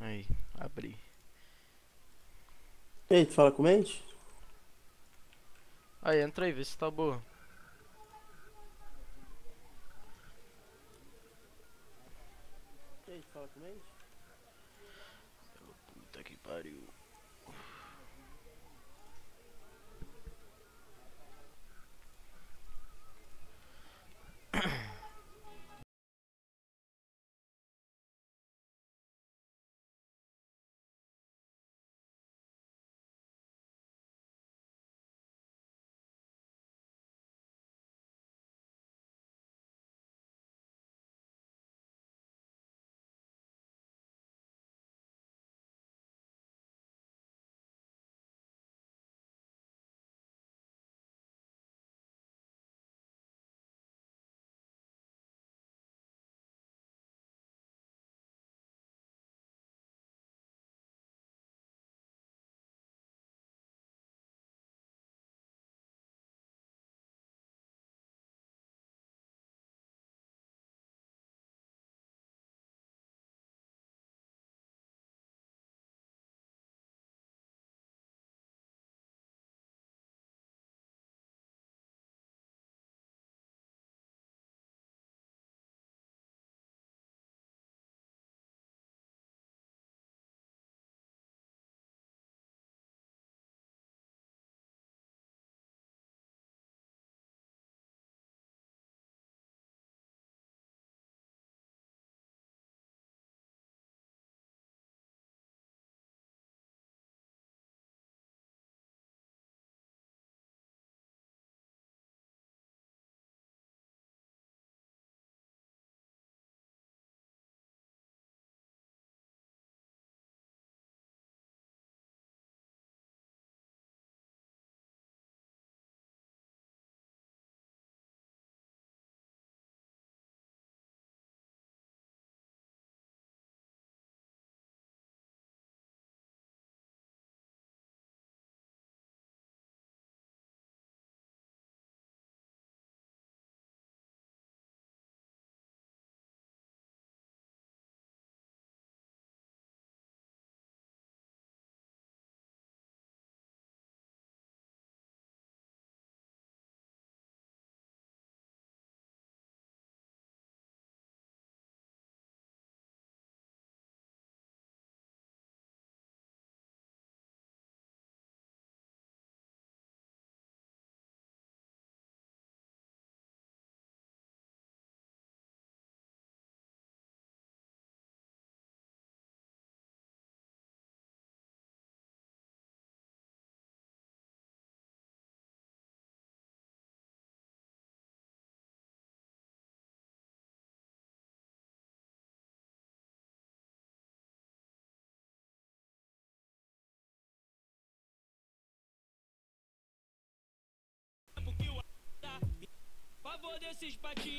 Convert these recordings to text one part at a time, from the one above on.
Aí, abri. Ei, tu fala com mente? Aí, entra aí, vê se tá boa. Ei, tu fala com mente?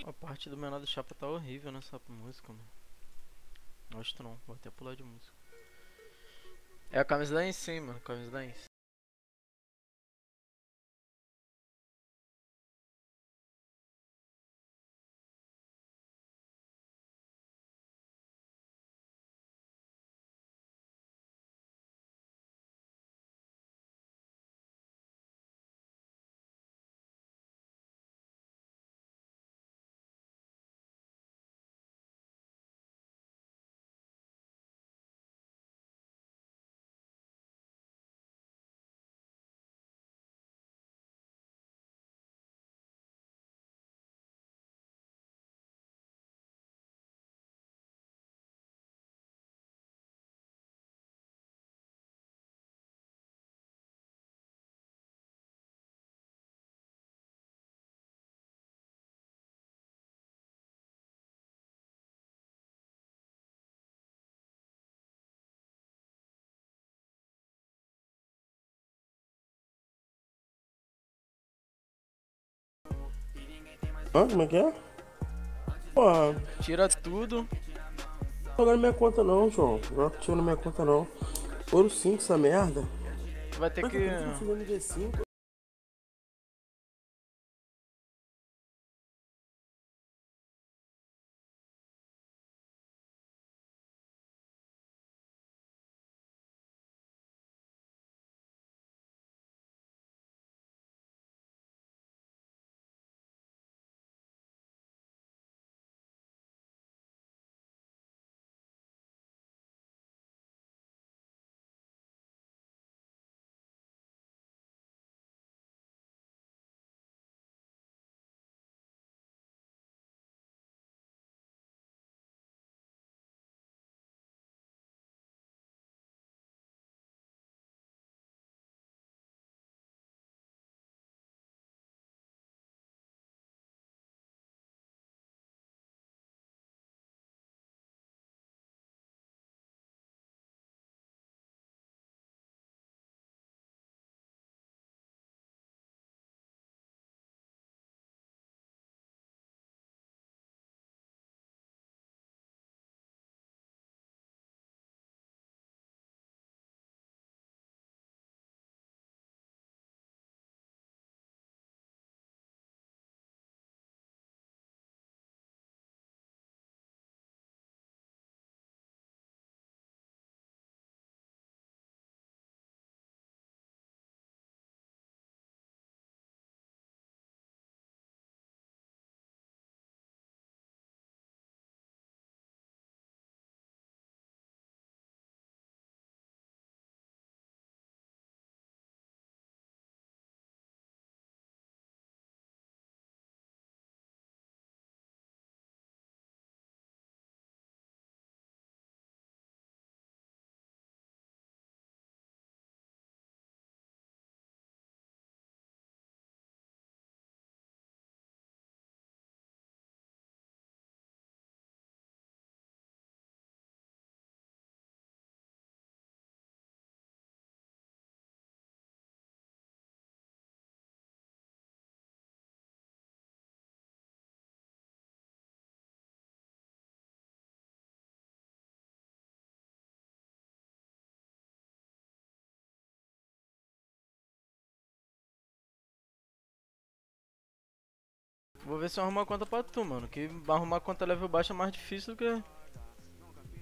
A parte do menor do chapa tá horrível nessa música, mano. Que não, vou até pular de música. É a camisa da em cima, a camisa da em Hã? Como é que é? Porra, Tira tudo. não jogar na minha conta não, João. Joga tiro na minha conta não. Ouro 5 essa merda. Vai ter Mas que. Vou ver se eu arrumo uma conta pra tu, mano. Que arrumar conta level baixo é mais difícil do que.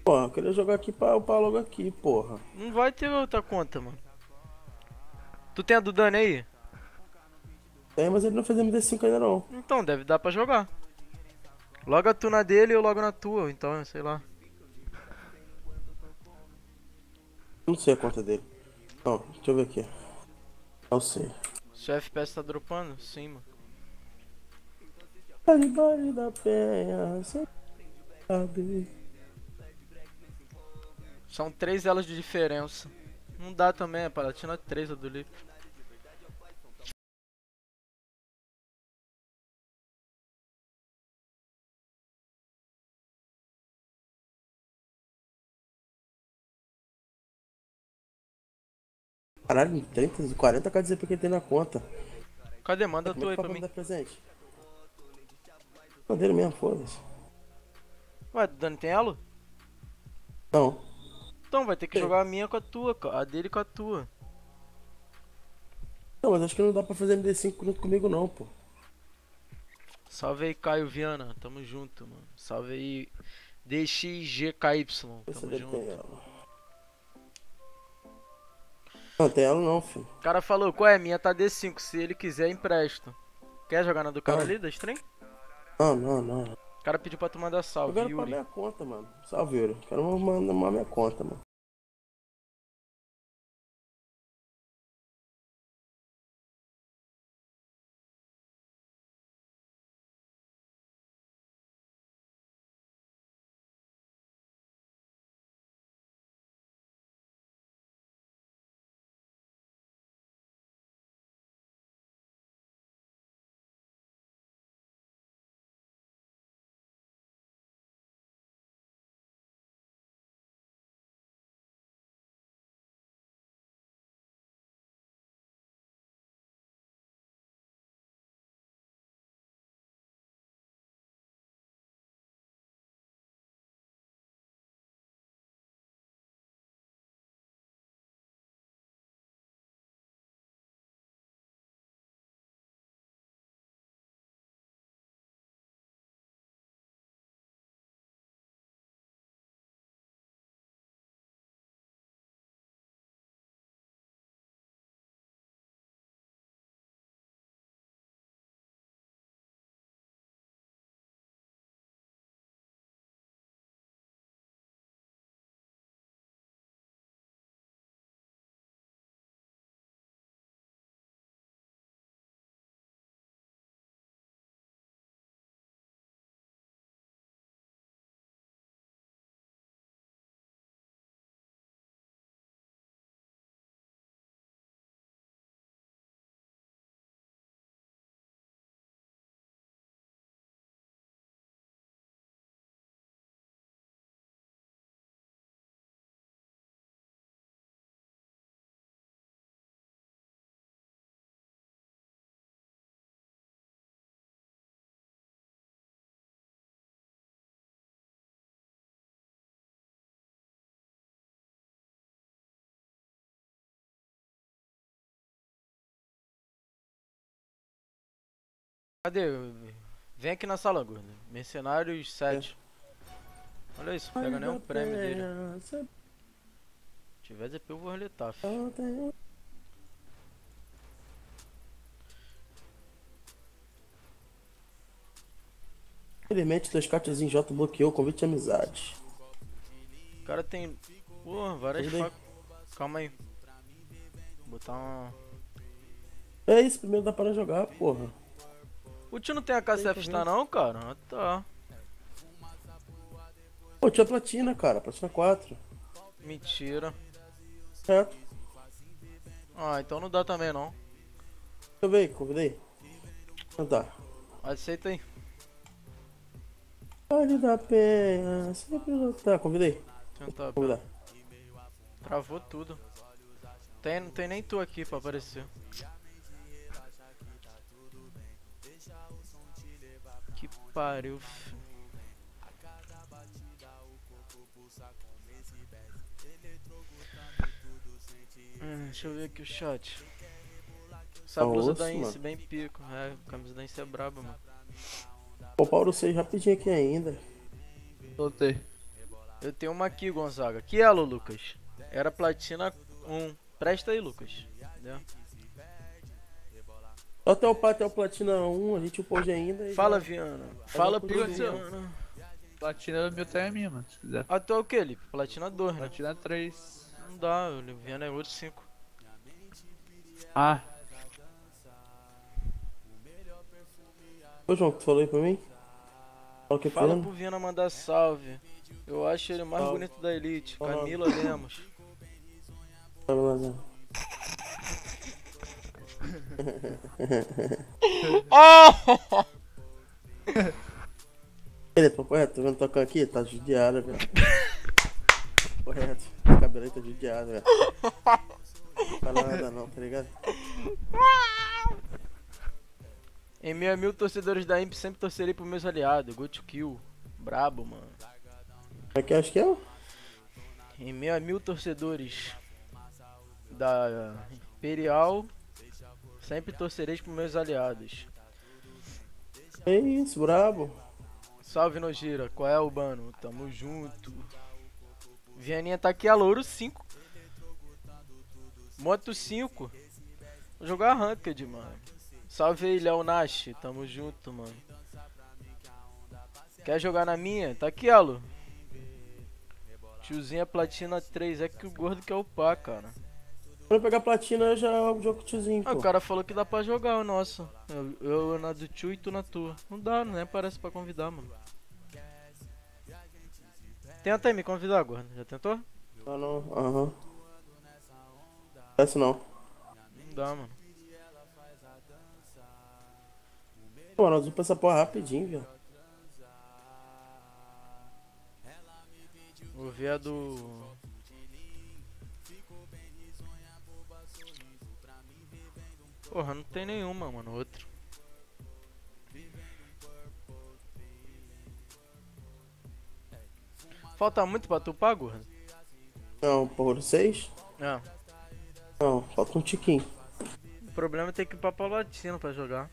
Porra, eu queria jogar aqui pra upar logo aqui, porra. Não vai ter outra conta, mano. Tu tem a do Dani aí? Tem, mas ele não fez MD5 ainda não. Então, deve dar pra jogar. Logo tu na dele e eu logo na tua, então, sei lá. Não sei a conta dele. Ó, deixa eu ver aqui. Não sei. Se o FPS tá dropando? Sim, mano. Body da penha, sabe. São três elas de diferença. Não dá também, a Palatina 3 a do Lip. Caralho, 30, 40 KDZP que ele tem na conta. Cadê? Manda tu é aí que pra mim. presente? Madeira mesmo, foda-se. Ué, Dani tem elo? Não. Então vai ter que jogar a minha com a tua, a dele com a tua. Não, mas acho que não dá pra fazer MD5 junto comigo não, pô. Salve aí, Caio Viana. Tamo junto, mano. Salve aí, DXGKY. Tamo dele tem junto. ela. Não, tem ela não, filho. O cara falou, qual é? Minha tá D5. Se ele quiser, empresto. Quer jogar na do cara Ah. ali, da stream? Não, não, não. O cara pediu pra tu mandar Eu salve, quero pra Yuri. minha conta, mano. Salve, Yuri. Quero mandar minha conta, mano. Cadê? Vem aqui na sala, gordo. Mercenários 7. Olha isso, pega nem um prêmio dele. Se tiver ZP eu vou roletar, fi. Infelizmente, dois cartas em J bloqueou o convite de amizade. O cara tem. Porra, várias facas. Calma aí. Vou botar uma. É isso, primeiro dá para jogar, porra. O tio não tem a KCF está não, cara? Ah, tá. Pô, tinha platina, cara. Platina 4. Mentira. Certo. Ah, então não dá também não. Deixa eu ver, convidei. Então tá. Aceita aí. Vale da pena, sempre lutar. Convidei. Tentar. Convidar. Travou tudo. Tem, não tem nem tu aqui pra aparecer. Pariu. fi. Hum, deixa eu ver aqui o chat. Essa Tá blusa da Ince mano. bem pico. É, a camisa da Ince é braba, mano. Pô, Paulo 6 rapidinho aqui ainda. Soltei. Eu tenho uma aqui, Gonzaga. Que elo, Lucas? Era platina 1. Presta aí, Lucas. Entendeu? Até o até o Platina 1, a gente upou ainda. e Fala, já- Viana. Fala. Viana. Platina meu até é minha, mano. Se quiser. Ah, tu é o que, Lipe? Platina 2, né? Platina 3. Não dá, o Viana é outro 5. Ah, Ô, João, que tu falou aí pra mim? Fala o que Fala pro Viana mandar salve. Eu acho ele o mais Salve. bonito da Elite. Camila Lemos. Lazar. Ele tá correto, tá vendo tocar aqui? Tá judiado, velho. correto. O cabelo aí tá judiado, velho. Não fala nada não, tá ligado? Em meio a mil torcedores da Imp, sempre torcerei pros meus aliados. Go to kill. Brabo, mano. Aqui acho que é? Em meio a mil torcedores da Imperial, sempre torcerei pros meus aliados. É isso, brabo. Salve Nogira, qual é o bano? Tamo junto. Vianinha tá aqui a louro 5. Moto 5. Vou jogar ranked, mano. Salve aí, Léo Nash. Tamo junto, mano. Quer jogar na minha? Tá aqui, Alo. Tiozinha Platina 3. É que o gordo quer upar, cara. Quando eu pegar platina, já jogo com o tiozinho, Ah, o cara falou que dá pra jogar o nosso. Eu, eu na do tio e tu na tua. Não dá, né? Parece pra convidar, mano. Tenta aí me convidar, gordo. Já tentou? Ah, não. Aham. Essa não. Não dá, mano. Pô, nós vamos essa porra rapidinho, velho. Vou ver a do. Porra, não tem nenhuma, mano. Outro. Falta muito pra tu gordo? Não, porra, 6? É. Não, falta um tiquinho. O problema é ter que ir pra Palatina pra jogar.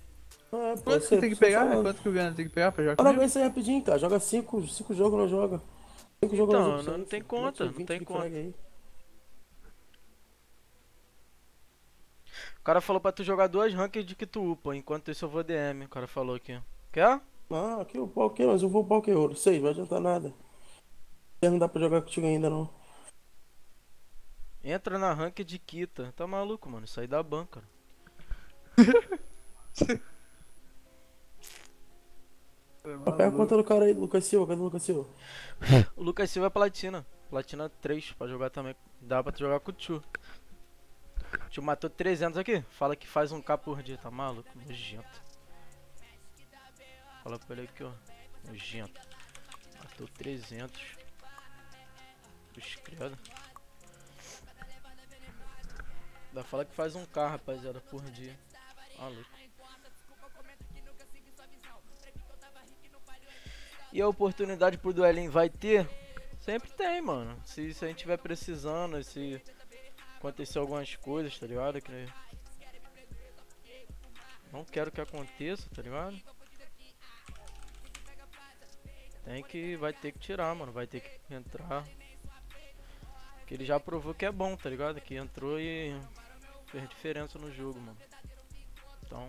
Ah, pô, quanto você tem que pegar? Quanto que o Viana tem que pegar pra jogar comigo? isso aí rapidinho, cara. Joga 5 cinco jogos, não joga. 5 jogos Então, não joga. não tem conta, não tem conta. Cara falou pra tu jogar duas ranked que tu upa, enquanto isso eu vou DM. O cara falou aqui. Quer? Ah, aqui o pau que, mas eu vou o pau que ouro. 6, vai adiantar nada. Não dá pra jogar contigo ainda, não. Entra na rank de Kita. Tá maluco, mano? Isso aí dá ban, cara. Pega a conta do cara aí, Lucas Silva. Cadê o Lucas Silva? O Lucas Silva é platina. Platina 3 pra jogar também. Dá pra tu jogar com o Tio. Tio matou 300 aqui. Fala que faz um K por dia. Tá maluco? Nojento. Fala pra ele aqui, ó. Nojento. Matou 300. Puxa, credo. Dá fala que faz um K, rapaziada, por dia. Maluco. E a oportunidade pro duelinho vai ter? Sempre tem, mano. Se, se a gente tiver precisando, se acontecer algumas coisas, tá ligado? Que não quero que aconteça, tá ligado? Tem que. Vai ter que tirar, mano. Vai ter que entrar. Que ele já provou que é bom, tá ligado? Que entrou e fez diferença no jogo, mano. Então.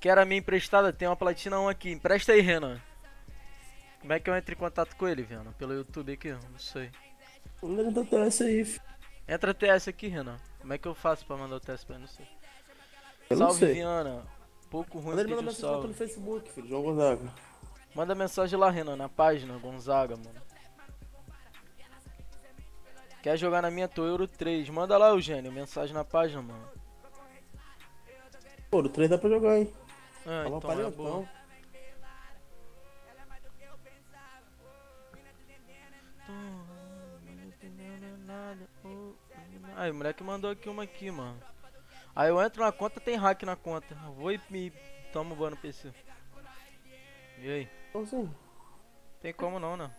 Quero a minha emprestada, tem uma platina 1 aqui. Empresta aí, Renan. Como é que eu entro em contato com ele, Viana? Pelo YouTube aqui? Não sei. Não adianta essa aí, filho. Entra TS aqui, Renan. Como é que eu faço pra mandar o TS pra ele? Não sei. Eu não Salve, sei. Viana. Pouco ruim Manda ele mandar o mensagem lá pelo Facebook, filho. João Gonzaga. Manda mensagem lá, Renan, na página, Gonzaga, mano. Quer jogar na minha Toeuro 3? Manda lá, Eugênio, mensagem na página, mano. Pô, do 3 dá pra jogar, hein? Ah, então é palhetão. boa. Aí, o moleque mandou aqui uma aqui, mano. Aí eu entro na conta, tem hack na conta. Eu vou e me tomo ban no PC. E aí? Então, assim, Tem como não, né?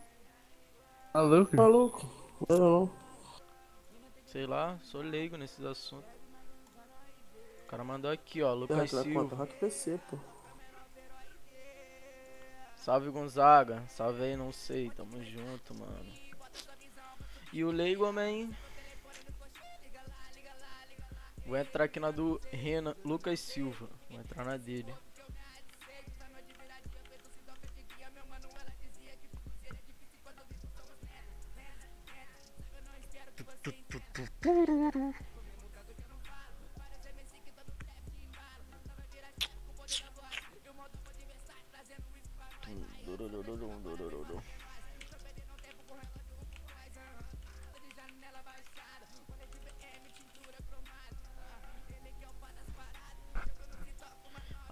Maluco? maluco. Não, não. Sei lá, sou leigo nesses assuntos. O cara mandou aqui, ó, Lucas Silva. conta, Rock PC, pô. Salve Gonzaga, salve aí, não sei, tamo junto, mano. E o Leigo, man. Vou entrar aqui na do Renan, Lucas Silva. Vou entrar na dele.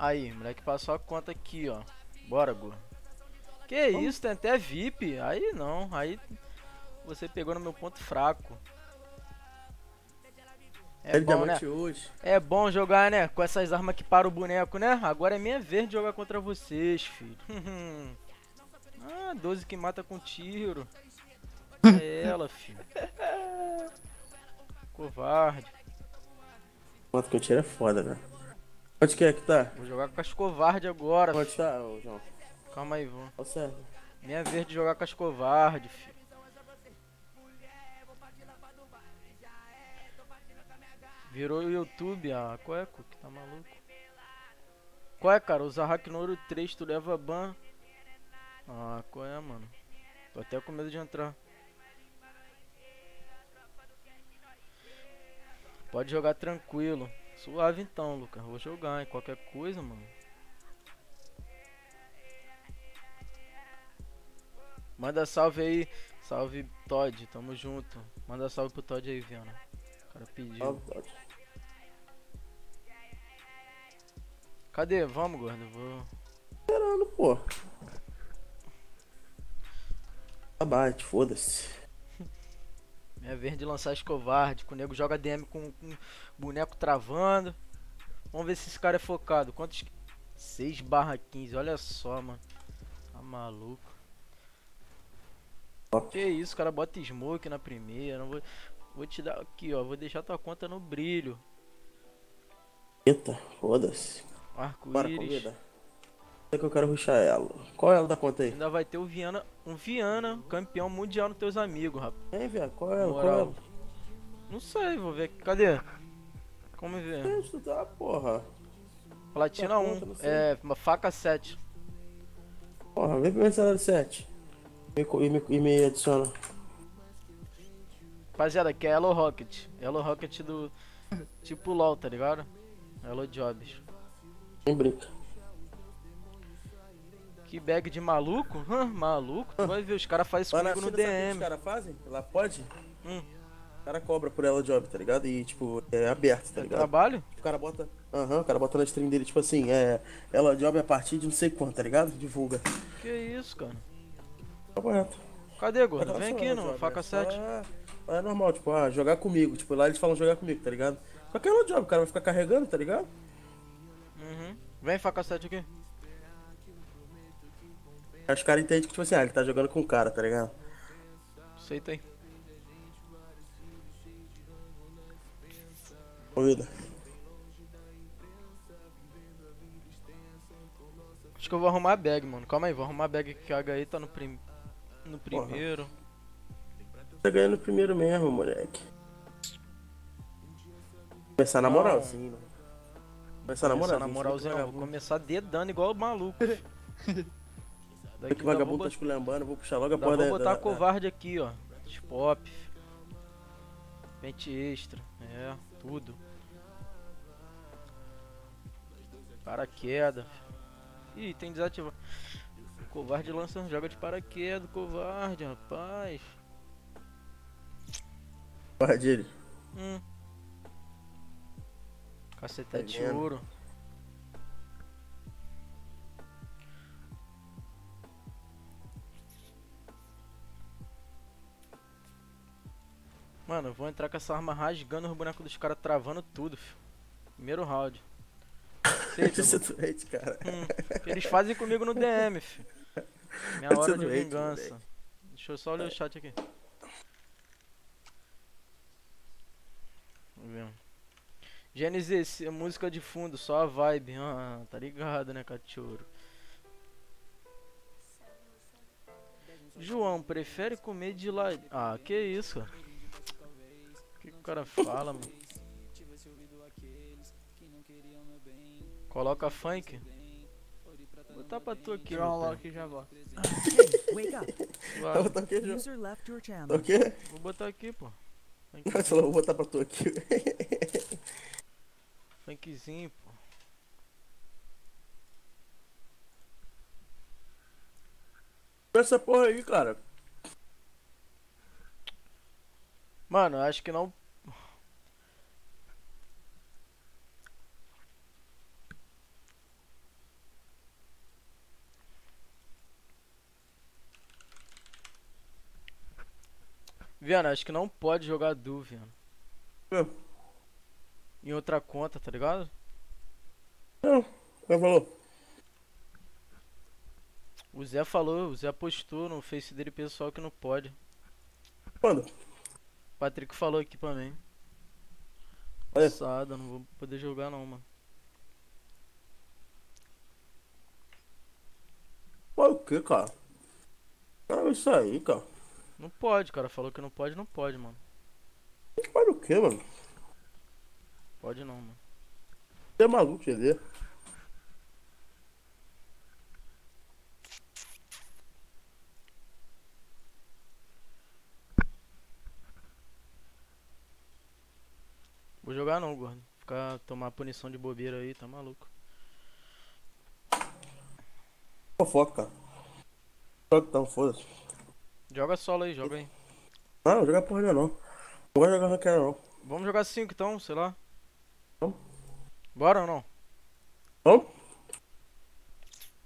Aí, moleque passou a conta aqui, ó. Bora, Gu. Que isso, tem até VIP. Aí não, aí você pegou no meu ponto fraco. É bom, né? É bom jogar, né? Com essas armas que para o boneco, né? Agora é minha vez de jogar contra vocês, filho. ah, 12 que mata com tiro. É ela, filho. Covarde. Quanto que eu tiro é foda, velho. Onde que é que tá? Vou jogar com as covardes agora. Onde tá, ô João? Calma aí, vou. Ó, certo. Minha vez de jogar com as covardes, filho. Virou o YouTube, ah, qual é, Cook? Tá maluco? Qual é, cara? Usa Hack Nouro 3, tu leva ban. Ah, qual é, mano? Tô até com medo de entrar. Pode jogar tranquilo. Suave então, Lucas. Vou jogar, hein? Qualquer coisa, mano. Manda salve aí. Salve, Todd. Tamo junto. Manda salve pro Todd aí, Viana. O cara pediu. Ó, ó. Cadê? Vamos, gordo. Vou. Esperando, pô. Abate, foda-se. Minha vez de lançar as covarde. Que o nego joga DM com, com boneco travando. Vamos ver se esse cara é focado. Quantos. 6 barra 15. Olha só, mano. Tá maluco. Que isso, o cara bota smoke na primeira. Não vou, vou te dar aqui, ó. Vou deixar tua conta no brilho. Eita, foda-se. Arco-íris. É que eu quero ruxar ela. Qual é ela da conta aí? Ainda vai ter o Viana, um Viana, campeão mundial nos teus amigos, rapaz. Hein, viado? Qual é ela? Qual é Moral. ela? Não sei, vou ver aqui. Cadê? Como ver? Onde tu tá, porra? Platina Tá 1, conta, não sei. é, uma faca 7. Porra, vem pro meu salário 7. E, e me, e me adiciona. Rapaziada, aqui é Hello Rocket. Hello Rocket do. Tipo LOL, tá ligado? Hello Jobs. Nem brinca. Que bag de maluco? Hã, maluco? Tu vai ver, os caras fazem isso Lá comigo no que os DM. caras fazem? Lá pode? Hum. O cara cobra por ela job, tá ligado? E, tipo, é aberto, tá Tem ligado? trabalho? O cara bota. Aham, o cara bota na stream dele, tipo assim, é. Ela job a partir de não sei quanto, tá ligado? Divulga. Que isso, cara? Tá correto. Cadê, gordo? Ela Vem aqui job, faca é só- 7. É normal, tipo, ah, jogar comigo. Tipo, lá eles falam jogar comigo, tá ligado? Qualquer ela job, o cara vai ficar carregando, tá ligado? Uhum. Vem faca 7 aqui. Aí os caras entendem que, tipo assim, ah, ele tá jogando com o cara, tá ligado? Aceita aí. Convida. Acho que eu vou arrumar a bag, mano. Calma aí, vou arrumar a bag que a HI tá no, prim... no Porra. primeiro. Tá ganhando primeiro mesmo, moleque. Começar na Não. moral, sim, mano. Começar na moral. Começar na moralzinha, não. Vou começar dedando igual o maluco. Daqui Que vagabundo vou, tá esculhambando, vou puxar logo a porra vou da- botar da- a covarde aqui, ó. Spop. Pente extra. É, tudo. Paraquedas. Ih, tem desativado. Covarde lança, joga de paraquedas, covarde, rapaz. Porra dele. Hum. Cacetete Tá ouro. Mano, eu vou entrar com essa arma rasgando os bonecos dos caras, travando tudo, filho. Primeiro round. Aceita, Isso é doente, cara. Hum, eles fazem comigo no DM, filho. Minha é hora de doente, vingança. moleque. Deixa eu só ler o chat aqui. Vamos ver. Gênesis, música de fundo, só a vibe. Ah, tá ligado, né, cachorro? João, prefere comer de lá. Ah, que isso, cara? O que, que o cara fala, mano? Coloca funk. Vou botar pra tu aqui, pai. lock e já volto. Wake up. Suave. Tá? User left your channel. Tá ok? Vou botar aqui, pô. Não, só vou botar pra tu aqui. Funkzinho, pô. Essa porra aí, cara. Mano, acho que não. Viana, acho que não pode jogar Du, Viana. É. Em outra conta, tá ligado? Não, já falou. O Zé falou, o Zé postou no Face dele pessoal que não pode. Quando? Patrick falou aqui pra mim. Passada, não vou poder jogar não, mano. Olha o que, cara? Cara, isso aí, cara. Não pode, cara. Falou que não pode, não pode, mano. Olha o que, mano? Pode não, mano. Você é maluco, GD. Vou jogar não, gordo. Ficar tomar punição de bobeira aí, tá maluco. Fofoca, cara. Tá, foda-se. Joga solo aí, joga aí. Não, não jogar porra não. Não de jogar ranqueira, não. Vamos jogar 5 então, sei lá. Vamos. Bora ou não? Vamos?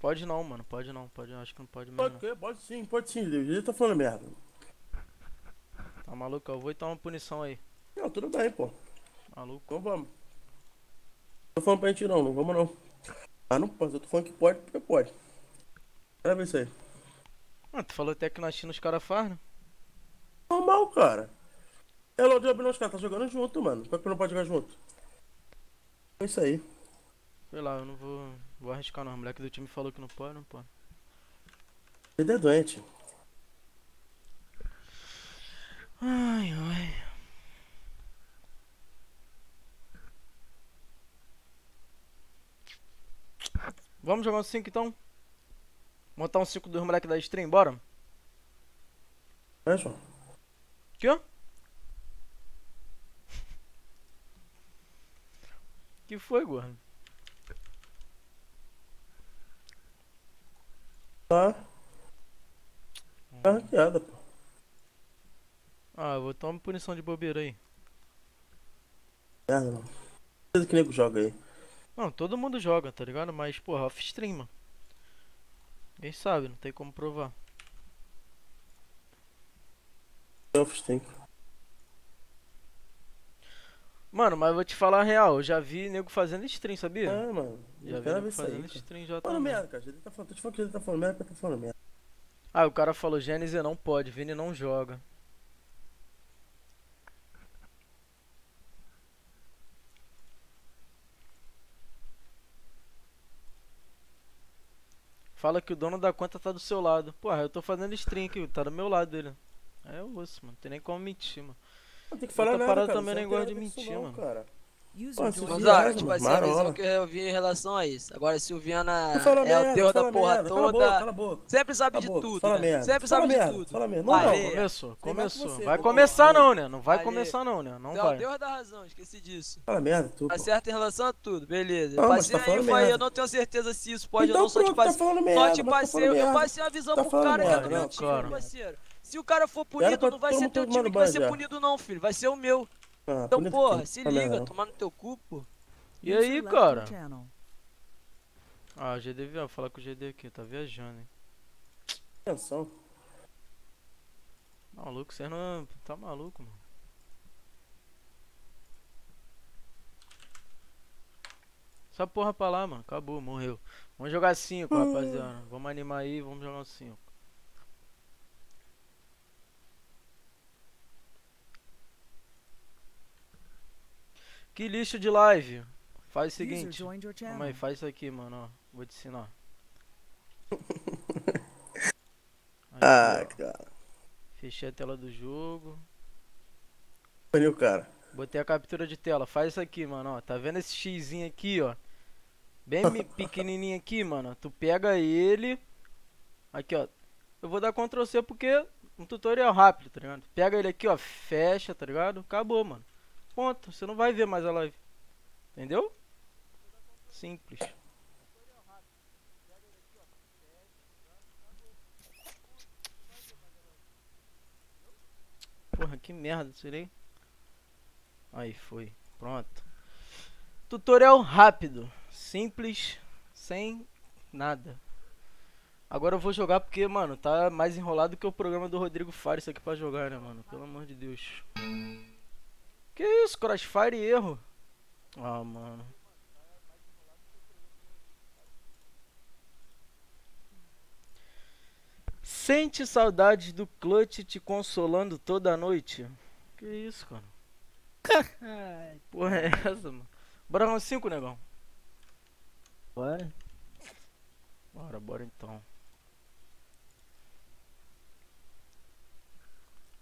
Pode não, mano. Pode não. Pode, acho que não pode mesmo. Pode Não. Pode sim, pode sim. GD tá falando merda. Tá maluco? Eu vou tomar uma punição aí. Não, tudo bem, pô. Maluco. Então vamos. Tô falando pra gente não, não vamos não. Ah, não pode. Eu tô falando que pode porque pode. Quero ver isso aí. Ah, tu falou até que na China os caras fazem, né? Normal, cara. É o Job não, os caras tá jogando junto, mano. Por que não pode jogar junto? É isso aí. Sei lá, eu não vou. Vou arriscar não. O moleque do time falou que não pode, não pode. Ele é doente. Ai, ai. Vamos jogar um 5 então? Montar um 5 dos moleques da stream, bora? É, João? Que? Que foi, gordo? Tá. Tá ranqueada, pô. Ah, eu vou tomar uma punição de bobeira aí. Merda, mano. Certeza que nego joga aí. Não, todo mundo joga, tá ligado? Mas, porra, off-stream, mano. Ninguém sabe, não tem como provar. Self-stream. Mano, mas eu vou te falar a real, eu já vi nego fazendo stream, sabia? É, mano. já vi nego aí. fazendo cara. stream já Falando também. merda, cara. Ele tá falando, tô te falando que ele tá falando merda, porque tá falando merda. Ah, o cara falou, Gênesis não pode, Vini não joga. Fala que o dono da conta tá do seu lado. Porra, eu tô fazendo stream aqui, tá do meu lado dele. É osso, mano. Tem nem como mentir, mano. Não tem que falar Outra nada, parada cara. também não gosta tem de mentir, não, mano. Cara. Se Mas, viagem, ó, tipo assim, a visão que eu vi em relação a isso. Agora, se o Viana Tu fala é merda, o deus da porra merda. Cala a boca, toda, cala a boca. sempre sabe a de boca, tudo, fala né? merda, Sempre fala sabe de merda, tudo. fala merda. Não, Vai, não. Começou, mais começou. você, vai começar não, né? Não vai Vai, começar não, né? Não Tu é o vai. deus da razão, esqueci disso. Fala merda, tu. Tá certo em relação a tudo, beleza. Não, Eu mas passei tá a aí, eu não tenho certeza se isso pode Então ou não, só te pronto, tá passei. Só te tá passei, eu passei uma visão pro cara que é do meu não, time, parceiro. Se o cara for punido, não vai ser teu time que vai ser punido não, filho. Vai ser o meu. Ah, Então, porra, se liga, não. tomar no teu cu, pô. E aí, cara? Ah, GD, vou falar com o GD aqui, tá viajando, hein? Atenção. Maluco, você não. Tá maluco, mano. Essa porra pra lá, mano. Acabou, morreu. Vamos jogar 5, rapaziada. Vamos animar aí, vamos jogar um 5. Que lixo de live. Faz o seguinte. Calma aí, faz isso aqui, mano, ó. Vou te ensinar. Aqui, Ah, ó. cara. Fechei a tela do jogo. Olha o cara. Botei a captura de tela. Faz isso aqui, mano, ó. Tá vendo esse xizinho aqui, ó? Bem pequenininho aqui, mano. Tu pega ele. Aqui, ó. Eu vou dar Ctrl C porque um tutorial rápido, tá ligado? Pega ele aqui, ó. Fecha, tá ligado? Acabou, mano. Ponto. Você não vai ver mais a live. Entendeu? Simples. Porra, que merda, tirei. Aí foi. Pronto. Tutorial rápido, simples, sem nada. Agora eu vou jogar porque, mano, tá mais enrolado que o programa do Rodrigo Faro isso aqui pra jogar, né, mano? Pelo amor de Deus. Que isso, Crossfire e erro? Ah, mano. Sente saudades do clutch te consolando toda noite? Que isso, cara? Porra é essa, mano? Bora com 5, negão. Bora. Bora, bora então.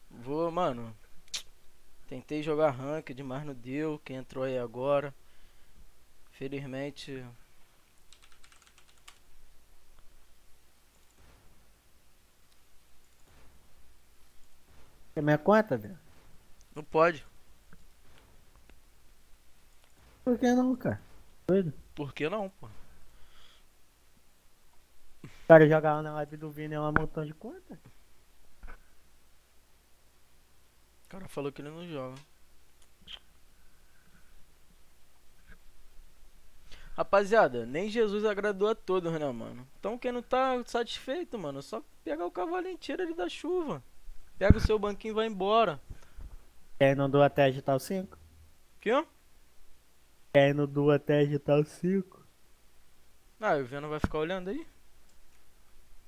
Vou, mano. Tentei jogar ranked, mas não deu. Quem entrou aí agora. Felizmente. Quer minha conta, velho? Não pode. Por que não, cara? Doido. Por que não, pô? O cara jogar na live do Vini é um montão de conta. O cara falou que ele não joga. Rapaziada, nem Jesus agradou a todos, né, mano? Então quem não tá satisfeito, mano, é só pegar o cavalinho e tira ele da chuva. Pega o seu banquinho e vai embora. Quer ir no do até agitar o 5? Que? ó? Quer ir no do até agitar o 5? Ah, o Venom vai ficar olhando aí?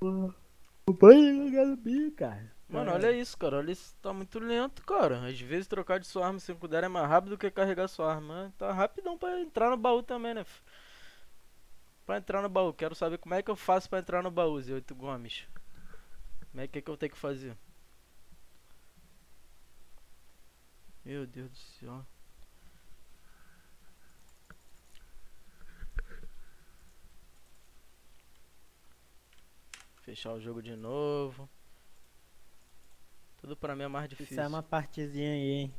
O banho no bi, cara. Mano, olha isso, cara. Olha isso, tá muito lento, cara. Às vezes trocar de sua arma 5 dela é mais rápido do que carregar sua arma. Tá rapidão pra entrar no baú também, né? Pra entrar no baú. Quero saber como é que eu faço pra entrar no baú, Zé 8 Gomes. Como é que, é que eu tenho que fazer? Meu Deus do céu. Fechar o jogo de novo. Tudo pra mim é mais difícil. Isso é uma partezinha aí, hein?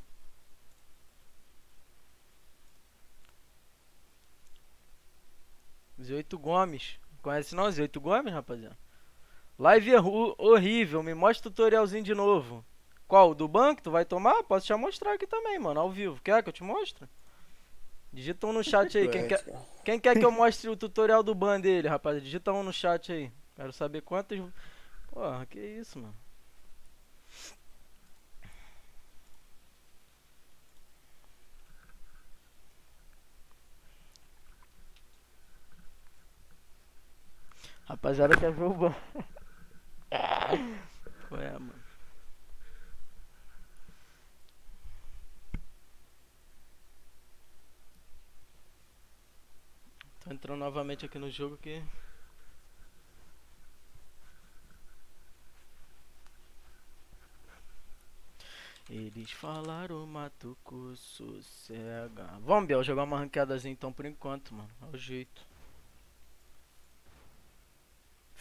Zé8 Gomes. Conhece não, Zé8 Gomes, rapaziada? Live é horrível. Me mostra o tutorialzinho de novo. Qual? Do banco? Tu vai tomar? Posso te mostrar aqui também, mano. Ao vivo. Quer que eu te mostre? Digita um no chat aí. Quem quer, quem quer que eu mostre o tutorial do ban dele, rapaziada? Digita um no chat aí. Quero saber quantas. Porra, que isso, mano. Rapaziada quer ver o ban. Qual é, mano? Tô entrando novamente aqui no jogo que. Eles falaram Matuco sossega. Vamos, Biel, jogar uma ranqueadazinha então por enquanto, mano. É o jeito.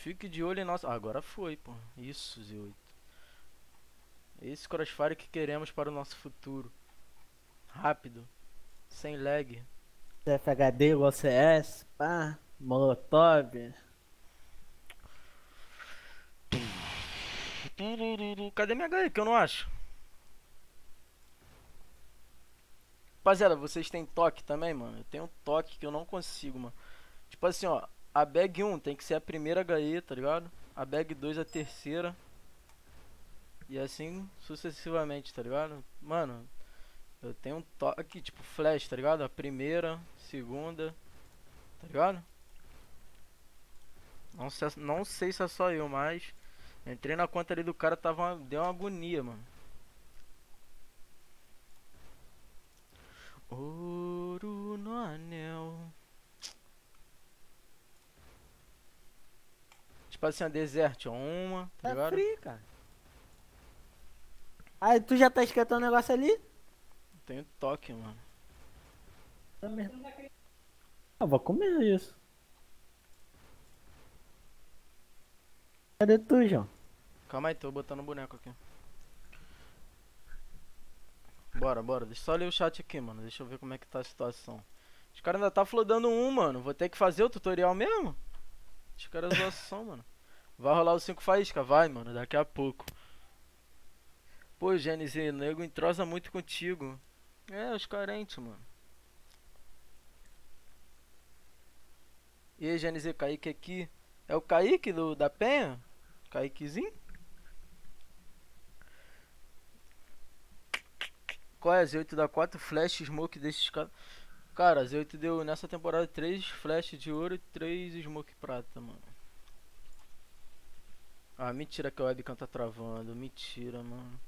Fique de olho em nossa. Ah, agora foi, pô. Isso, Z8. Esse crossfire que queremos para o nosso futuro. Rápido. Sem lag. FHD, OCS, pá, Molotov. Cadê minha HE que eu não acho? Rapaziada, vocês têm toque também, mano? Eu tenho toque que eu não consigo, mano. Tipo assim, ó. A bag 1 tem que ser a primeira HE, tá ligado? A bag 2 a terceira. E assim sucessivamente, tá ligado? Mano, eu tenho um toque tipo flash, tá ligado? A primeira, segunda, tá ligado? Não sei, não sei se é só eu, mas entrei na conta ali do cara, tava uma- deu uma agonia, mano. Ouro no anel. Tipo assim, a desert, ó, uma, tá Tá ligado? frio, cara. Aí tu já tá esquentando o negócio ali? Tenho toque, mano. Tá mesmo. Eu vou comer isso. Cadê tu, João? Calma aí, tô botando o boneco aqui. Bora, bora. Deixa eu só ler o chat aqui, mano. Deixa eu ver como é que tá a situação. Os caras ainda tá flodando um, mano. Vou ter que fazer o tutorial mesmo? Os caras zoação, mano. Vai rolar o 5 faísca? Vai, mano. Daqui a pouco. Pô, Gênesis, nego entrosa muito contigo. É, os carentes, mano. E aí, Gênesis, Kaique aqui. É o Kaique do, da Penha? Kaiquezinho? Qual é? Z8 dá 4 flash smoke desses caras. Cara, Z8 deu nessa temporada 3 flash de ouro e 3 smoke prata, mano. Ah, mentira que a webcam tá travando. Mentira, mano.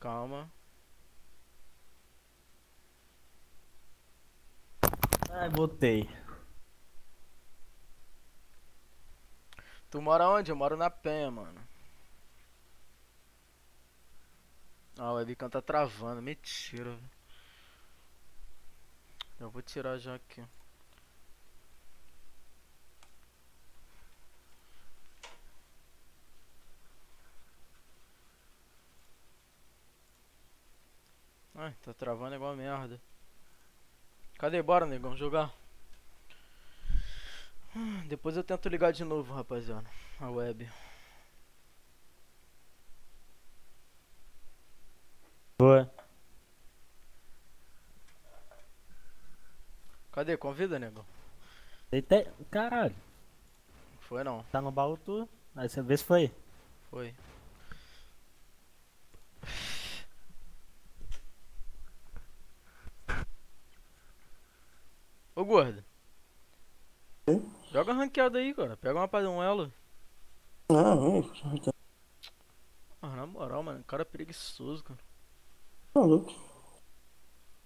Calma. Ai, botei. Tu mora onde? Eu moro na Penha, mano. Ah, a webcam tá travando. Mentira. velho. Eu vou tirar já aqui. Ai, tá travando igual merda. Cadê? Bora, negão, jogar. Depois eu tento ligar de novo, rapaziada. A web. Boa. Cadê? Convida, negão. Deitei. Caralho. Foi não. Tá no baú tu? Aí você vê se foi. Foi. Ô gordo. Hum? Joga ranqueada aí, cara. Pega uma pra um elo. Ah, não, tá Ah, na moral, mano. Cara preguiçoso, cara. maluco.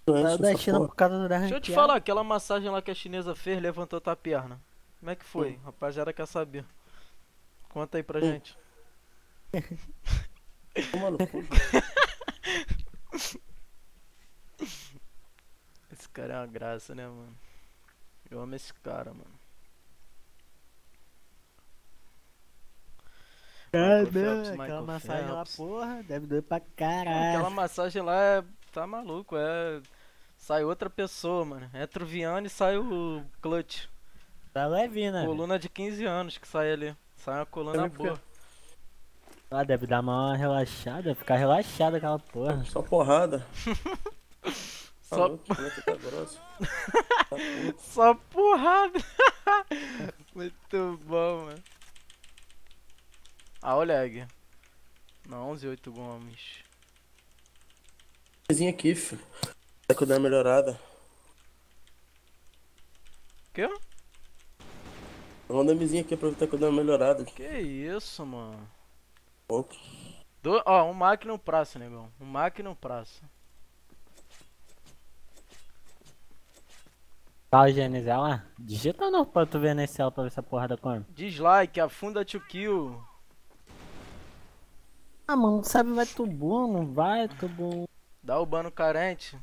Saiu da China porra. por causa da Deixa eu te falar, aquela massagem lá que a chinesa fez, levantou tua perna. Como é que foi? Rapaziada quer saber. Conta aí pra gente. No cu. Esse cara é uma graça, né, mano? Eu amo esse cara, mano. É? Michael Aquela massagem lá, porra, deve doer pra caralho. Aquela massagem lá é. Tá maluco, é. Sai outra pessoa, mano. Entra o Viana e sai o Clutch. Tá levinho, né? velho? Coluna de 15 anos que sai ali. Sai uma coluna boa. Ah, deve dar uma relaxada, deve ficar relaxada aquela porra. Só porrada. Só, Maluco, como é tá? Tá só porrada. Muito bom, mano. Ah, olha, Egg. Não, 11 8 Gomes. Coisinha aqui, filho. Tá que eu dei uma melhorada. Que? Manda a mizinha aqui, aproveitar que eu dei uma melhorada. Que isso, mano. Pouco. Do... Ó, um máquina no praça, negão. Um máquina no praça. Tá, Gênesis, lá. Digita não pra tu ver nesse ela pra ver se a porrada come. Dislike, afunda to kill. Ah, mano, sabe, vai tu bom, não vai, tu bom. Dá o bano carente.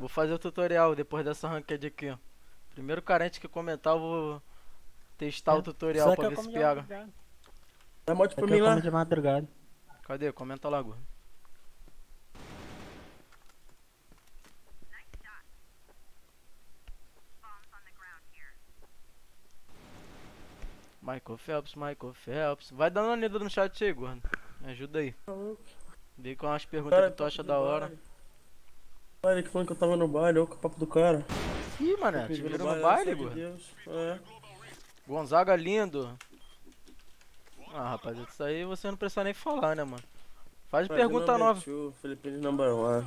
Vou fazer o tutorial depois dessa ranked aqui. Primeiro carente que comentar, eu vou testar o tutorial pra eu ver se pega. madrugada. Dá mod Só pra que mim lá. de madrugada. Cadê? Comenta lá, gordo. Michael Phelps, Michael Phelps. Vai dando uma lida no chat aí, gordo. Me ajuda aí. Vê com as perguntas Cara, que tu acha da hora. Ele que falando que eu tava no baile, olha o papo do cara. Ih, mané, te viram no baile, Deus. É. Gonzaga lindo. Ah, rapaz, isso aí você não precisa nem falar, né, mano? Faz Mas pergunta nova. two, Philippines number one.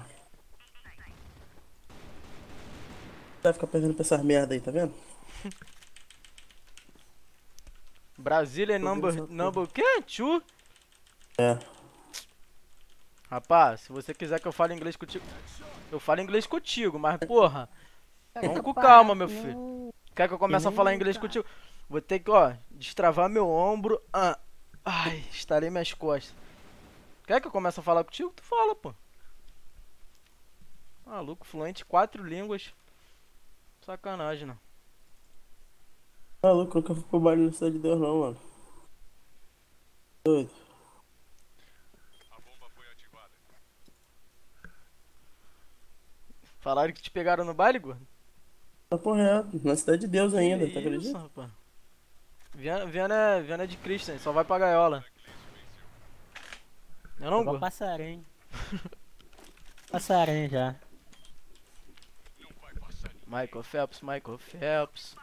Vai ficar perdendo pra essas merda aí, tá vendo? Brasília vendo number, number o quê? Chu? É. Rapaz, se você quiser que eu fale inglês contigo, eu falo inglês contigo, mas porra, vamos com calma, meu filho. Quer que eu comece a falar inglês contigo? Vou ter que, ó, destravar meu ombro. Ah, ai, estarei minhas costas. Quer que eu comece a falar contigo? Tu fala, pô. Maluco, fluente, quatro línguas. Sacanagem, né? Maluco, nunca fui pro baile no Cidade de Deus não, mano. Doido. Falaram que te pegaram no baile, gordo? Tá correto. Na Cidade de Deus ainda, Que tá acreditando? rapaz. Viana, Viana, é, Viana é de Christian, só vai pra gaiola. É não, Igual gordo? passarinho. passarinho já. Michael Phelps, Michael Phelps.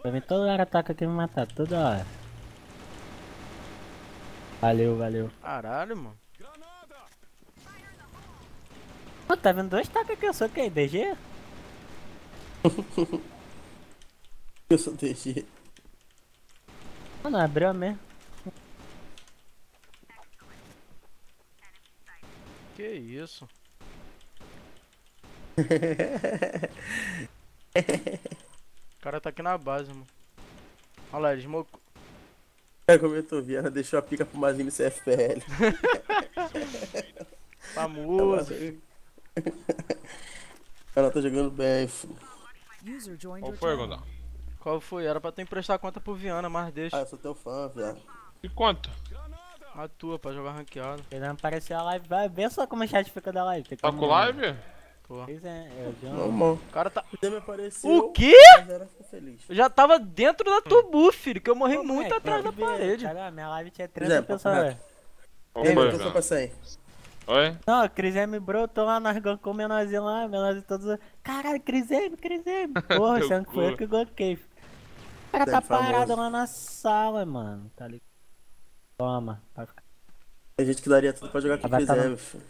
Pra mim toda hora ataca aqui me matar, toda hora. Valeu, valeu. Caralho, mano. Pô, tá vendo dois tacos aqui, eu sou quem? DG? Eu sou DG. Não, abriu mesmo. Que isso? O cara tá aqui na base, mano. Olha lá, ele smocou. É como eu tô vendo, deixou a pica pro Mazinho CFPL. Famoso. O cara tá jogando bem, filho. Qual foi. Gondão? Qual foi? Era pra tu emprestar a conta pro Viana, mas Ah, deixa. eu sou teu fã, viado. E quanto? A tua pra jogar ranqueado. Ele não apareceu a live. Vai ver só como o chat fica da live. Tá com live? Pô. Pois é, eu já... Normal. O cara tá. O me apareceu. O quê? Eu já tava dentro da tubu, filho, que eu morri Pô, muito moleque, atrás da parede. Cara, minha live tinha Zé, 30 papo pessoas. Qual foi, pra? 100. Oi? Não, Cris M brotou lá nós com o menorzinho lá, menorzinho todos. Caralho, Cris M, Cris M. Porra, sendo que foi eu que goquei. O cara tá parado lá na sala, mano. Tá ligado? Toma, vai ficar Tem gente que daria tudo pra jogar com o tá Cris no- M, filho.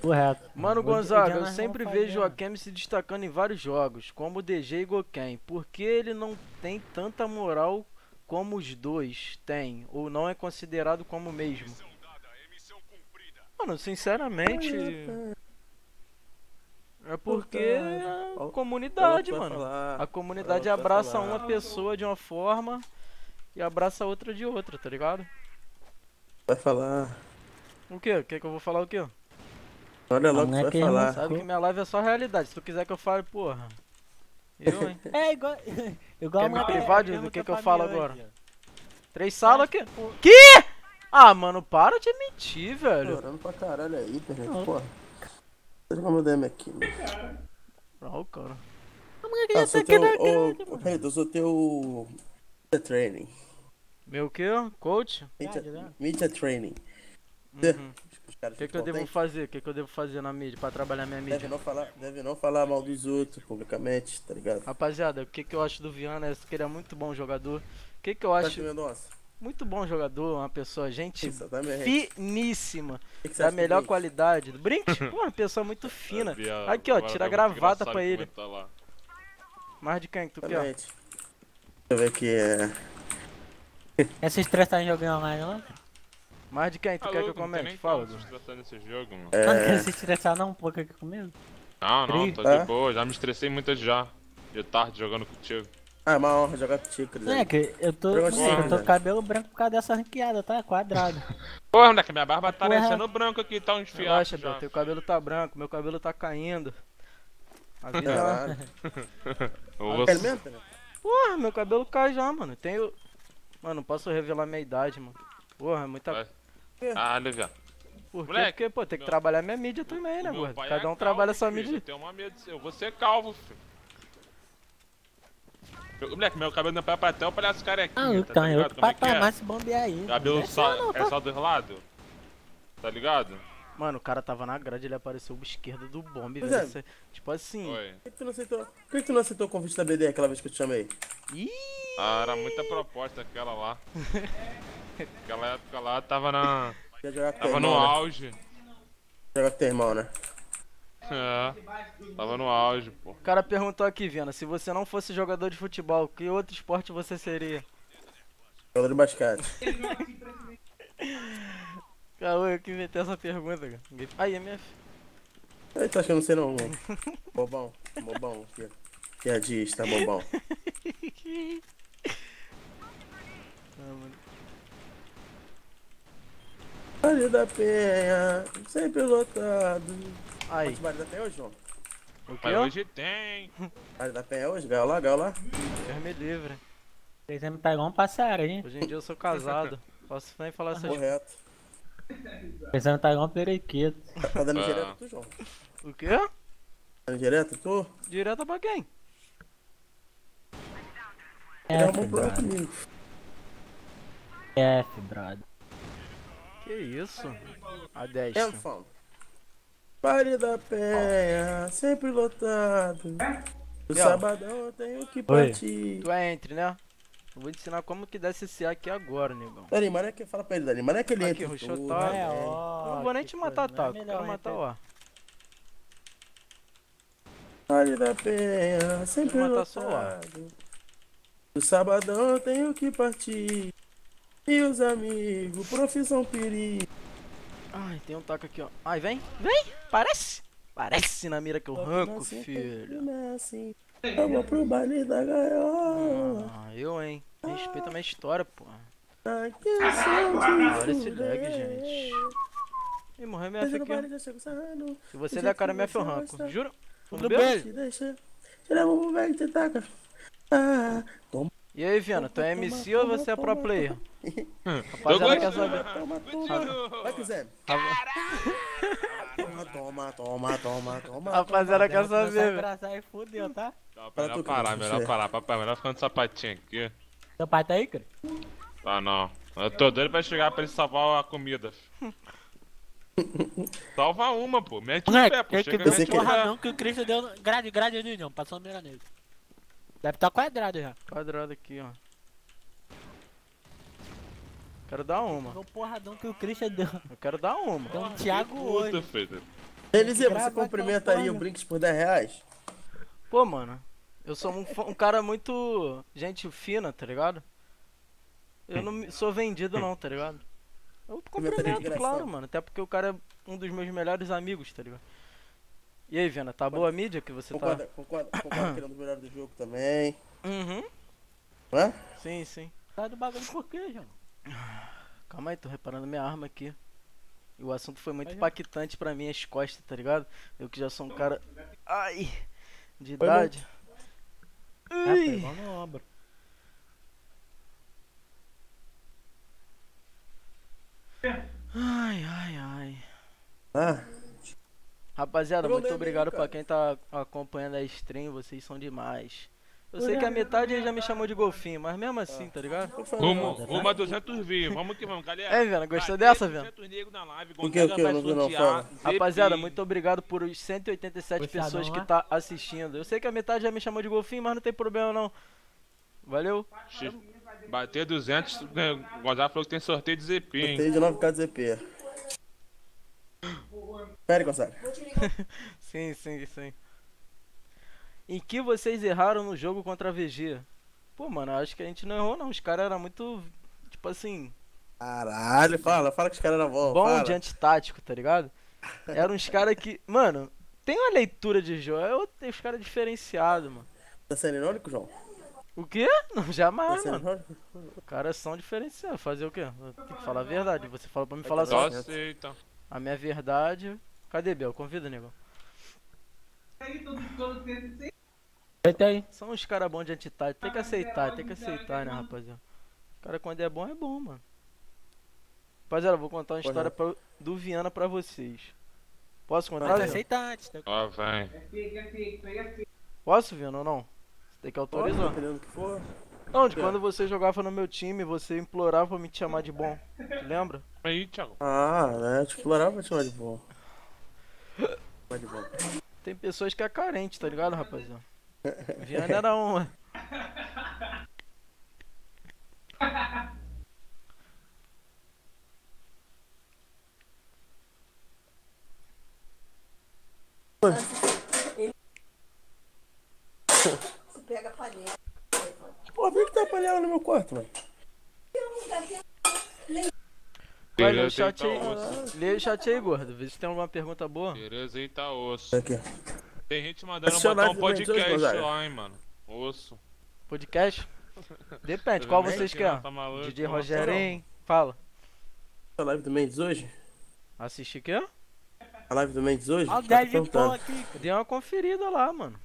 pro reto. Mano Gonzaga, eu sempre vejo o. Akemi se destacando em vários jogos, como o DG e Goken. Por que ele não tem tanta moral como os dois têm? Ou não é considerado como o mesmo? Mano, sinceramente. É porque é a comunidade, o que mano. A comunidade o que abraça uma pessoa de uma forma e abraça a outra de outra, tá ligado? Vai falar. O quê? Quer que eu vou falar o quê? Olha logo o é que que vai falar. Sabe que minha live é só realidade. Se tu quiser que eu fale, porra. Eu, hein? É igual. igual Quer me privar do que eu que eu falo agora? Três salas aqui. Que? Ah, mano, para de mentir, velho. Chorando pra caralho aí, internet, porra. Deixa eu meu DM aqui, mano. Não, cara. Ah, eu sou teu. Ô, Pedro, eu sou teu. Media Training. Meu quê? Coach? Media, né? media Training. Uhum. O que, que eu devo fazer? O que, que eu devo fazer na mídia pra trabalhar minha Deve mídia? não, falar, deve não falar mal dos outros publicamente, tá ligado? Rapaziada, o que, que eu acho do Viana é que ele é muito bom jogador. O que, que eu Tá acho? Mendonça? Muito bom jogador, uma pessoa, gente Exatamente. finíssima, da melhor qualidade. Do Brinks? Pô, uma pessoa muito fina. Aqui, ó, tira a tá gravata pra ele. lá. Mais de quem que tu quer? Deixa eu ver aqui, é. Esses três tá em joguinho online lá? Mais de quem tu Tá quer que eu não comente? Fala, estressar nesse jogo, mano. Não quer É. se estressar não um pouco aqui comigo? Não, não, tô É? de boa, já me estressei muito já. De tarde jogando contigo. Ah, é uma honra jogar contigo, Cris. É que eu tô. Eu Eu, tô né? com cabelo branco por causa dessa ranqueada, tá? Quadrado. Porra, moleque, minha barba tá parecendo branco aqui, tá uns Relaxa, fiapos bro, já. teu cabelo tá branco, meu cabelo tá caindo. A vida. Vou- Experimenta, né? Porra, meu cabelo cai já, mano. Tenho. Mano, não posso revelar minha idade, mano. Porra, é muita. Vai. Ah, Lívia. Por quê? Moleque, Porque, pô, tem que meu- trabalhar minha mídia também, né, gordo? Cada é um trabalha calvo, sua filho, mídia. Eu tenho uma medo. Eu vou ser calvo, filho. Eu- Moleque, meu cabelo não é pra até eu parece carequinha, Ah, tá então, eu ligado? Como é que patamar é? se bombear aí. Cabelo só, não, é tá? só dos lados? Tá ligado? Mano, o cara tava na grade, ele apareceu o esquerdo do bombe, Pois velho. é. Tipo assim. Oi. Por que tu não aceitou? Por que tu não aceitou o convite da BD aquela vez que eu te chamei? Ih! Ah, era muita proposta aquela lá. Aquela época lá tava na. Tava no né? auge. Jogar com teu irmão, né? É. Tava no auge, pô. O cara perguntou aqui, Viana, se você não fosse jogador de futebol, que outro esporte você seria? Jogador de basquete. Caô, eu que inventei essa pergunta, cara. Aí, MF. Aí tu acha que eu não sei não, mano? Bobão, bobão. Tá bobão. Ah, mano. Vale da Penha, sempre lotado. Aí, Pode Vale da hoje, João? o que? Mas hoje tem. Vale da Penha hoje? Galo lá. Deus me livre. Vocês vão me pegar um passarinho. Hoje em dia eu sou casado. Posso nem falar essas coisas. Correto. Vocês vão me pegar um periquito. Tá, dando Ah. direto tu, João? O quê? Tá dando direto tu? Direto pra quem? Arrumou um brother. comigo. F, brother. Que isso? A 10. É, fã. Vale da Penha, sempre lotado. No Biel. sabadão eu tenho que partir. Tu é entre, né? Eu vou te ensinar como que dá CC aqui agora, negão. Dani, mas é que fala pra ele, Dani, mas é que ele Aqui, entra. tudo, tá. né? ó. Eu não vou nem te matar, coisa, não é tá? Melhor quero matar ar. Vale da Penha, sempre matar só lotado. No sabadão eu tenho que partir. E os amigos, profissão perigo. Ai, tem um taco aqui, ó. Ai, vem, vem! Parece! Parece na mira que eu ranco, Nasce, filho. nasce. Vamos pro baile da gaiola. Ah, eu, hein? Respeita a minha história, pô. Olha de esse lag, gente. Ih, morreu minha F aqui. Se você der a cara minha F, eu você ranco. gosta. Juro? Tudo bem? Te deixa. Tira o velho que te taca. Ah, toma, E aí, Viana, tu é MC ou você é pro player? Tô Rapaziada, quer saber? toma, toma. Vai, quiser. Toma, toma, toma, toma, toma. Rapaziada, quer saber? velho? aí, fudeu, tá? Tá, melhor parar, melhor parar, papai. Melhor ficando sapatinho aqui. Seu pai tá aí, cara? Ah, não. Eu tô doido pra chegar pra ele salvar a comida. Salva uma, pô. Mete o Moleque, pé, pô. Chega, mete o o pé. porradão que o Christian deu. no- Grade, grade ali, não. Passou a mira nele. Deve tá quadrado já. Quadrado aqui, ó. Quero dar uma. O porradão que o Christian deu. Eu quero dar uma. Deu um Thiago hoje. Eliseu, você cumprimentaria o Brinks por 10 reais? Pô, mano, eu sou um, um cara muito gente fina, tá ligado? Eu não sou vendido não, tá ligado? Eu cumprimento, claro, mano. Até porque o cara é um dos meus melhores amigos, tá ligado? E aí, Viana, tá boa a mídia que você concorda, concorda que ele é dos melhores do jogo também. tá? Uhum. Não é? Sim, sim. Tá do bagulho por quê, João? Calma aí, tô reparando minha arma aqui. E o assunto foi muito impactante pra minhas costas, tá ligado? Eu que já sou um cara. Ai! De Foi idade. É, pegou no ombro. Ai, ai, ai. Ah, Rapaziada, não muito obrigado pra quem tá acompanhando a stream, vocês são demais. Eu sei que a metade já me chamou de golfinho, mas mesmo assim, tá ligado? Rumo, rumo a 200 views. Vamos que vamos, galera. É, Viana, gostou dessa, Viana? 200 negros na live. O que, o que? Eu não vi não, fala. Rapaziada, muito obrigado por os 187 Puxadão pessoas que lá. tá assistindo. Eu sei que a metade já me chamou de golfinho, mas não tem problema não. Valeu. Bater 200, né, o Gonzalo falou que tem sorteio de ZP, hein? Sorteio de 9k de ZP. Pera aí, Gonçalo. Sim, sim, sim. Em que vocês erraram no jogo contra a VG? Pô, mano, acho que a gente não errou não. Os caras eram muito, tipo assim, Caralho, fala, fala que os caras eram bons. bom fala. de antitático, tá ligado? Eram uns caras que. Mano, tem uma leitura de jogo, é outro- os caras diferenciados, mano. Tá sendo irônico, João? O quê? Não, Tá jamais, sendo mano. irônico? Caras são diferenciados. Fazer o quê? Tenho que falar a verdade. Você fala pra me falar Só só aceita. A minha verdade. Cadê, Bel? Convida, nego. Eita aí. São uns caras bons de antitático. Tem que aceitar, tem que aceitar, né, rapaziada? O cara quando é bom, é bom, mano. Rapaziada, eu vou contar uma história pra- do Viana pra vocês. Posso contar, Mas Viana? aceita antes. né? Ó, vem. Posso, Viana, ou não? Você tem que Pode, autorizar. dependendo do que for. Não, de quando você jogava no meu time, você implorava pra me te chamar de bom. Te lembra? Aí, Thiago. Ah, né? Te explorava pra te chamar de bom. De bom. Tem pessoas que é carente, tá ligado, rapaziada? Viana era uma. Pega a panela. Pô, por que tá panela no meu quarto, mano? Ler o chat aí. então. Lê o chat aí, gordo. Vê se tem alguma pergunta boa. Beleza, aí tá osso. Aqui. Tem gente mandando botar um podcast lá, hein, mano. Osso. Podcast? Depende, qual vocês querem? Tá maluco? DJ Nossa, Rogerinho, fala. A live do Mendes hoje? Assiste o quê? A live do Mendes hoje? Olha o Tá 10 de pô perguntando. aqui. Dei uma conferida lá, mano.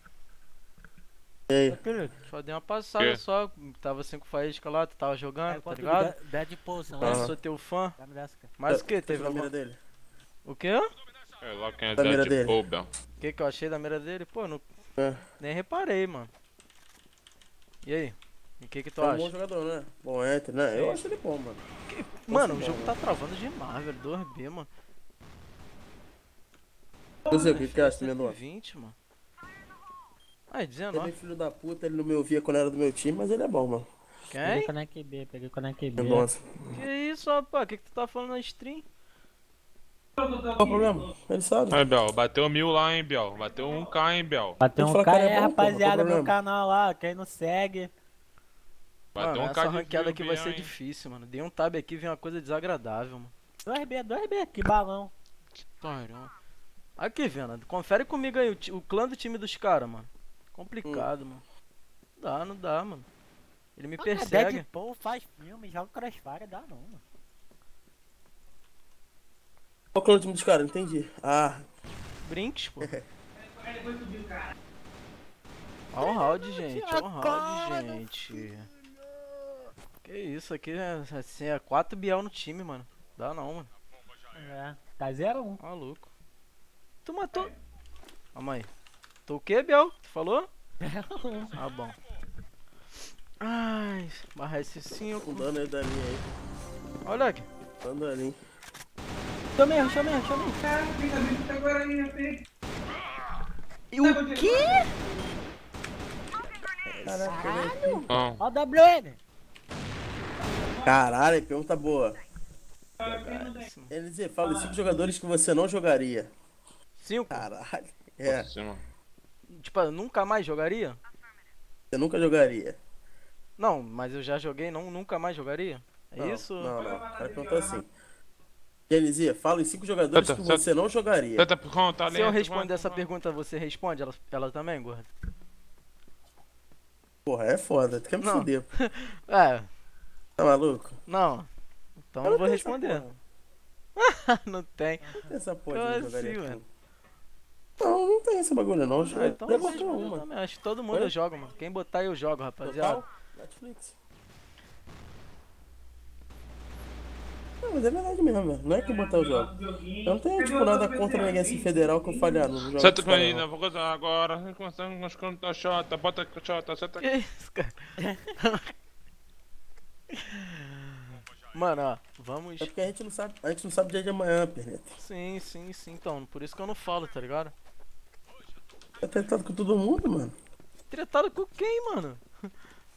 E aí? Apelido. Só dei uma passada só. Tava cinco faíscas lá, tu tava jogando, tá quanto ligado? de- 10 de pô, sei Eu lá. Sou teu fã. Mas o que? Tá Teve na mira dele? O quê? É lá quem é Da mira dele. O que que eu achei da mira dele? Pô, não... É. nem reparei, mano. E aí? O que que tu É um acha? bom jogador, né? Bom entre, né? Eu acho ele bom, mano. Mano, o bom, jogo mano. tá travando demais, velho. 2B, mano. Você, o que que acha, Mendonça? 20, mano. É 19. filho da puta, ele não me ouvia quando era do meu time, mas ele é bom, mano. Peguei Quem? é QB, peguei quando é QB. Mendonça. Que isso, rapaz? O que que tu tá falando na stream? Qual o problema? Ele sabe. Aí, Bel, bateu mil lá, hein, Bel. Bateu 1k, hein, Bel. Bateu um que aí, bom, pô, rapaziada, meu canal lá, quem não segue. Bateu mano, um essa k de ranqueada aqui vai ser hein. difícil, mano. Dei um tab aqui e vi uma coisa desagradável, mano. 2B, 2B, que balão. Caramba. Aqui, Vena, confere comigo aí o, o clã do time dos caras, mano. Complicado, Hum. mano. Não dá, não dá, mano. Ele me Ah, persegue. Deadpool faz filme, joga Crossfire, dá não, mano. Qual que é o time dos caras? Entendi. Ah, Brinks, pô. Olha o round, gente. Olha o round, gente. Que isso aqui é, assim, é 4 Biel no time, mano. Dá não, mano. É, tá 0-1. Maluco. Tu matou. Calma aí. Tu o que, Biel? Tu falou? Ah, bom. Ai, barra S5. com dano aí da linha aí. Olha aqui. Dando da linha. Chamei, chamei, chamei. E o quê? Não. Ó o WN. Caralho, pergunta boa. Ele fala os cinco jogadores que você não jogaria. 5? Caralho. É, cima. Tipo, eu nunca mais jogaria? você nunca jogaria. Não, mas eu já joguei, não, nunca mais jogaria? É Não, isso? Não, não. Cara perguntou assim. Ele dizia, fala os cinco jogadores Tá, que tá, você não jogaria. Conta, Se eu responder essa pergunta, você responde ela, ela também, gordo? Porra, é foda. Tu quer me Não. fuder. É, Tá maluco? não. Então eu Eu não vou responder. não tem. Não tem essa porra de não jogaria assim? Não, não tem esse bagulho não. Já, Ah, então já botou uma. também. Acho que todo mundo Oi? joga, mano. Quem botar eu jogo, rapaziada. Total? Netflix. Não, mas é verdade mesmo, velho. Não é que botar o jogo. Eu não tenho, tipo, nada contra ninguém assim federal que eu falhar no jogo. Senta com ele, vou gozar agora. Começando com as contas chota, bota com chota, senta Que isso, cara? Mano, ó, vamos. É porque a gente não sabe, a gente não sabe o dia de amanhã, Perneta. Sim, sim, sim. Então, por isso que eu não falo, tá ligado? Tá tentado com todo mundo, mano. Tretado com quem, mano?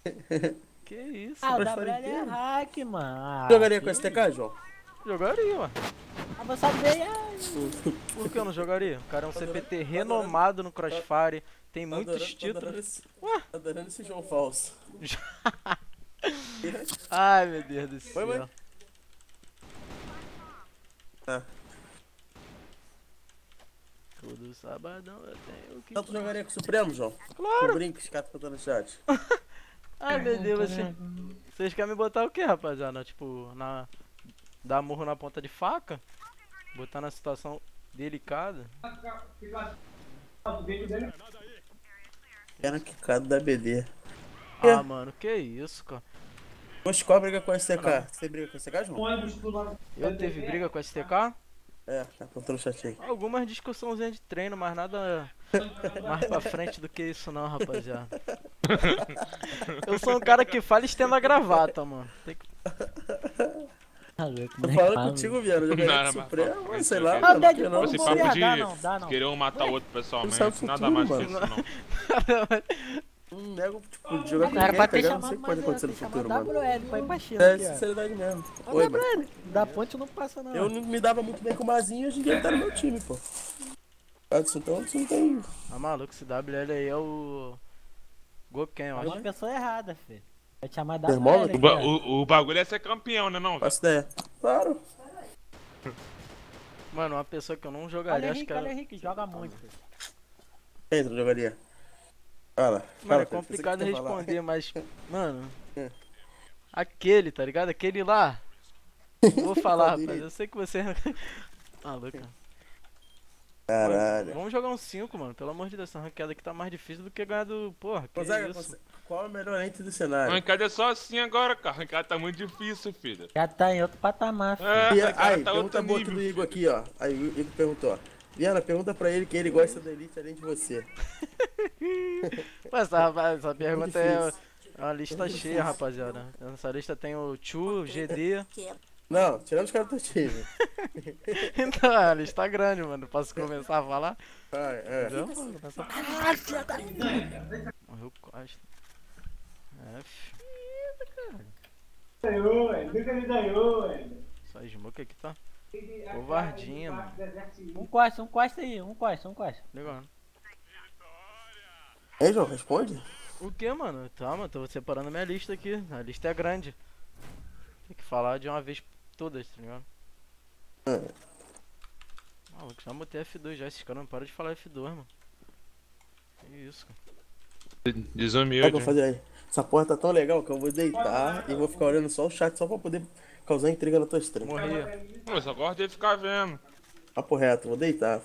que isso? Ah, o Crossfire WN é hack, mano. Ah, Jogaria com STK, João? Jogaria. Ah, você sabe Por que eu não jogaria? O cara é um CPT renomado no Crossfire, tem Tá muitos adorando- tá adorando títulos. esse- Tá adorando esse João falso. Ai, meu Deus do céu. Foi, mãe? Tá. Todo sabadão eu tenho que. Então tu jogaria com o Supremo, João? Claro! Com o Brinks, cara tá no chat. Ai, meu Deus, você... vocês querem me botar o que, rapaziada? Tipo, na. Dar murro na ponta de faca? Botar na situação delicada? Era quicado da BD. Ah, mano, que isso, cara. Moscou briga com o STK. Você briga com o STK, João? Eu teve briga com a STK? É, tá apontando o chat aí. Algumas discussãozinhas de treino, mas nada mais pra frente do que isso não, rapaziada. Eu sou um cara que fala e estendo a gravata, mano. Tem que... Tô falando contigo, Viano. Não, Jogaria era com o mais Supremo, mas sei lá. Ah, não? Não, não, dá não. querer um matar o outro Não pessoalmente, nada mais que mano. isso, não. Não nego, tipo, de jogar com Era pra ninguém, tá ter ligado? Não chamado sei o que pode acontecer no futuro, chamar mano. WN pra ir pra China É sinceridade mesmo. Ó, Oi. WN, da ponte não passa não. Eu não me dava muito bem com o Mazinho, hoje em dia ele tá no meu time, pô. Adson, Então isso não tem. Ah, maluco, esse WL aí é o. Goken, eu É acho. uma pessoa errada, filho. Vai te chamar WN Termômetro? O, o, o bagulho é ser campeão, né não? Faço ideia. Claro. Mano, uma pessoa que eu não Olha jogaria, o acho Henrique, que olha o. Henrique, joga muito. Quem tu jogaria? Fala. Mano, fala, é cara, complicado quer falar. responder, mas, mano. É. Aquele, tá ligado? Aquele lá. Não vou falar, Fala rapaz. Eu sei que você. Maluco. Caralho. Vamos jogar um 5, mano. Pelo amor de Deus, essa ranqueada aqui tá mais difícil do que ganhar do. Porra, que Gonzaga, isso? você- qual é o melhor ente do cenário? Arrancada é só assim agora, cara. Arrancada tá muito difícil, filho. Já tá em outro patamar, filho. É, E, aí, tá outro pergunta boa do Igor aqui, ó. Aí o Igor perguntou, ó. Viana, pergunta pra ele que ele gosta da Elite além de você. Pô, essa, rapaz, essa pergunta é é uma lista cheia, rapaziada. Nessa lista tem o Chu, o GD. Não, tirando os caras do time. Então, a lista é grande, mano. Posso começar a falar? Vai, é. Começa a- Morreu Costa. É, fi. Ganhou, velho. Nunca me ganhou, velho. Só smoke aqui tá. Covardia, mano. Um costa, um costa aí, um costa, um costa. Legal. né? Ei, João, responde. O que, mano? Tá, mano, tô separando minha lista aqui. A lista é grande. Tem que falar de uma vez todas, tá ligado? É. Maluco, já botei F2 já. Esses caras não param de falar F2, mano. Que isso, cara. Olha o que eu Desumilde. vou fazer aí. Essa porra tá tão legal que eu vou deitar e vou ficar olhando só o chat só pra poder causar intriga na tua stream. Morri. Eu só gosto de ficar vendo. Papo reto, vou deitar.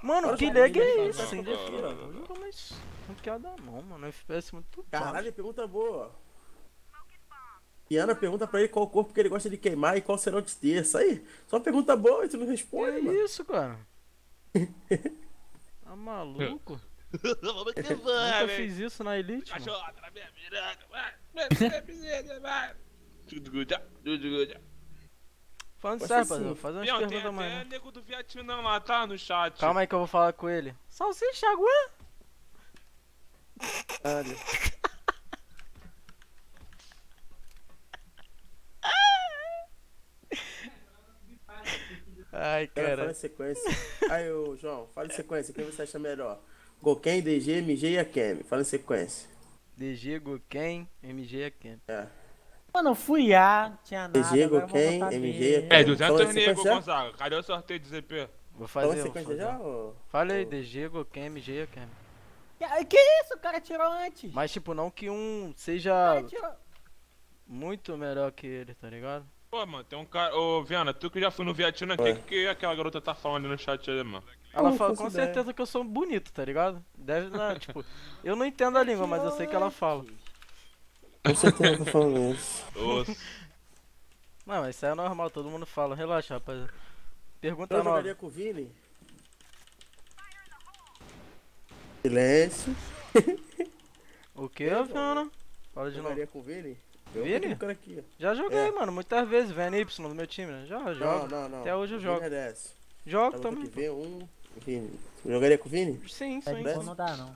Mano, que lag é olha esse? só. Sem defesa. Não mais ranqueada não, mano. FPS muito baixo. Caralho, pergunta boa. Iana pergunta pra ele qual corpo que ele gosta de queimar e qual será o de terça. Aí, só pergunta boa e tu não Que responde, mano. isso, cara? Tá maluco? Nunca fiz isso na Elite, mano. Cachorro, na minha miranga, vai. Vai, vai, vai. Tudo good, tudo good. Falando Pode sério, ser rapaziada, sim. faz umas Pião, tem perguntas mais. né? nego do Vietnã lá, tá? No chat. Calma aí que eu vou falar com ele. Salsicha, aguenta. Caralho. Ai, Cara, fala sequência. Aí, ô, João, fala em sequência. Quem você acha melhor? Goken, DG, MG e Akemi. Fala em sequência. DG, Goken, MG e Aken. É. Mano, fui A, tinha nada. Goken, botar MG. É, Fala 200 em nego, sequência? Gonzaga. Cadê o sorteio de ZP? Vou fazer, sequência fazer. já? Ou... Falei, DG, Goken, MG e Aken. Que- Que isso? O cara tirou antes. Mas, tipo, não que um seja muito melhor que ele, tá ligado? Pô, mano, tem um cara. Ô, Viana, tu que já foi no Vietnã, o que, que aquela garota tá falando ali no chat ali, mano? Ela não fala com ideia. certeza que eu sou bonito, tá ligado? Deve, né, tipo, eu não entendo a língua, mas eu sei que ela fala. Com certeza eu tô falando isso. Ô, Não, mas isso aí é normal, todo mundo fala. Relaxa, rapaz. Pergunta Eu nova. jogaria com o Vini? Silêncio. O que, Viana? Fala de novo. Jogaria com o Vini? Eu Vini? tô aqui. Já joguei, É. mano, muitas vezes. VNY no meu time, né? Já Não, jogo. não, não. Até hoje eu Vini jogo. é. Jogo Tá também. aqui, V1, Vini. Tu jogaria com o Vini? Sim, sim. de boa, não dá, não.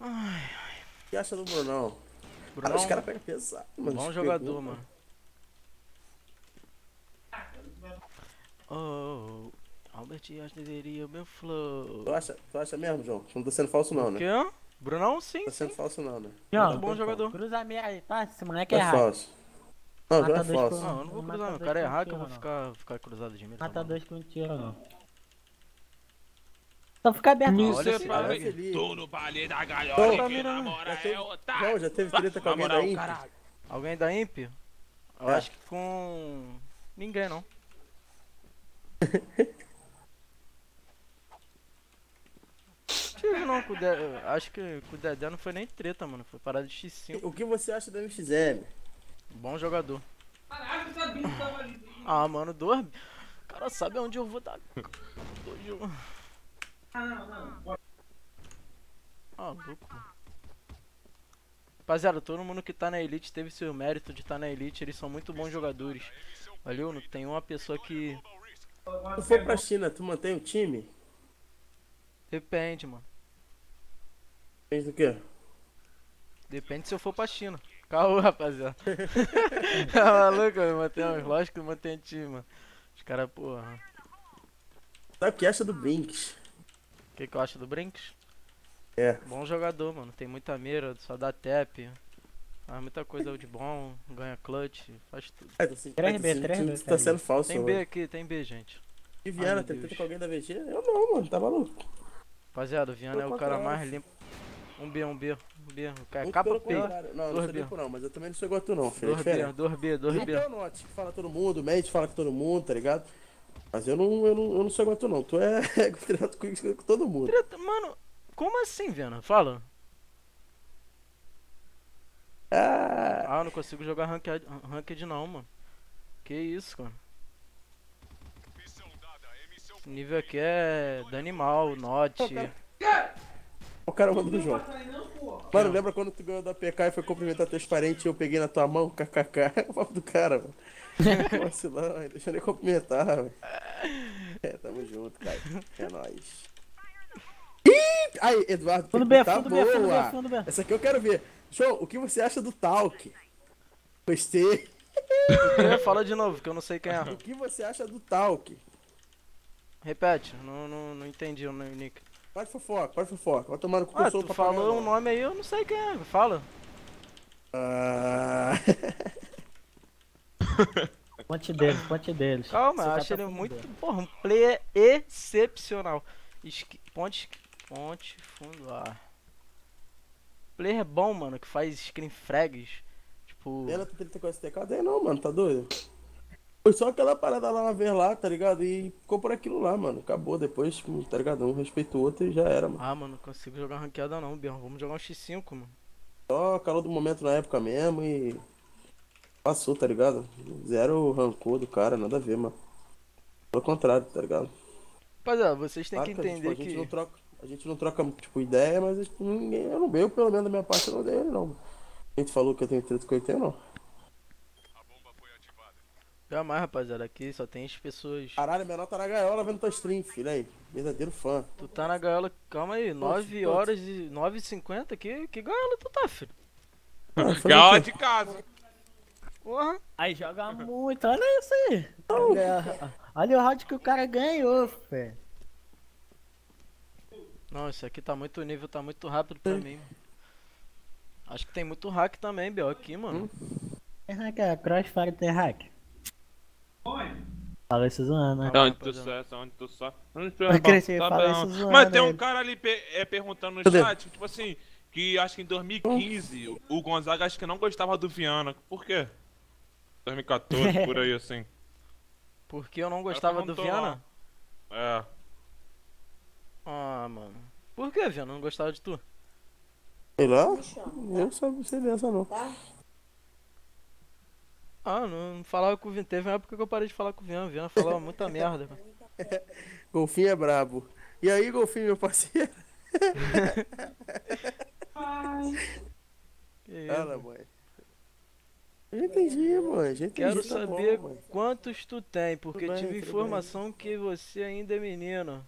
O que acha do Brunão? Cara, Brunão, os caras pegam pesado, mano. bom jogador, perguntas. mano. Oh, Albert Dias deveria o meu flow. Tu acha, tu acha mesmo, João? Não tô sendo falso não, O né? quê? Brunão, sim, Tá sim. sendo falso não, né? Não, Tá bom jogador. Cruza a meia aí, tá? Esse moleque É é errado. falso. Não, João é falso. Não, eu não vou cruzar, não. O cara é com hack, eu vou não. ficar, ficar cruzado de mim. tá Mata dois com um tiro, não. Então fica aberto. Olha cara, aí. feliz. Tô no baile da Tô galhola que mira, namora Já teve- é otário. João, já teve treta com alguém da Imp? caralho. Alguém da Imp? Eu É. acho que com. Ninguém não. Tive não, com o Dedé. Acho que com o Dedé não foi nem treta, mano. Foi parada de X5. O que você acha do MXM? Bom jogador. Ah, mano, dois. O cara sabe aonde eu vou dar. Dois Ah, louco. mano. Rapaziada, todo mundo que tá na Elite teve seu mérito de estar na Elite. Eles são muito bons jogadores. Valeu? Não tem uma pessoa que. Se tu for pra China, tu mantém o time? Depende, mano. Fez do quê? Depende se eu for pra China. Caô, rapaziada. tá maluco? Eu mantenho, lógico que eu mantenho time, mano. Os caras, porra. Sabe o que acha do Brinks? O que, que eu acho do Brinks? É. Bom jogador, mano. Tem muita mira, só dá tap. Faz muita coisa de bom, ganha clutch, faz tudo. É, tô sentindo, Três tô B, sentindo três que B, você tá três B. sendo falso. Tem mano. B aqui, tem B, gente. E Ai, Viana, Deus. treta com alguém da VG? Eu não, mano, tá maluco. Rapaziada, o Viana é o cara mais limpo. Um B, um B, um B. O cara, Muito capa P. Não, não Dois sou B. limpo não, mas eu também não sou igual a tu não, filho. É 2 B, diferente. 2 B, 2 Limpo B. é o Note, que fala todo mundo, o Mate fala com todo mundo, tá ligado? Mas eu não, eu não, eu não sou igual tu não. Tu é treinado com, com todo mundo. Treta- Mano, como assim, Viana? Fala. Ah, Ah, eu não consigo jogar ranked, ranked não, mano. Que isso, cara. Esse nível aqui é do animal, note. o cara mandou o João. Mano, lembra quando tu ganhou da PK e foi cumprimentar teus parentes e eu peguei na tua mão? KKK. É o papo do cara, mano. Vacilão, deixa eu nem cumprimentar, velho. É, tamo junto, cara. É nóis. Ih! Aí, Eduardo, Fundo B, tá fundo B, fundo B, boa. fundo B. Essa aqui eu quero ver. Show, o que você acha do Talk? Gostei. Fala de novo, que eu não sei quem é. O que você acha do Talk? Repete, não, não, não entendi o nick. Pode fofoca, pode fofoca. Vai tomar no cu, Ah, tu falou um nome aí, eu não sei quem é. Fala. Ah... Ponte deles, ponte deles. Calma, eu tá acho ele muito. fundo. Porra, um player excepcional. Esqui... Ponte. Ponte, fundo ar. Player bom, mano, que faz screen frags. Tipo. Ela tá treta com esse TK? Daí não, mano, tá doido? Foi só aquela parada lá na vez lá, tá ligado? E ficou por aquilo lá, mano. Acabou depois, tá ligado? Um respeita o outro e já era, mano. Ah, mano, não consigo jogar ranqueada não, Bion. Vamos jogar um X5, mano. Só calor do momento na época mesmo e. Passou, tá ligado? Zero rancor do cara, nada a ver, mano. Pelo contrário, tá ligado? Rapaziada, vocês têm Claro que a gente- entender a gente que. não troca, a gente não troca, tipo, ideia, mas tipo, ninguém, eu não eu, pelo menos da minha parte, eu não odeio ele, não. mano. A gente falou que eu tenho treta com ele, não. Jamais, rapaziada. Aqui só tem as pessoas. Caralho, menor tá na gaiola vendo tua stream, filho aí. Verdadeiro fã. Tu tá na gaiola. Calma aí, 9 quanto? horas e 9h50 aqui. Que gaiola tu tá, filho? Ah, quê? de casa. Porra. Aí joga muito, olha isso aí. Olha, olha o round que o cara ganhou, fé. Não, isso aqui tá muito. O nível tá muito rápido pra mim. Acho que tem muito hack também, Biel, aqui, mano. Tem hack, é Crossfire tem hack. Fala isso zoando, né? É onde tu sai, onde tu sai. Onde tu fala isso zoando, Mas tem um ele. cara ali pe- é, perguntando no Cadê? chat, tipo assim, que acho que em 2015 o- o Gonzaga acho que não gostava do Viana. Por quê? 2014, por aí assim. Porque eu não gostava do Viana? É. Ah, mano. Por que, Viana? Não gostava de tu? Sei lá? Eu não sabia sei dessa, não. Ah, não, não falava com o Viana. Teve uma época que eu parei de falar com o Viana. O Viana falava muita merda. Golfinho é brabo. E aí, Golfinho, meu parceiro? Que isso? Fala, mãe. Já entendi, entendi. Quero tá saber bom, quantos tu tem, porque Tudo bem, tive informação que você ainda é menino.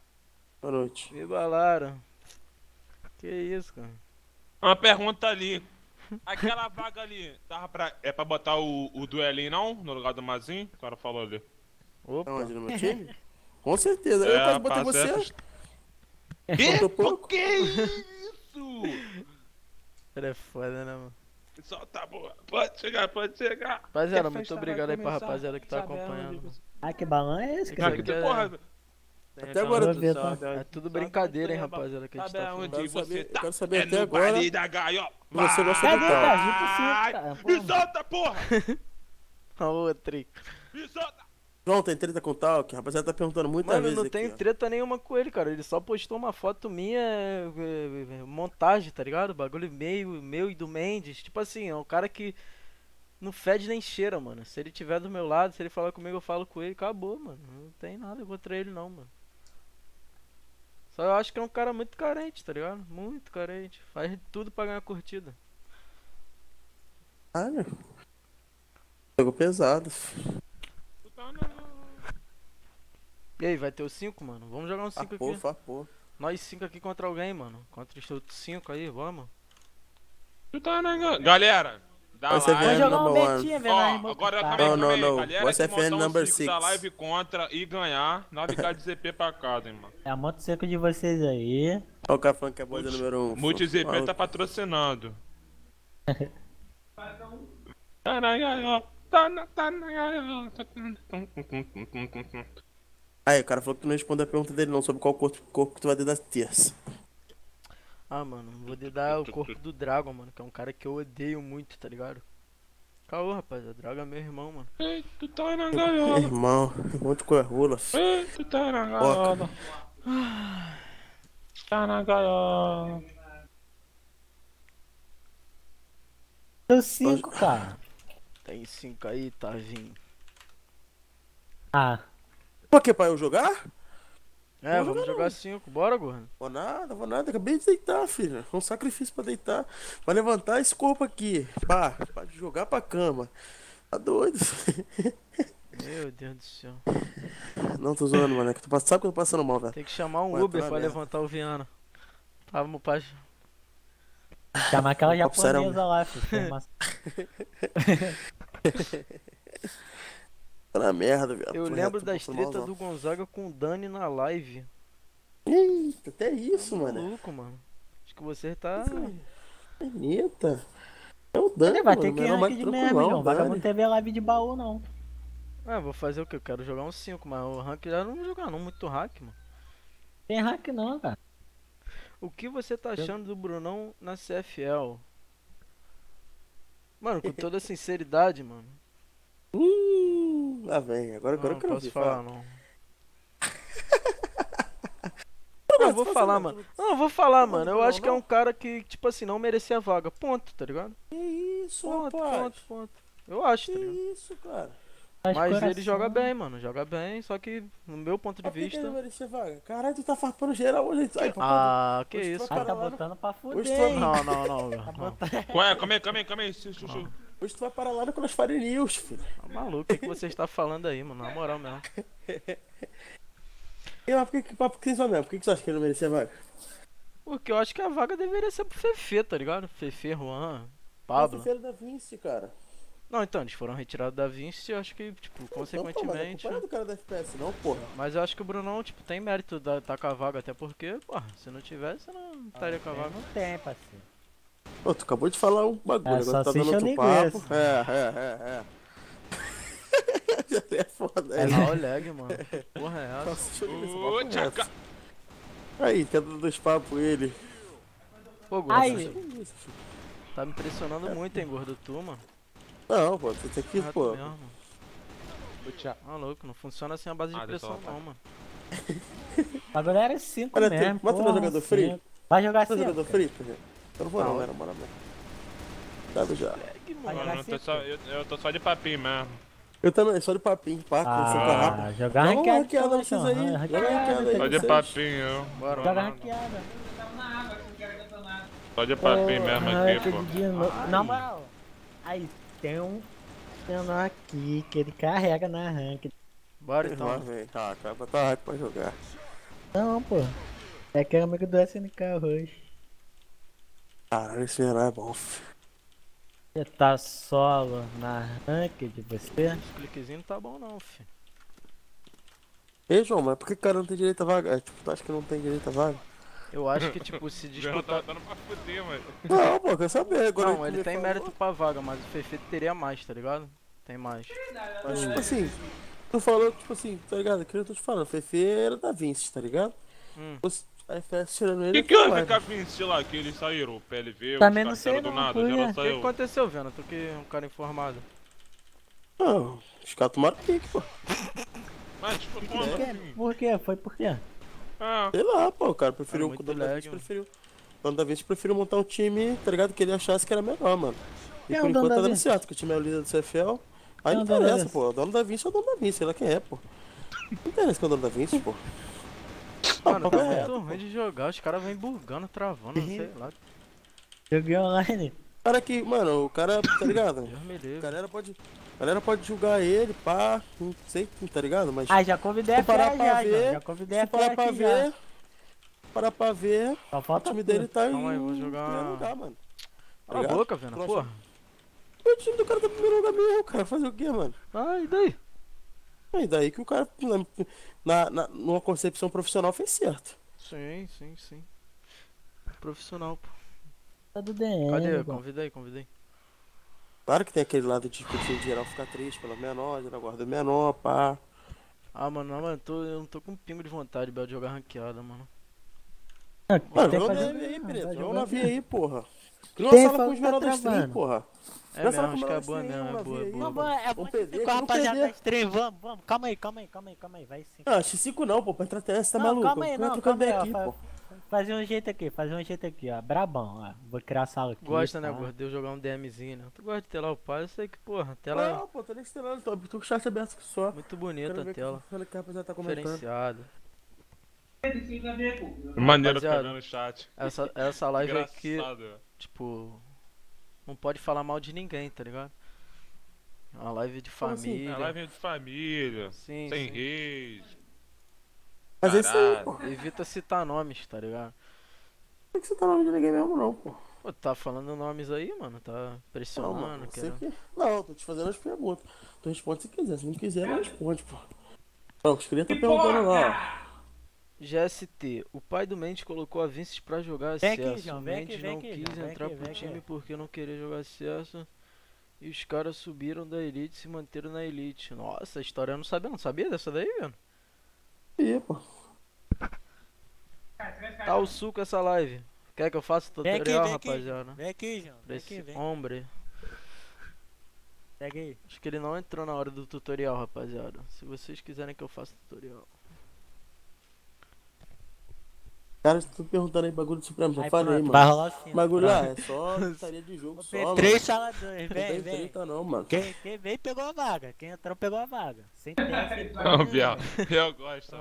Boa noite. Me balaram. Que isso, cara? Uma pergunta ali. Aquela vaga ali, tava pra, é pra botar o, o duelinho não? No lugar do Mazinho? O cara falou ali. Opa. Onde, no meu time? Com certeza. Eu quase botei você. Faltou pouco. Que isso? Ele é foda, né, mano? Pessoal, tá boa. Pode chegar, pode chegar. Rapaziada, Que a muito obrigado aí pra rapaziada que tá acompanhando. Ah, que balão é esse, cara? É- porra, Até agora. Vou ver, tá? É tudo brincadeira, hein, rapaziada, que a gente tá falando. Quero você tá? quero saber é até agora da gaiola. você gosta do tal. Me solta, porra! A outra. aí. Me solta! João, tem treta com o Talk? A rapaziada tá perguntando muitas Mano, eu vezes não aqui, tenho ó. treta nenhuma com ele, cara. Ele só postou uma foto minha, é, é, é, montagem, tá ligado? Bagulho meio, meu e do Mendes. Tipo assim, é um cara que não fede nem cheira, mano. Se ele tiver do meu lado, se ele falar comigo, eu falo com ele. Acabou, mano. Não tem nada contra ele, não, mano. Só eu acho que é um cara muito carente, tá ligado? Muito carente. Faz tudo pra ganhar curtida. Caralho. Pegou pesado. E aí, vai ter o 5, mano? Vamos jogar um 5 Farpou, aqui. farpou. Nós 5 aqui contra alguém, mano. Contra os outros 5 aí, vamos. Tu tá na ga- Galera, da Vai ser Vamos jogar um betinha, velho. Ó, remote, agora tá? aí, Não, não, não. Galera What's que FN montar um number cinco da six? live contra e ganhar 9k de ZP pra casa, hein, mano. É a moto seco de vocês aí. Olha o cara falando que é boa número 1. Um. Multi ZP tá patrocinando. Tá na Aí, o cara falou que tu não respondeu a pergunta dele não sobre qual corpo, corpo que tu vai dar terça. Ah, mano, vou dedar o corpo do Dragon, mano, que é um cara que eu odeio muito, tá ligado? Caô, rapaz, o Dragon é meu irmão, mano. Ei, tu tá na gaiola, Irmão, um monte de coisa rola. ei, tu tá na gaiola. Tá na gaiola. Deu 5, cara. Tem cinco aí, Tavinho. Ah, Por que, pra eu jogar? É, Vou vamos jogar jogar cinco, bora, gordo. Vou nada, vou nada. Acabei de deitar, filho. É um sacrifício pra deitar. Pra levantar esse corpo aqui. Pá, pra jogar pra cama. Tá doido? Meu Deus do céu. Não, tô zoando, mano. É que tu passa- sabe que eu tô passando mal, velho. Tem que chamar um tá Uber na pra merda. levantar o Viana. Vamos pra... chama aquela japonesa lá, filho. Uma- Tá na merda, velho. Eu lembro das tretas do Gonzaga com o Dani na live. Eita, até isso, mano. Maluco, mano. Acho que você tá... Eita. É o Dani, vai mano. ter que não vai rank de João. Dani. Vagabundo TV live de baú, não. Ah, vou fazer o que? Eu quero jogar um 5, mas o rank já não vou jogar não, muito hack, mano. Tem hack não, cara. O que você tá achando do Brunão na CFL? Mano, com toda sinceridade, mano. Hum, lá vem. Agora, agora não eu quero posso falar, fala. não. Não, eu vou falar, mano. Não, eu vou falar, mano. Eu acho que é um cara que, tipo assim, não merecia a vaga. Ponto, tá ligado? Que isso, Ponto, rapaz? ponto, ponto. Eu acho, Que tá ligado? isso, cara? Mas coração. ele joga bem, mano. Joga bem, só que, no meu ponto de Mas por que que ele vista. não merecia vaga? Caralho, tu tá farpando geral hoje. Ai. Ah, que isso, vai Ah, mano. tá lá botando pra fuder, tu? Não, não, não. Tá botando... Ué, calma aí, calma aí, calma aí. Hoje tu vai parar lá no Crossfire News, filho. Tá maluco, o que, que você está falando aí, mano? Na moral mesmo. E, mas por que que papo que só mesmo? Por que que tu acha que ele não merecia vaga? Porque eu acho que a vaga deveria ser pro Fefe, tá ligado? Fefe, Juan, Pablo. Feira da Vinci, cara. Não, então, eles foram retirados da Vinci, eu acho que, tipo, Não, pô, mas a consequentemente. culpa não é do cara da FPS, não, porra. Mas eu acho que o Brunão, tipo, tem mérito da tá com a vaga, até porque, porra, se não tivesse, não estaria com a vaga. Não tem, parceiro. Pô, tu acabou de falar um bagulho, É, agora tá dando outro papo. linguiça. É, é, é, é. Já é foda, É é. lá o lag, mano. Porra, é essa? Nossa, deixa eu ver esse Ô, reto. Aí, quer dar dois papos ele. Pô, gordo, Ai. você tá me impressionando muito, hein, gordo, tu, mano. Não, pô, você tem que, Ah, tu pô. mesmo. Maluco, não funciona assim a base de Ah, pressão, não, mano. A galera é 5 Olha, tu- mesmo. bota no porra, jogador free. cinco. Vai jogar Você é 5. jogador free? Eu não vou não, Não. era bora mesmo. Já. Mano. jogar Mano, eu tô, só, eu, eu tô só de papinho mesmo. Eu também, só de papinho, pá, ah, você tá rápido. Ah, jogar uma ranqueado. ranqueada então, então, aí, ranqueada, joga ranqueada aí. tem Só de papinho. Bora, Joga ranqueada. Só de papinho mesmo Ah, aqui, pô. de novo. Na moral, aí tem um menor aqui que ele carrega na rank. Bora Então, vem. Ah, cara, botar hype pra jogar. Não, pô. É aquele amigo do SNK hoje. Caralho, esse herói é bom, filho. Você tá solo na rank de você? Esse cliquezinho não tá bom, não, filho. Ei, João, mas por que o cara não tem direito a vaga? É, tipo, tu acha que não tem direito a vaga? Eu acho que, tipo, se O disputar. tá dando pra fuder, mano. Não, pô, quer saber agora. Não, ele tem mérito pra vaga, mas o Fefe teria mais, tá ligado? Tem mais. Mas, tipo assim, tu falou, tipo assim, tá ligado? Que eu tô te falando, Fefe era da Vinci, tá ligado? Hum. Os- A FS tirando O ele. que que houve com a Vinci lá? Que eles saíram? O PLV, Também os carteira do não, nada, já quê? não O que saiu. aconteceu, Vena? Tu que é um cara informado. Não, os caras tomaram pique, pô. Mas, tipo, Por quê? assim? Por quê? Foi por quê? Ah, Sei lá, pô, o cara preferiu. o dono da lag, Vinci preferiu. O dono da Vinci preferiu montar um time, tá ligado? Que ele achasse que era melhor, mano. E é por o enquanto tá dando certo, que o time é o líder do CFL. Aí é não o interessa, pô. O dono da Vinci é o dono da Vinci, sei lá quem é, pô. Não interessa quem é o dono da Vinci, pô. Mano, tá papo muito ruim de jogar, os caras vêm bugando, travando, não sei lá. Joguei online. Cara que, mano, o cara, tá ligado? Deus me A livre. galera pode. A galera pode julgar ele, pá, não sei, tá ligado? Mas Ah, já convidei a parar pra já, ver, já. Já convidei a parar pra já. ver, parar pra ver, Só o falta time tu. dele tá em Calma aí, vou primeiro jogar- lugar, mano. Cala a Ligado? boca, Vena, Trouxa. porra. O time do cara tá em primeiro lugar mesmo, cara. Fazer o quê, mano? Ah, e daí? E daí que o cara, na, na, numa concepção profissional, fez certo. Sim, sim, sim. Profissional, pô. Tá do DM. Cadê? Convida aí, convida aí. Claro que tem aquele lado de que o time geral fica triste pela menor, geral guarda menor, pá. Ah, mano, não, mano, eu, tô, eu não tô com um pingo de vontade, Bel, de jogar ranqueada, mano. Ah, Mano, joga navio aí, Preto. Joga jogar navio aí, porra. Cria uma sala fala com os que tá menores da stream, porra. É Nessa mesmo, acho que é boa mesmo, é boa, boa, Não, boa. é bom PD com a com rapaziada da stream, vamos, vamos, calma aí, calma aí, calma aí, calma aí, vai sim. Ah, X5 não, pô, pra entrar TS tá não, maluco. calma aí, não, calma trocando aí, pô. Fazer um jeito aqui, fazer um jeito aqui, ó, brabão, ó, vou criar a sala aqui. Gosta, né, tá? gordo, de eu jogar um DMzinho, né? Tu gosta de ter lá o pai, eu sei que, porra, tela Não, pô, tô nem estrelando, tô, tô com o chat aberto aqui só. muito bonita a o que tela. o que a tá comentando. Diferenciada. Maneiro ficar Rapaziada. vendo o chat. Essa, essa live aqui, Engraçado. tipo, não pode falar mal de ninguém, tá ligado? É uma live de assim? família. É live de família, Sim, sem sim. reis. Mas é isso aí, pô. Evita citar nomes, tá ligado? Não tem que você tá nome de ninguém mesmo, não, pô. Pô, tu tá falando nomes aí, mano? Tá Não, pressionando, mano, você querendo... que... Não, tô te fazendo as perguntas. Tu responde se quiser, se não quiser, não responde, pô. Não, os crias tá perguntando lá, ó. GST, o pai do Mendes colocou a Vinces pra jogar Vem aqui, acesso. João, o aqui, Mendes não aqui, quis João, entrar aqui, pro time aqui. porque não queria jogar acesso. E os caras subiram da elite e se manteram na elite. Nossa, a história eu não sabia, não sabia dessa daí, velho? Ih, pô. Tá o suco essa live. Quer que eu faça o Vem aqui, tutorial, vem aqui. rapaziada? Vem aqui, João, Pra vem aqui, esse vem. hombre. Pega aí. Acho que ele não entrou na hora do tutorial, rapaziada. Se vocês quiserem que eu faça tutorial. Cara, tô perguntando aí bagulho do Supremo, já Aí, falei, pronto, mano. Vai rolar assim. Bagulho lá, pronto. é só estaria de jogo só, P3 mano. sala 2, Não vem, tem vem. treta não, mano. Quem, quem veio pegou a vaga, quem entrou pegou a vaga. Sem tempo. Não, Biel, eu gosto.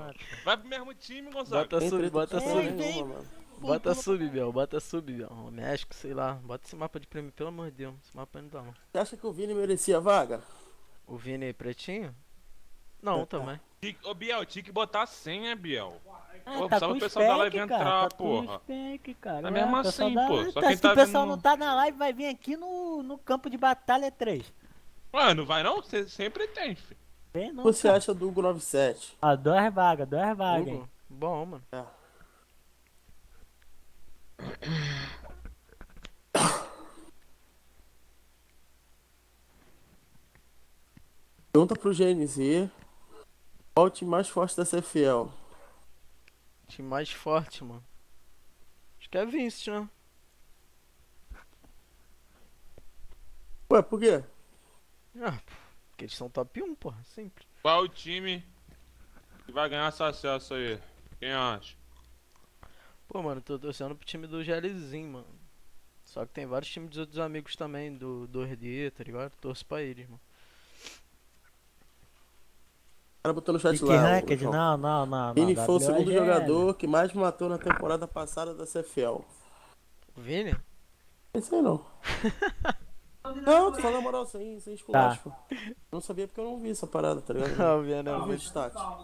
Vai pro mesmo time, Gonzaga. Bota Tem sub, treta bota sub. mano. Bota sub, Biel, bota sub, Biel. México, sei lá. Bota esse mapa de prêmio, pelo amor de Deus. Esse mapa aí não dá, não. Você acha que o Vini merecia a vaga? O Vini pretinho? Não, É, tá. também. Tinha que- Ô, Biel, tinha que botar a senha, Biel. Ah, Pô, tá só com o pessoal da live spec, entrar, cara, tá com porra. spec, cara. É mesmo assim, da- pô, só Tá, quem se tá o pessoal vendo não tá na live, vai vir aqui no, no campo de batalha 3. Ué, não vai não? Você sempre tem, filho. Vem não, Você cara. acha do Hugo 97? Ó, duas vagas, duas vagas. hein. Hugo, Bom, mano. Pergunta pro GNZ. Qual o time mais forte da CFL? Time mais forte, mano. Acho que é Vince, né? Ué, por quê? Ah, porque eles são top 1, porra. Sempre. Qual o time que vai ganhar esse acesso aí? Quem acha? Pô, mano, tô torcendo pro time do GLzinho, mano. Só que tem vários times dos outros amigos também, do, do RD, tá ligado? Torço pra eles, mano. O cara botou no chat lá. o Ranked? João. Não, não, não. não. Vini foi o segundo WGL. jogador que mais matou na temporada passada da CFL. O Vini? Não sei não. Não, tô falando na moral, sem, sem esculacho. Tá. pô. Eu não sabia porque eu não vi essa parada, tá ligado? Ah, o Vini é Eu não vi o destaque. Ah,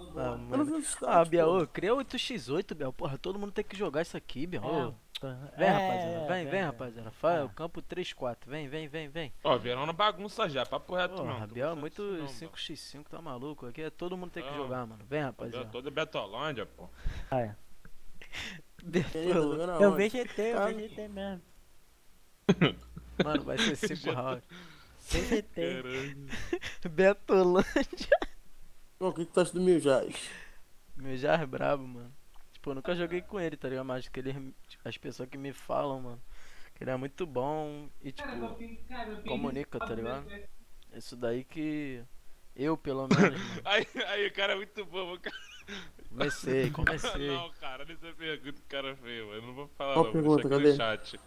Eu não vi o destaque. Ah, pô. ô, cria 8x8, Biel. Porra, todo mundo tem que jogar isso aqui, Biel. Ô, É, Vem, é, rapaziada. Vem, vem, é. rapaziada. Faz É. o campo 3-4. Vem, vem, vem, vem. Ó, verão na bagunça já, papo reto Porra, mesmo. Biel é muito Não, 5x5, tá maluco? Aqui é todo mundo tem que Não. jogar, mano. Vem, Biel, rapaziada. Toda Betolândia, pô. Ah, é. Tá Eu aonde? vegetei, eu Tá. vegetei mesmo. Mano, vai ser 5 rounds. Vegetei. Betolândia. Ô, O que que tu acha do Mil Jazz? Meu já é brabo, mano. Tipo, eu nunca joguei com ele, tá ligado? Mas que ele, tipo, as pessoas que me falam, mano, que ele é muito bom e, tipo, comunica, tá ligado? Isso daí que eu, pelo menos, mano, Aí, aí, o cara é muito bom, o cara. comecei, comecei. Não, cara, olha essa pergunta que o cara fez, mano. Eu não vou falar, Qual não. pergunta? Vou deixar Cadê? aqui no chat.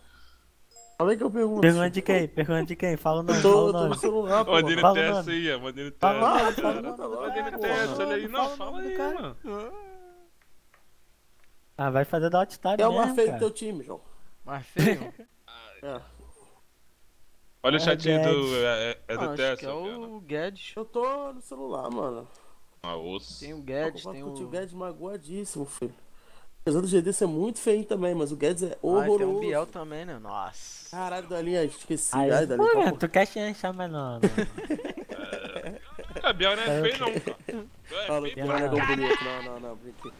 Fala aí que eu pergunto. Pergunta de quem? Pergunta de quem? Fala o nome, Eu fala tô, o eu tô no celular, pô. Mandei no Fala teste aí, ó. Mandei no Fala teste. fala do Mandei no teste, olha aí. fala Não, fala aí, cara. mano. Ah, vai fazer da Outstar É o mais feio do teu time, João. Mas feio? É. Olha o É, chatinho do. É, é Ah, do acho teste, que é o Guedes. Eu tô no celular, mano. Ah, osso. Tem o Guedes, tem o o... Guedes magoadíssimo, filho. Apesar do GD ser muito feio também, mas o Guedes é Ah, horroroso. tem o Biel também, né? Nossa. Caralho, Dalinha, esqueci. Ai, qual velho, foi? tu quer chanchar, mas não. não. A Biel não é feio, não, cara. Tu é Fala, Biel é um negão bonito. Não, não, não, brinquei.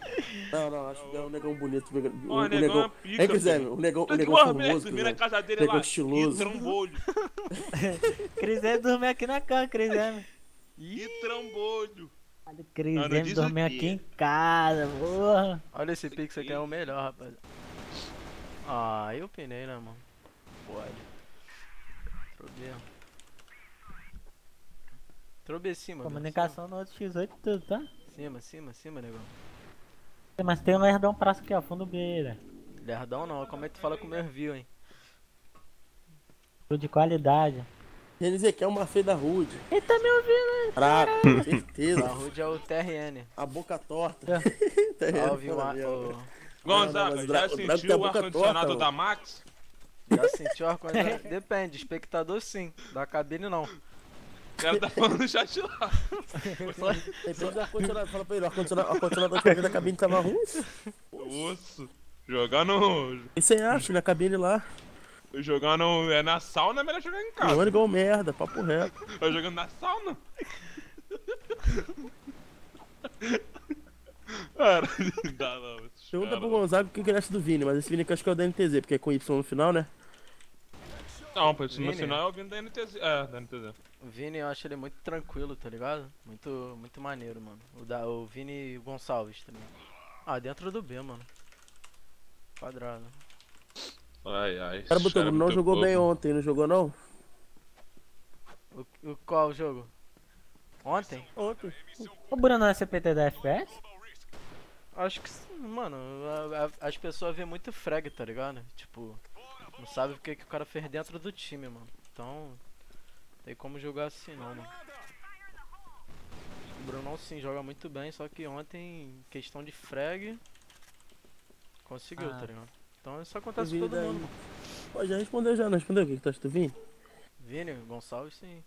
Não, não, acho que o Biel é um negão bonito. O, Ó, o negão é negão. pica, É que filho. o negão, o negão formoso. que vira a vem. casa dele Negão lá, estiloso. e trambolho. Cris dormiu aqui na cama, Cris M. E trambolho. Cris não M diz dormiu quê? aqui em casa, porra. Olha esse pix aqui é o melhor, rapaz. Ah, eu penei, né, mano? Pode. Problema. Trobe cima, velho. Comunicação no outro X8 tudo, tá? Cima, cima, cima, negão. Mas tem um lerdão praça aqui, ó, fundo beira. Lerdão não, como é que tu fala com o meu envio, hein? Tudo de qualidade. Aqui é uma feia da Rude. Ele tá me ouvindo, Fraco, A certeza. Rude é o TRN. A boca torta. Salve o, a- o- Gonzaga, o já o sentiu a o ar-condicionado da Max? Já sentiu a coisa? Depende, espectador sim, da cabine não. O cara tá falando no chat lá. Depende do ar-condicionado. Fala pra ele, o ar-condicionado o ar-condicionado da cabine tava ruim. Osso. Jogar no. E você acha, na cabine lá? Jogar no. É na sauna é melhor jogar em casa. era igual merda, papo reto. Tá jogando na sauna? Cara, não dá não. esses Pergunta pro. Gonzaga o que ele acha do Vini, mas esse Vini que eu acho que é o da NTZ, porque é com Y no final, né? Não, pô, esse no Vini? sinal é o vindo da NTZ. É, da NTZ. O Vini eu acho ele muito tranquilo, tá ligado? Muito, muito maneiro, mano. O, da, o Vini Gonçalves também. Ah, dentro do B, mano. Quadrado. Ai, ai. O cara botou, não jogou bem ontem, não jogou não? O, o qual jogo? Ontem? Ontem. O Bruno é CPT da FPS? Acho que sim, mano. a- a- as pessoas vêem muito frag, tá ligado? Tipo, não sabe o que, que o cara fez dentro do time, mano. Então, tem como jogar assim não, mano. O Brunão sim joga muito bem, só que ontem, questão de frag, conseguiu, Ah. tá ligado? Então isso acontece com todo mundo, mano. Pô, já respondeu já, não respondeu? O que que tu acha do Vini? Vini, Gonçalves sim.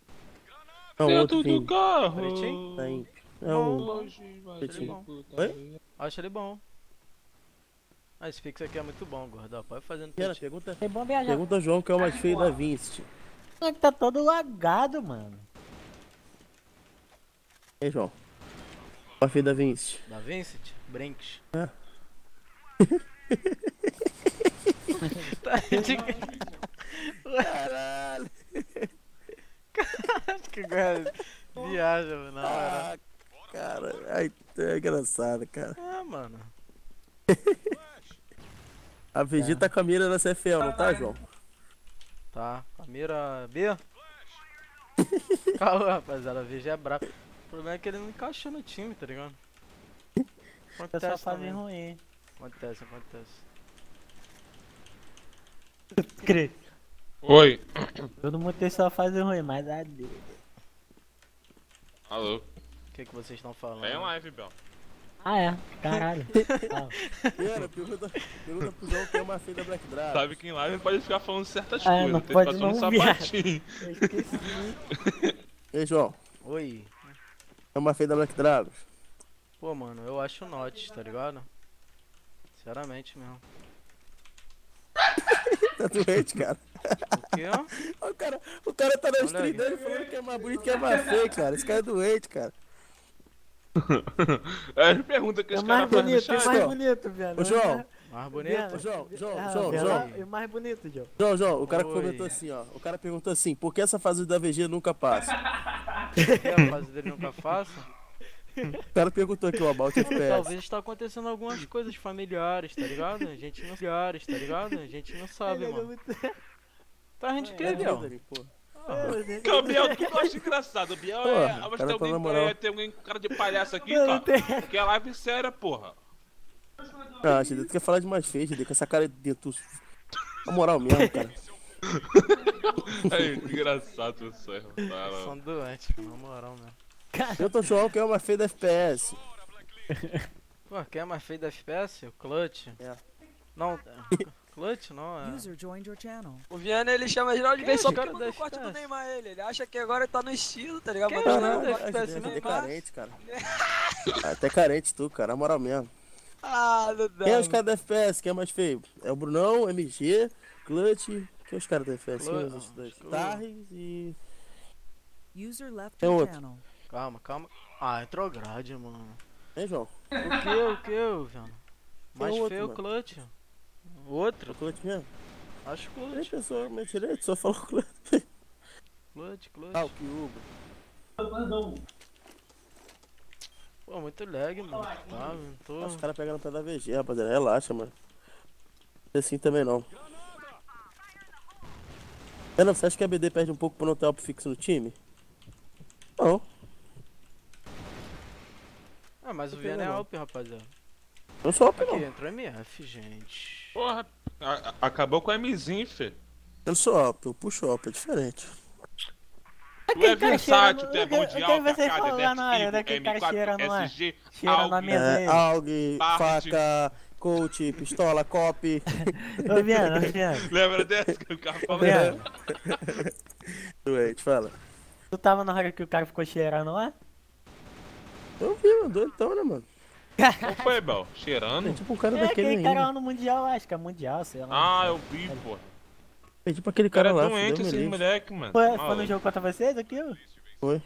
Não, outro Dentro do Vini. carro. Pretinho? Tá. É o... Hoje vai Pretinho. ser bom. Oi? Acho ele bom. Ah, esse fix aqui é muito bom, gordão. Pode fazer no Pera, pergunta, Tem bom viajar. pergunta João que é o mais feio da Vincent. É que tá todo lagado, mano. Hein, João? O mais feio da Vincent. Da Vincent? Brinks. É. tá de... Caralho. Caralho, que coisa. Viaja, mano. Ah, cara, ai, é engraçado, cara. Ah, mano. A VG tá com a mira na CFL, não tá, João? Tá. A mira B. Calma, rapaziada. A VG é brabo. O problema é que ele não encaixou no time, tá ligado? Acontece fazem também. ruim. Acontece, acontece. Oi. Todo mundo tem só fazem ruim, mas a dele. Alô. O que, que vocês estão falando? Tá em live, Bel. Ah, é? Caralho. Ah, Pera, pergunta, pergunta pro João que é uma feia da Black Dragon. Sabe que em live pode ficar falando certas Ah, coisas. não tem que pode não, viado. sapatinho. eu esqueci. Ei, João, Oi. é uma feia da Black Dragon. Pô, mano, eu acho o Not, tá ligado? Sinceramente mesmo. Tá doente, cara. O quê? O cara, o cara tá na stream dele falando que é mais bonito que é mais feio, cara. Esse cara é doente, cara. É as perguntas que É cara mais faz no bonito, é o chat. mais João. bonito, viado. Ô, João, Mais Ô, bonito? João, João, Ah, João, João. é o mais bonito, João. João, João, o cara Oi. comentou assim, ó. O cara perguntou assim, por que essa fase da VG nunca passa? Que a fase dele nunca faça? O cara perguntou aqui o About FPS. Talvez tá acontecendo algumas coisas familiares, tá ligado? A gente não familiares, tá ligado? A gente não sabe, mano. Tá rindo de quê, Biel? Pô. Que o Biel, eu acho engraçado? O Biel é. Mas o cara tem tá alguém, é, tem alguém com cara de palhaço aqui, cara. tem. Que é live séria, porra. Ah, Gide, tu quer falar de mais feio, Gide, com essa cara de tu. Na moral mesmo, cara. É que engraçado isso aí, mano. São doentes, na moral mesmo. Eu tô João que é uma feia da FPS. Pô, quem é mais feio da FPS? O Clutch? É. Não, Clutch não, é. User joined your channel. O Viana ele chama geral de Quem vez é só porque cara mandou o corte do? Neymar ele. Ele acha que agora ele tá no estilo, tá ligado? Quem é Mandou geral cara da FPS do mesmo? É carente, cara. Ah, Até carente tu, cara, na moral mesmo. Ah, não dá. Quem é os caras da FPS? Quem é mais feio? É o Brunão, MG, Clutch. Quem é os caras da FPS? Quem é os dois? Tarres e. User left Tem your outro. channel. Calma, calma. Ah, entrou grade, mano. Hein, João? O que, o que, velho? Mais outro, feio o mano. Clutch. O É outro? o Clutch mesmo? Acho Clutch. pessoa me direito, só falou Clutch. clutch, clutch. Ah, o Kyuba. Pô, muito lag, mano. Tá, não tô. Os caras pegando pé da VG, rapaziada. Relaxa, mano. Não é assim também não. Renan, você acha que a BD perde um pouco por não ter alpo fixo no time? Não. Ah, mas o Viana é. Alp, rapaziada. Não sou Aqui, não. entrou MF, gente. Porra, a- a- acabou com a Mzinho, fê. Eu sou alpo, eu puxo alpo, é diferente. Tu é cara versátil, cheira tu é bom o de que alta, lá na hora, Netflix, daquele cara cheira, não é? SG, Cheira na AUG, mesa. É. AUG, faca, coach, pistola, cop. Ô, Viana, ô, Viana. Lembra dessa que o cara falou? Viana. Doente, fala. Tu tava na hora que o cara ficou cheirando lá? Eu vi, mano, doentão, né, mano? Qual foi, Bel? Cheirando? É tipo um cara É daquele aquele cara lá no Mundial, acho que é Mundial, sei lá. Ah, eu vi, pô. É tipo aquele O cara cara é lá, doente fudeu, esse moleque, mano. Foi, Tá foi no jogo contra vocês aquilo? Foi.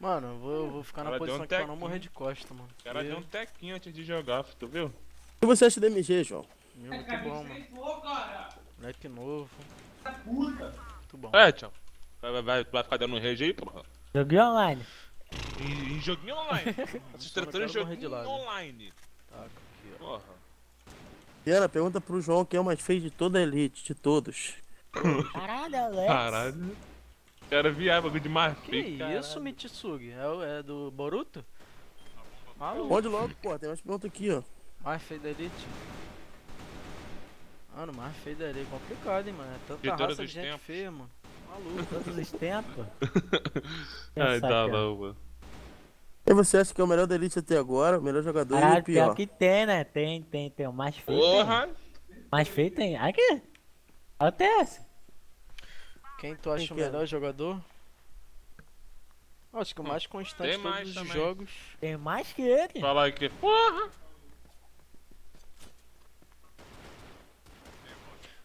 Mano, eu vou, eu vou ficar na Ela deu posição um aqui pra não morrer de costa, mano. O cara deu um tequinho antes de jogar, tu viu? O que você acha do MG, João? Meu, muito bom, mano. Moleque novo. Muito bom. É, tchau. Vai, vai, vai, vai ficar dando rage aí, porra. Joguei online. Em, em joguinho online. Quero morrer de joguinho lado. online. Tá, aqui, ó. Porra. Diana, pergunta pro João quem é o mais feio de toda a elite, de todos. Caralho, Alex. Caralho. Cara, viado, bagulho de mais Que feio. isso, Mitsugi? É, é do Boruto? Maluco. Pode logo, pô, tem mais pergunta aqui, ó. Mais feio da Elite? Mano, mais feio da Elite é complicado, hein, mano. É tanta todos raça de gente tempos. feia, mano. Maluco. Todos os tempos. Ai, tá ó. não, mano. Quem você acha que é o melhor da elite até agora, o melhor jogador e Caralho, o pior pior? que tem, né? Tem, tem, tem. O mais feio Porra. tem. Mais feio tem. Aqui. Olha o TS. Quem tu acha Quem o que é? melhor jogador? Acho que o mais constante Tem de todos mais os jogos. Tem mais que ele. Fala aqui. Porra.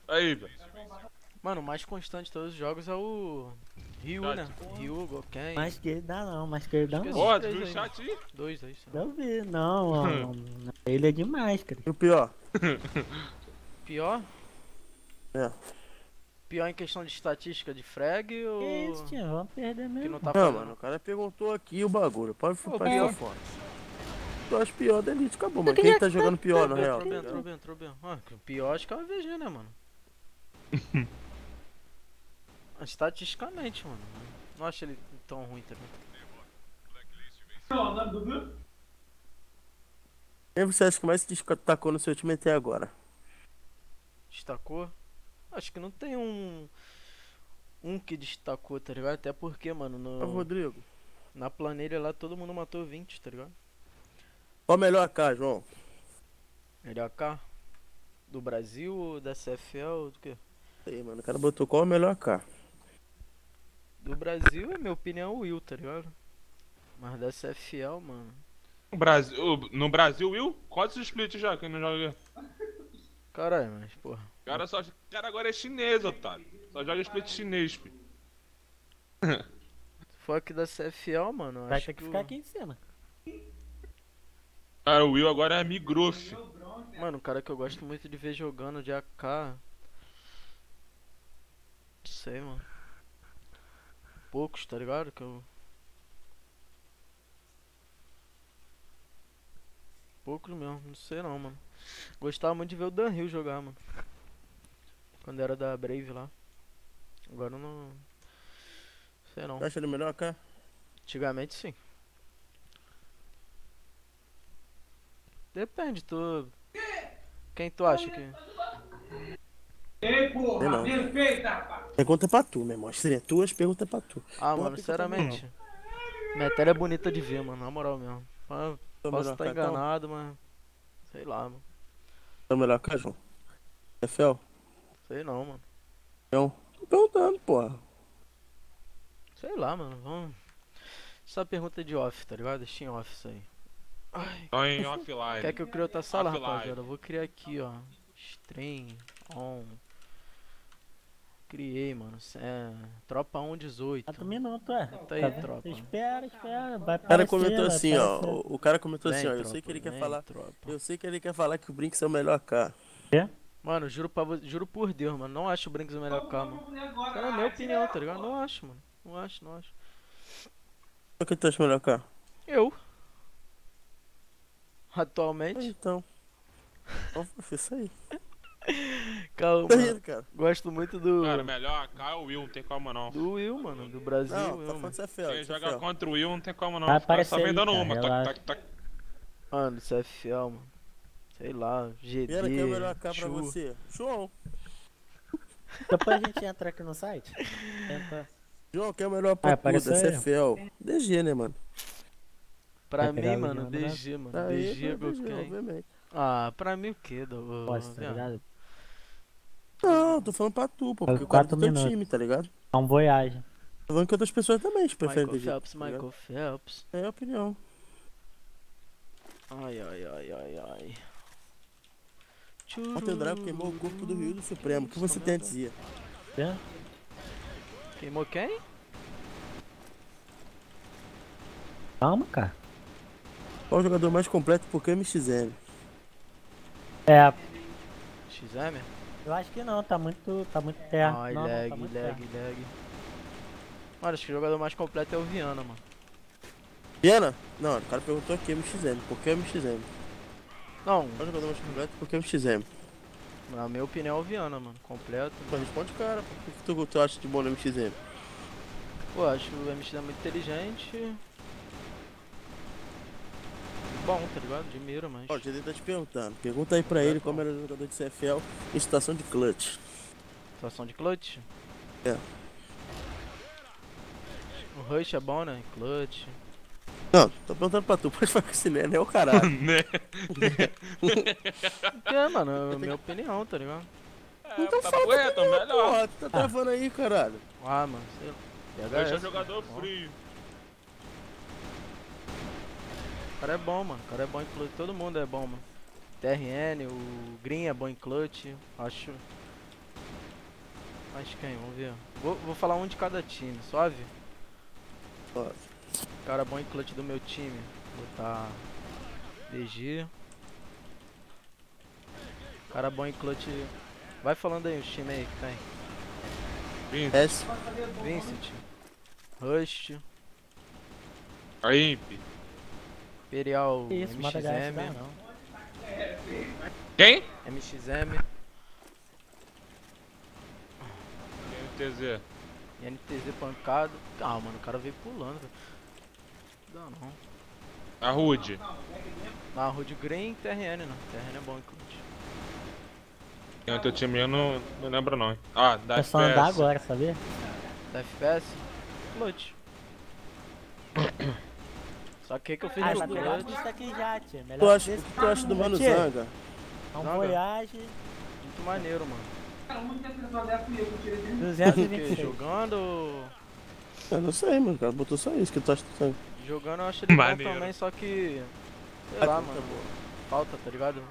Aí, velho. Mano, o mais constante de todos os jogos é o Ryu, Tá, né? Ryu, Goken. Mais que ele dá não, mais que ele dá que não. Porra, tu viu o aí, chat aí? Dois aí, só. Eu vi, não, ó, ele é demais, cara. E o pior? Pior? É. Pior em questão de estatística de frag Que ou. isso, tio, vamos perder Que mesmo. não tá Não, mano, o cara perguntou aqui o bagulho. Pode pode pior. ficar fora. Eu acho pior da elite, acabou, mano. Quem tá jogando pior, na real? Entrou bem, entrou bem, entrou bem. Ah, que o pior acho que é o VG, né, mano? Estatisticamente, mano. Não acho ele tão ruim também. Quem você acha que mais se destacou no seu time até agora? Destacou? Acho que não tem um. Um que destacou, tá ligado? Até porque, mano, É o no, Rodrigo. na planilha lá todo mundo matou 20, tá ligado? Qual o melhor AK, João? Ele é AK? Do Brasil ou da CFL? Do quê? Aí, mano, o cara botou qual o melhor AK? Do Brasil, é minha opinião, o Will, tá ligado? Mas da CFL, mano. No Brasil, no Brasil, Will? Quantos splits já? Quem não joga? Caralho, mas, porra. O cara, só, o cara agora é chinês, otário. Só joga split chinês, filho. Aqui da CFL, mano, Vai ter que o- ficar aqui em cima. Cara, o Will agora é migrou, filho. Mano, um cara que eu gosto muito de ver jogando de AK. Não sei, mano. Poucos, tá ligado? Que eu. Poucos mesmo, não sei não, mano. Gostava muito de ver o Dan Hill jogar, mano. Quando era da Brave lá. Agora eu não. Sei não. Acha ele melhor AK? Antigamente sim. Depende, tu. Quem tu acha que. Ei, porra, não. perfeita, rapaz. Pergunta pra tu, meu irmão. Seria tuas, pergunta pra tu. Ah, Porra, mano, sinceramente. Tela é bonita de ver, mano, na moral mesmo. Mas Seu posso melhor estar então? enganado, mas. Sei lá, mano. É o melhor AK, João? FL? Sei não, mano. João? Tô perguntando, porra. Sei lá, mano. Vamos. Essa pergunta é de off, tá ligado? Deixa em off isso aí. Ai, Tô em offline. quer que eu crie outra sala, Offline. rapaziada? Eu vou criar aqui, ó. Stream, on. Criei, mano. É, tropa 118. 4 minutos, é. Tá aí, Tá tropa. Espera, espera. Vai O cara comentou assim, ó. O o cara comentou assim, ó. Eu sei que ele quer vem, falar. tropa. Eu sei que ele quer falar que o Brinks é o melhor AK. É? Mano, juro, pra, juro por Deus, mano. Não acho o Brinks o melhor carro, mano. Cara, é a minha opinião, tá ligado? Não acho, mano. Não acho, não acho. Qual que tu acha melhor carro? Eu. Atualmente. Então. Isso aí. Calma. Tá rindo, cara. Gosto muito do. Cara, melhor AK é o Will, não tem como não. Do Will, mano. Do Brasil, Não, Will, tá mano. falando se é fel, Quem é joga contra o Will não tem como não. Vai só vem dando uma. Tac, tac, tac. Mano, isso é fiel, mano. Sei lá, GD. Viera, quem é o melhor carro pra você? João. Depois a gente entra aqui no site. Tenta. João, quem é o melhor pra Ah, tudo? apareceu Esse é. DG, né, mano? Pra Vai mim, mano, Legião, né? DG, mano. Aí, DG, é DG, obviamente. Ah, pra mim o quê, do. Posso, tá ligado? Não, tô falando pra tu, pô. Porque o cara quatro do teu minutos. time, tá ligado? É um Voyage. Tô falando que outras pessoas também te preferem Michael. Phelps, tá ligado? Michael Phelps. É a opinião. Ai, ai, ai, ai, ai. Ontem o Drago queimou o corpo do Rio do Supremo. O que você tem a dizer? Vendo? Queimou quem? Calma, cara. Qual o jogador mais completo por KMXM? É, XM? Eu acho que não, tá muito. tá muito perto. Ai, não, não, lag, tá muito lag, perto. lag. Mano, acho que o jogador mais completo é o Viana, mano. Viana? Não, o cara perguntou aqui MXM. Por que MXM? Não, Qual o jogador mais completo por que MXM? na minha opinião é o Viana, mano. Completo. Pô, responde o cara. O que, tu, tu acha de bom no MXM? Pô, acho o MX muito inteligente. Bom, tá ligado? Admiro, mas. Ó, o GD tá te perguntando. Pergunta aí pra ele como era o jogador de CFL em situação de clutch. Situação de clutch? É. O Rush é bom, né? Clutch. Não, tô perguntando pra tu. Pode falar com esse né? É o caralho. Né? O que é, mano? É a minha opinião, tá ligado? Então tá fala também, melhor. Porra, tu tá travando aí, caralho. Ah, mano, sei lá. Deixa o jogador bom. frio. O cara é bom, mano. O cara é bom em clutch. Todo mundo é bom, mano. TRN, o Green é bom em clutch. Acho. Acho quem? Vamos ver. Vou, vou falar um de cada time, suave? Suave. Cara bom em clutch do meu time. Vou botar. DG. Cara bom em clutch. Vai falando aí os times aí que tem. S. Vincent. Rust. Aí, Imp. Imperial. Isso, MXM. não. Quem? MXM. MTZ. E NTZ pancado. Ah, mano, o cara veio pulando. Não dá não. A Rude. Na Rude Green TRN, né? TRN é bom em clutch. Quem é teu time? Eu não, não lembro não. Ah, da É só andar FPS. agora, sabia? Da FPS, clutch. Só que o que eu fiz Ah, no clutch. isso aqui já, tia. Melhor Tu que acha, o esse. que tu acha do Mano Tia, Zanga? É um Zanga? Voyage Muito maneiro, mano. Cara, muito tempo que eu eu que tirei dele. Porque 226. jogando. ou- Eu não sei, mano. O cara botou só isso que tu acha do Zanga. Jogando eu acho ele bom Maneiro. também, só que. Sei Ah, lá, tá mano. bom. Falta, tá ligado?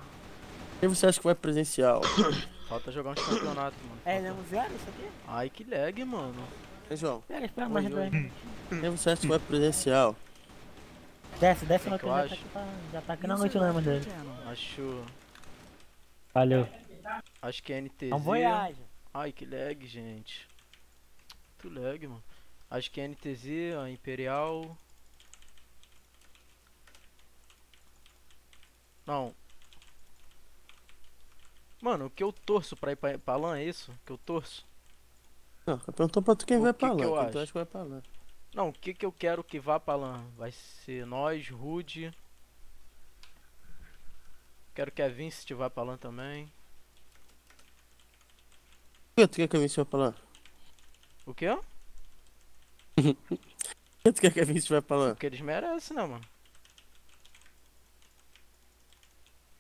Quem você acha que vai presencial? Falta jogar uns campeonatos, mano. É, não zero isso aqui? Ai, que lag, mano. Hein, João? Espera, espera mais dois minutos. Quem você acha que vai presencial? Desce, desce Quem no que que eu já tá, pra- já tá aqui na noite lemos your dele. Acho. Valeu. Acho que é NTZ. É um Voyage. Ai, que lag, gente. Muito lag, mano. Acho que é NTZ, a Imperial. Não. Mano, o que eu torço pra ir pra, pra LAN é isso? O que eu torço? Não, perguntou pra tu quem O vai que pra que lá. eu acho? acha que vai pra lá? Não, o que que eu quero que vá pra LAN? Vai ser nós, Rude. Quero que a Vincent vá pra LAN também. Tu quer que a Vinci vá pra lá? O quê? Tu quer que a Vinci vá pra lá? Porque eles merecem, né, mano?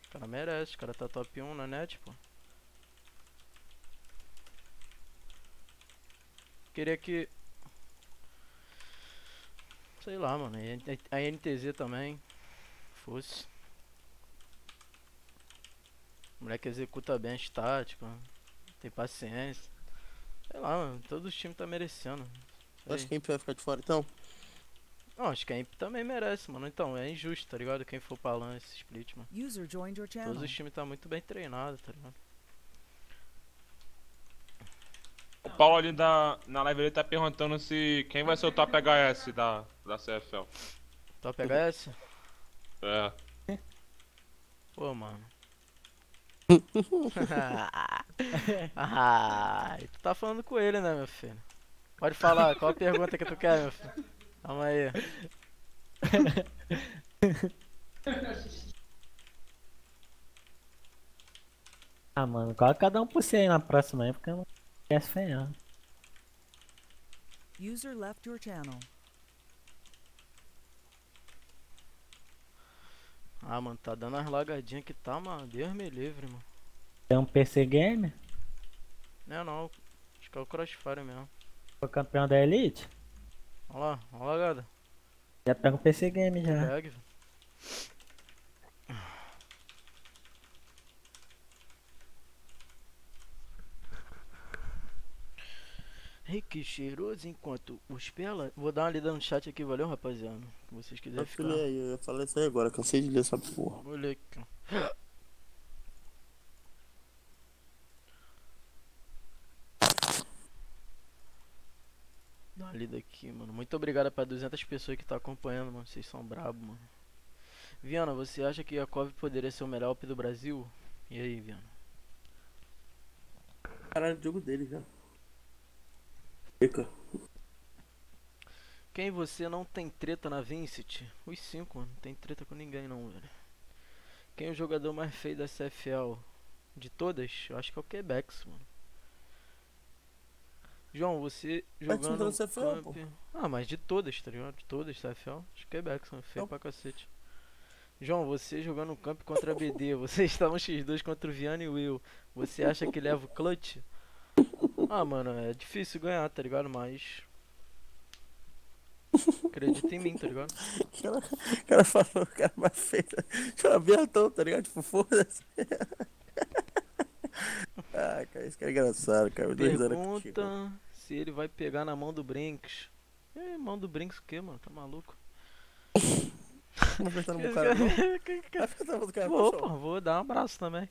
O cara merece, o cara tá top 1 na net, pô. Queria que. Sei lá, mano. A NTZ também. Fosse. O moleque executa bem as táticas. Tem paciência. Sei lá, mano. Todos os times tá merecendo. Sei. que a Imp vai ficar de fora então? Não, acho que a Imp também merece, mano. Então, é injusto, tá ligado? Quem for pra LAN esse split, mano. User joined your channel. Todos os times tá muito bem treinados, tá ligado? Paulo ali da, na live ele tá perguntando se quem vai ser o top HS da, da CFL. Top HS? É. Pô, mano. ah, tu tá falando com ele, né, meu filho? Pode falar, qual a pergunta que tu quer, meu filho? Calma aí. Ah, mano, coloca cada um por si aí na próxima aí, porque eu não quero feio. User left your channel. Ah, mano, tá dando as lagadinhas que tá, mano. Deus me livre, mano. Tem um PC Game? Não, não. Acho que é o Crossfire mesmo. Foi campeão da Elite? Olha lá, olha lá, lagada. Já pega um PC Game já. Pega, velho. Ei, que cheiroso enquanto os pela. Vou dar uma lida no chat aqui, valeu, rapaziada. Se vocês quiserem Eu ficar. aí, eu ia falar isso aí agora, cansei de ler essa porra. Ler aqui. Dá uma lida aqui, mano. Muito obrigado para 200 pessoas que tá acompanhando, mano. Vocês são brabo, mano. Viana, você acha que a Cove poderia ser o melhor up do Brasil? E aí, Viana? Caralho, o jogo dele já. Fica. Quem você não tem treta na Vincent? Os 5, mano. Não tem treta com ninguém, não, velho. Quem é o jogador mais feio da CFL? De todas? Eu acho que é o Quebex, mano. João, você jogando tá CFL, camp... Ah, mas de todas, tá ligado? De todas, CFL. Acho que é Quebex, mano. Feio Não. pra cacete. João, você jogando no camp contra a BD. Você está no X2 contra o Viana e o Will. Você acha que leva o clutch? Ah, mano, é difícil ganhar, tá ligado? Mas... Acredita em mim, tá ligado? O cara, falou, o cara mais feio. Chama abertão, tá ligado? Tipo, foda-se. ah, cara, isso que é engraçado, cara. Eu. Pergunta se ele vai pegar na mão do Brinks. É, mão do Brinks o que, mano? Tá maluco? Não vai no cara, não. Vai apertar na mão do cara, Vou, vou dar um abraço também.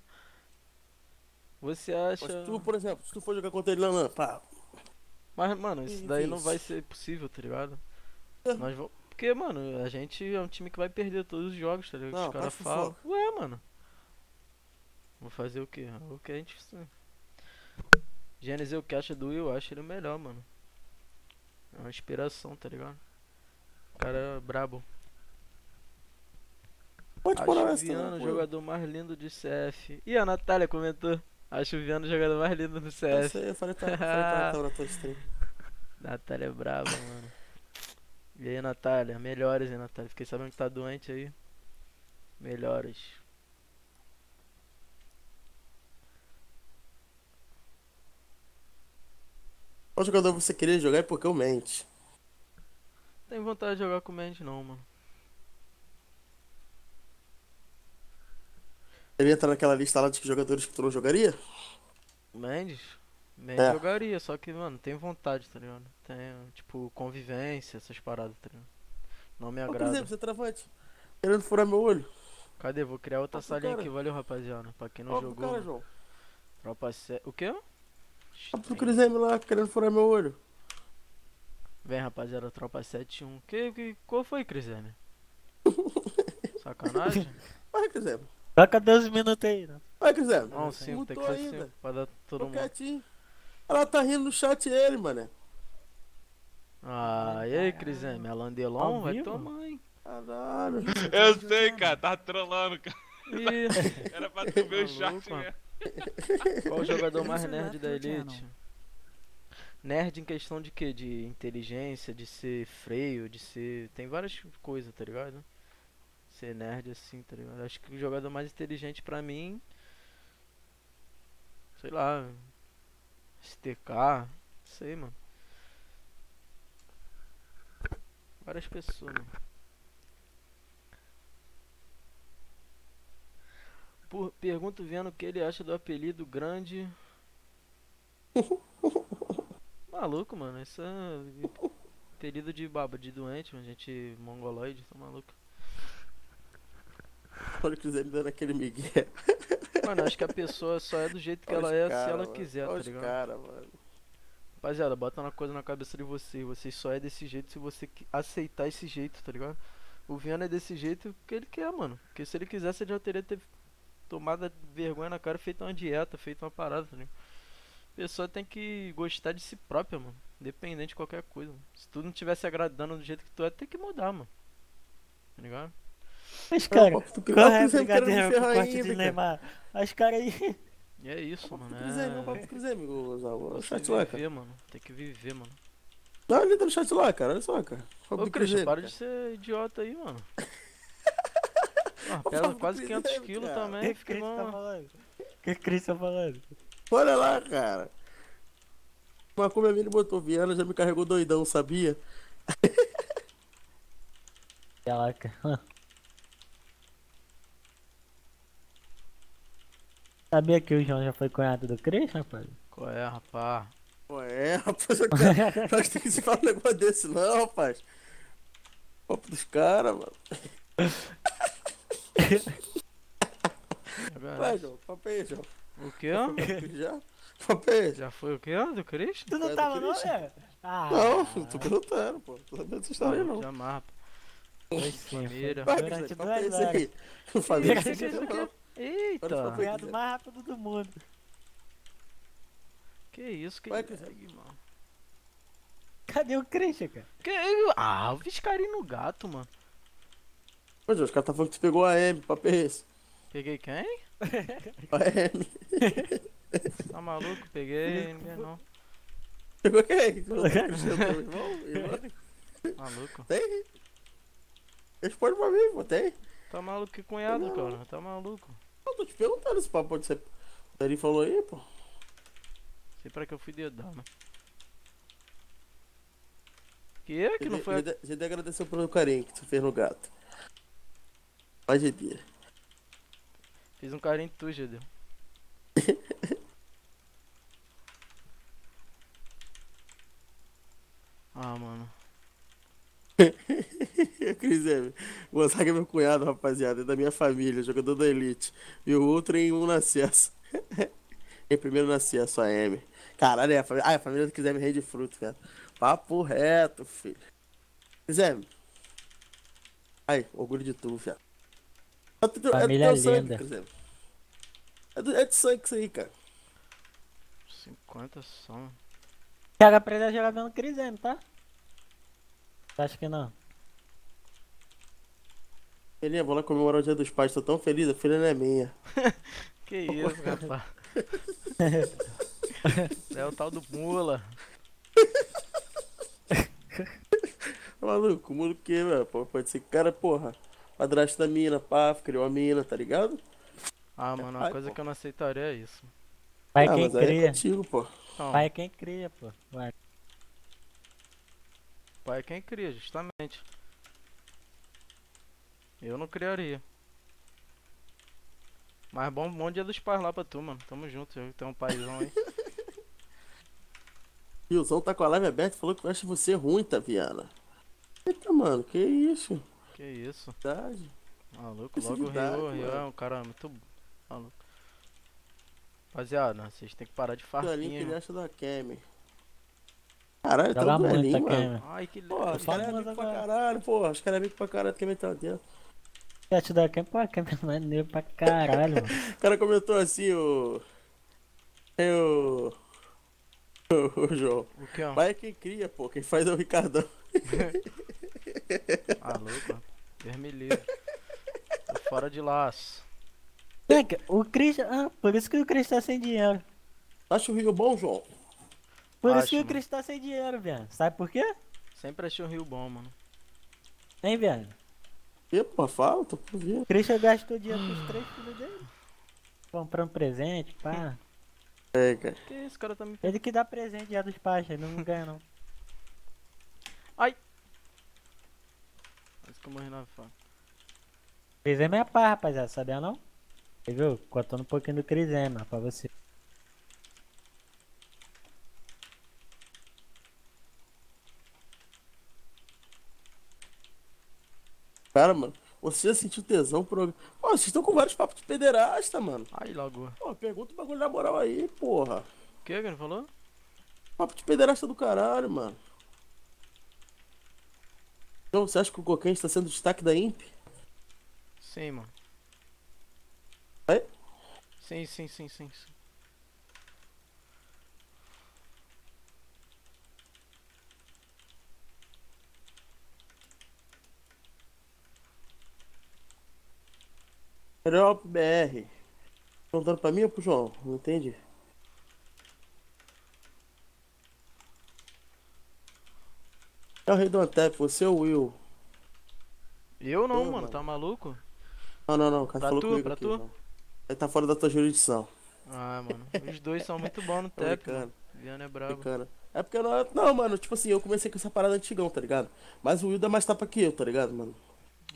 Você acha. Mas tu, por exemplo, se tu for jogar contra ele, Lanã, pá, Mas, mano, isso daí não vai ser possível, tá ligado? É. Nós vamos. Porque, mano, a gente é um time que vai perder todos os jogos, tá ligado? Não, Os caras falam. Ué, mano. Vou fazer o quê? O que a gente. Gênesis, o que acha do Will? Eu acho ele o melhor, mano. É uma inspiração, tá ligado? O cara é brabo. pode parar essa Viano o jogador mais lindo de CF. E a Natália comentou. Acho o Viano o jogador mais lindo do Eu CF. sei, eu falei pra, falei pra Natália na tua stream. Natália é braba, mano. E aí, Natália? Melhores, hein, Natália? Fiquei sabendo que tá doente aí. Melhores. Qual jogador você queria jogar e por que eu mente? Tem vontade de jogar com o Mendes, não, mano. Ele entra naquela lista lá de jogadores que tu não jogaria? Mendes? Mendes É. jogaria, só que, mano, tem vontade, tá ligado? Tem, tipo, convivência, essas paradas, tá ligado? Não me Ou, por agrada. exemplo, você é travante. Querendo furar meu olho. Cadê? Vou criar outra pro salinha cara. aqui, valeu, rapaziada. Pra quem não pro jogou. cara, mano. João. Tropa 7. O quê? Ó pro Criseme lá, querendo furar meu olho. Vem, rapaziada, tropa 7-1. Que, que, qual foi, Criseme? Sacanagem? Vai, Criseme. Coloca 12 minutos aí, né? Vai, Criseme. Não, 5, tem que ser ainda. 5 pra dar todo Tô mundo. quietinho. Ela tá rindo no chat ele, mané. Ah, e aí, Criseme? Alan Delon? Ao Vai tomar, hein? Caralho. Eu sei, cara, tá trolando, cara. Ih, Era pra tu ver o chat Maluco, mesmo. qual o jogador mais nerd da Elite? Nerd em questão de quê? De inteligência, de ser freio, de ser. Tem várias coisas, tá ligado? Ser nerd assim, tá ligado? Acho que o jogador mais inteligente pra mim. Sei lá. STK. Sei, mano. Várias pessoas, mano. Por, pergunto vendo o que ele acha do apelido grande. Maluco, mano. Isso é apelido de baba, de doente, mano. Gente mongoloide, tá maluco. Olha o Criseme dando aquele migué. Mano, acho que a pessoa só é do jeito que Olha ela é cara, se ela mano. quiser, Olha tá ligado? cara, mano. Rapaziada, bota uma coisa na cabeça de vocês. Vocês só é desse jeito se você que- aceitar esse jeito, tá ligado? O Viana é desse jeito porque ele quer, mano. Porque se ele quisesse, ele já teria ter tomado vergonha na cara, e feito uma dieta, feito uma parada, tá ligado? A pessoa tem que gostar de si própria, mano. Independente de qualquer coisa. mano. Se tu não tivesse agradando do jeito que tu é, tem que mudar, mano. Tá ligado? Mas, cara, papo do qual é me brincadeira com o corte de cara. Neymar? Os caras aí. E é isso, mano. Papo do Crisem, não, papo É... do Crisem, amigo. O Tem que chat lá, cara. viver, mano. Tem que viver, mano. Dá uma lida no chat lá, cara. Olha só, cara. Papo Ô, do Christian, para cara. de ser idiota aí, mano. Ah, pesa papo quase Crisem, 500 quilos cara. O também, que o fica Cris tá falando? O que o Cris tá falando? Olha lá, cara. Mas como a minha botou Viana, já me carregou doidão, sabia? Caraca. Sabia que o João já foi cunhado do Cris, rapaz? Qual é, rapá? Pô, é, rapaz. Eu quero... Acho que tem que se falar um negócio desse, não, rapaz. Papo dos caras, mano. Vai, João. Papo aí, João. O quê? Já? Papo aí. Já foi o quê? Do Chris? Tu não É tava não, Cris? né? Ah, Não, tô perguntando, pô. Tô sabendo dessa história não. Jamais, sim, Família. foi. Vai, Crisem, papo aí, isso Não Que isso que é não. Eita! Cunhado mais rápido do mundo. Que isso, que Vai, mano? Cadê o Christian, cara? Que... Ah, eu fiz carinho no gato, mano. Ô, João, os caras tá falando que tu pegou a M, papo é esse. Peguei quem? A M. Tá maluco? Peguei, ninguém não. Pegou quem? O? Irmão? Maluco. Tem? Responde pra mim, pô, tem? Tá maluco que cunhado, cara. Tá maluco. Eu tô te perguntando esse papo pode ser. Ele falou aí, pô. Sei pra que eu fui dedar, né? Que que não foi. GD agradeceu pelo carinho que tu fez no gato. Vai, GD. Fiz um carinho tu, Gedeu. ah, mano. Cris M. O Gonzaga é meu cunhado, rapaziada. É da minha família, jogador da Elite. E o outro em um no acesso. em primeiro no acesso, a M. Caralho, é a família. Ah, é a família do Cris M rei de fruto, cara. Papo reto, filho. Cris M. Ai, orgulho de tu, fiado. É do teu- é do Família sangue, linda. M. É, do, é de sangue isso aí, cara. 50 só. Quero aprender a jogar vendo Cris M, tá? Acho que não. Filhinha, vou lá comemorar o dia dos pais. Tô tão feliz, a filha não é minha. Que isso, rapaz. é o tal do mula. Maluco? O mundo que, velho? Pode ser que o cara, porra, padrasto da mina, pá, criou uma mina, tá ligado? Ah, mano, uma coisa pô. que eu não aceitaria é isso. Pai ah, quem mas aí é cria. contigo, pô. Pai quem cria, pô. Vai. pai é quem cria, justamente. Eu não criaria. Mas bom, bom dia dos pais lá pra tu, mano. Tamo junto, eu que tenho um paizão aí. Tiozão tá com a live aberta e falou que acha você ruim, Taviana. Eita, mano, que isso? Que isso, Verdade. maluco. Logo o Rio, é um cara muito maluco. Rapaziada, vocês tem que parar de que farpinha. ele acha da Kemi. Caralho, tá um muito aqui, mano. Ai, que Pô, lindo. os caras é pra caralho, porra. Os caras é amigo pra caralho, do Kemi tá dentro. Chat da Cam, pô, a Cam é maneiro pra caralho, mano. O cara comentou assim, o. É o. O, o João. O que, ó? Pai é quem cria, pô. Quem faz é o Ricardão. Ah, louco. Deus me livre. Tô fora de laço. Vem, O Cris. Ah, por isso que o Cris tá sem dinheiro. Acha o Rio bom, João? Por Acho, isso que o mano. Cris tá sem dinheiro, viado. Sabe por quê? Sempre achei um rio bom, mano. Hein, viado? E, pô, fala, tô por vir. O Christian gastou dinheiro pros três filhos dele. Comprando presente, pá. É, cara. Que isso, cara tá me. Ele que dá presente dia dos pais, ele não ganha não. Quase que eu morri na faca. Cris M é pá, rapaziada, sabia não? Você viu? Contando um pouquinho do Cris M, ó, pra você. Cara, mano, você já sentiu tesão por alguém. Pô, vocês estão com vários papos de pederasta, mano. Ai, logo. Pô, pergunta o bagulho na moral aí, porra. O que ele falou? Papo de pederasta do caralho, mano. Então, você acha que o Cocaine está sendo destaque da Imp? Sim, mano. É? Sim, sim, sim, sim. sim. Melhor BR. Perguntando pra mim ou pro João? Não entendi. É o rei do Antep, você ou o Will? Eu não, Pô, mano, mano. tá maluco? Não, não, não, o cara Pra falou tu, comigo pra aqui, tu? João. Ele tá fora da tua jurisdição. Ah, mano. Os dois são muito bons no mano. Viana é brabo. brincando. É porque não, é- não, mano, tipo assim, eu comecei com essa parada antigão, tá ligado? Mas o Will dá mais tapa que eu, tá ligado, mano?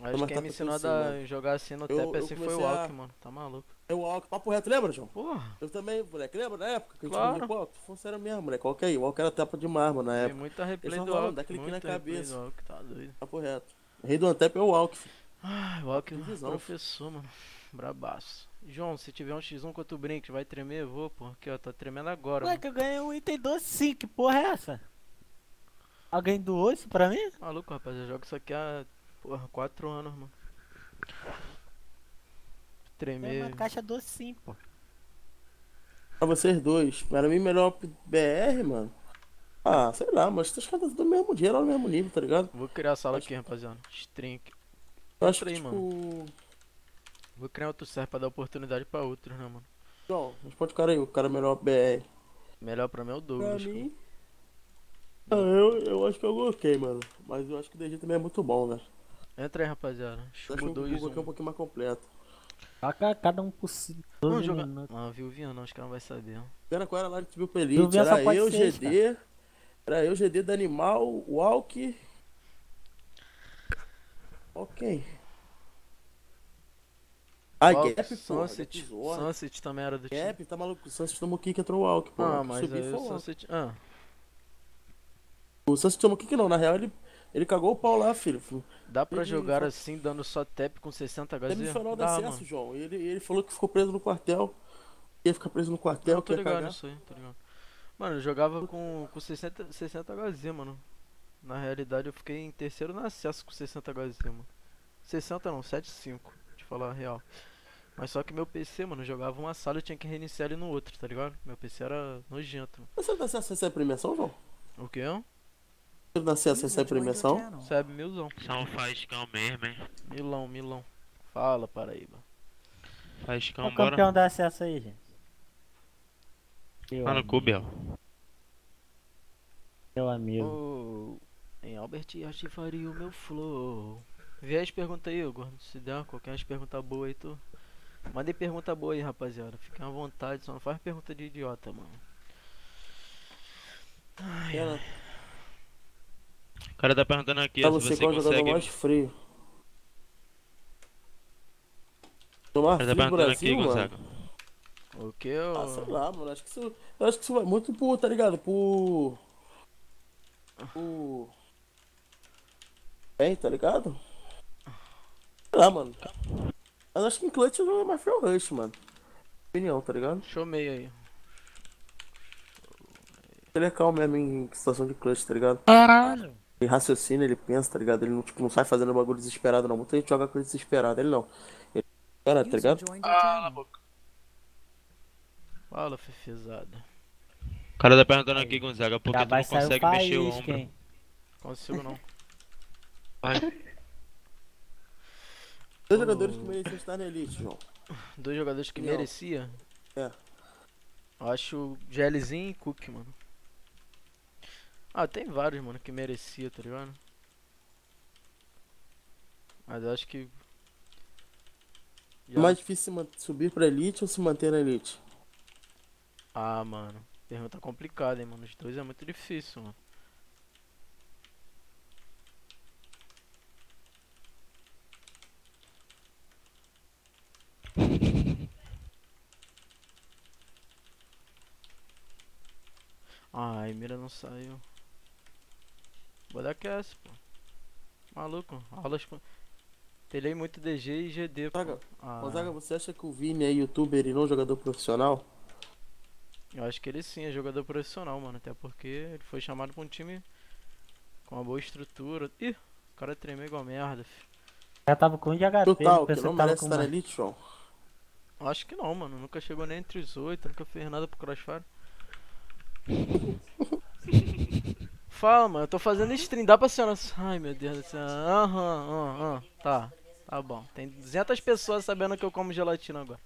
Acho mas que quem tá me ensinou a dar- mano. jogar assim no Eu- assim foi o comecei a- Alck, mano. Tá maluco. Eu, o Alck, papo reto, lembra, João? Porra, Eu também, moleque, lembra na época que a gente Claro. falou, pô, era mesmo, moleque, qual que é aí? O Alck era tapa de mármore na tem época, muita replay do Alck. dá clique na muita replay cabeça. Alck, tá doido. papo reto. O rei do Antep é o Alck, filho. Ai, o Alck é professor, mano. Brabaço. João, se tiver um X1 contra o Brink, vai tremer? Eu vou, pô. Aqui, ó, tá tremendo agora. Ué, mano. que eu ganhei um item doce sim, que porra é essa? Alguém doou isso pra mim? Maluco, rapaz, eu jogo isso aqui há, porra, 4 anos, mano. Tremer. uma caixa doce sim, pô. Pra vocês dois, pra mim, melhor BR, mano. Ah, sei lá, mas os caras do mesmo dia, lá no mesmo nível, tá ligado? Vou criar a sala Acho- aqui, rapaziada. Stream aqui. Eu acho que, aí, tipo... Vou criar outro server pra dar oportunidade pra outros, né, mano? João, responde o cara aí, o cara melhor BR. Melhor pra mim é o Pra Douglas. cara. mim... Ah, eu, eu acho que eu coloquei, mano. Mas eu acho que o DG também é muito bom, né? Entra aí, rapaziada. Que Chubo o 2 Google aqui é um pouquinho mais completo. Taca cada um por si. Vamos 12 jogar. minutos. Ah, viu o Vian, não, acho que não vai saber. Pena qual era lá que tu viu pra Elite? Era eu, ser, GD. Era eu, GD da Animal, Walk. Ok. Ah, Ó, Gap, pô. Sunset. Gap. Sunset também era do time. Gap, tá maluco? O Sunset tomou kick entrou o Walk, pô. Ah, Que mas subiu aí foi o Walk. Sunset. Ah, O Sunset tomou kick não, na real ele, ele cagou o pau lá, filho. Dá pra Ele jogar assim, dando só tap com 60 HZ? Semifinal do acesso, mano. João. Ele, ele falou que ficou preso no quartel. Ia ficar preso no quartel, Não, que tô ligado cagar. nisso aí, tô ligado. Mano, eu jogava com, com 60, 60 HZ, mano. Na realidade eu fiquei em terceiro no acesso com 60 HZ, mano. 60 não, 75, de falar a real. Mas só que meu PC, mano, jogava uma sala e tinha que reiniciar ele no outro, tá ligado? Meu PC era nojento. Você dá acesso recebe premiação, João? O quê? Você dá acesso recebe premiação? Recebe milzão. São fascão mesmo, hein? Milão, milão. Fala, Paraíba. Fascão, Qual bora. campeão dá acesso aí, gente? Meu Tá no amigo, cu, Biel. Meu amigo. Ô, em Albert Yacht faria o meu flow. Vê as perguntas aí, Igor. Se der qualquer umas perguntas boas aí, tu. Mandem pergunta boa aí, rapaziada. Fiquem à vontade, só não faz pergunta de idiota, mano. Ai, ai. O cara tá perguntando aqui Pra se você você qual é o jogador consegue. mais frio? Tomar tá frio perguntando aqui, Brasil, mano? Gonzaga. O que eu. Ah, sei lá, mano. Acho que isso, eu acho que isso vai muito por, tá ligado? Por. Por. Bem, tá ligado? Sei lá, mano. Mas acho que em clutch eu jogo mais Free Rush, mano. Opinião, tá ligado? Chomei aí. Ele é calmo mesmo em situação de clutch, tá ligado? Caralho! Ele raciocina, ele pensa, tá ligado? Ele não, tipo, não sai fazendo bagulho desesperado, não. Muita gente joga coisa desesperada, ele não. Ele... Cara, tá ligado? Fala, fefezada. O cara tá perguntando aqui, Gonzaga, por que Já tu não o consegue mexer o ombro? hein? Consigo não. Vai. Dois jogadores que mereciam estar na Elite, João. Dois jogadores que Não. merecia. É. Eu acho Gelzinho e Cook, mano. Ah, tem vários, mano, que merecia, tá ligado? Mas eu acho que. É mais difícil subir pra Elite ou se manter na Elite? Ah, mano. Pergunta complicada, hein, mano. Os dois é muito difícil, mano. Ai, mira não saiu. Vou dar QS, pô. Maluco, aulas com. Telei muito DG e GD, pô. Gonzaga, Ah, Gonzaga, você acha que o Vini é youtuber e não jogador profissional? Eu acho que ele sim é jogador profissional, mano. Até porque ele foi chamado pra um time com uma boa estrutura. Ih, o cara tremeu igual merda, fi. Já tava com um de HP, Total, que não merece com estar. Elite, João. Acho que não, mano. Nunca chegou nem entre os oito, nunca fez nada pro Crossfire. Fala, mano. Eu tô fazendo stream. Dá pra ser nossa. Ai, meu Deus do céu. Aham, aham, aham. Tá. Tá bom. Tem 200 pessoas sabendo que eu como gelatina agora.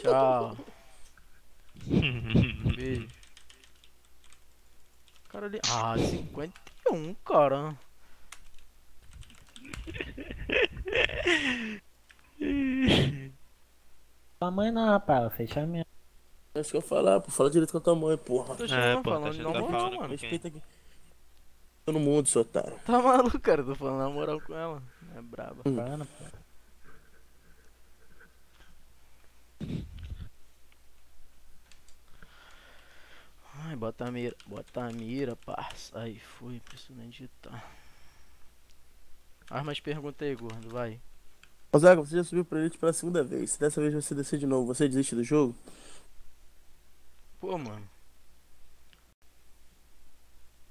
Tchau. Beijo. Cara ali. Ah, 51, cara. Mãe não, rapaz, fechamento. É isso que eu ia falar, pô. Fala direito com a tua mãe, porra. Tô É, pô, tá falando na que tá moral, falando mano. Respeita aqui. Todo mundo, seu otário. Tá maluco, cara. Tô falando na moral com ela. É braba. Hum. Pô. Ai, bota a mira. Bota a mira, parça. Aí, foi. Preciso nem digitar. Armas pergunta aí, gordo. Vai. Ô, Zaga, você já subiu pra Elite pela segunda vez. Se dessa vez você descer de novo, você desiste do jogo? Pô, mano.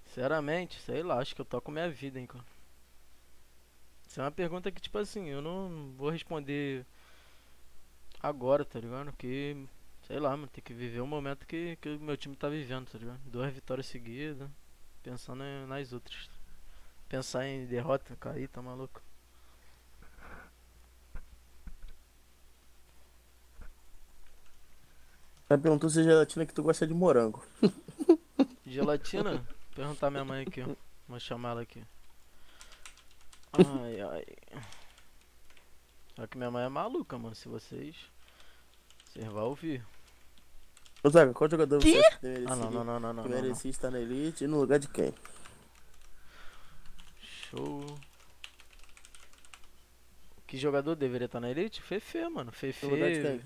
Sinceramente, sei lá. Acho que eu toco minha vida, hein, cara. Isso é uma pergunta que, tipo assim, eu não vou responder agora, tá ligado? Que, sei lá, mano, tem que viver o momento que, que o meu time tá vivendo, tá ligado? Duas vitórias seguidas, pensando nas outras. Pensar em derrota, cair, tá maluco? Ela perguntou se a gelatina que tu gosta de morango. Gelatina? Perguntar minha mãe aqui. Vou chamar ela aqui. Ai, ai. Só que minha mãe é maluca, mano. Se vocês. Vocês vão ouvir. Ô, Zaga, qual jogador você acha que Ah, não, não, não, não, não. que não, não. merecia estar na Elite e no lugar de quem? Show. Que jogador deveria estar na elite? Fefe, mano. Fefe, No lugar de quem?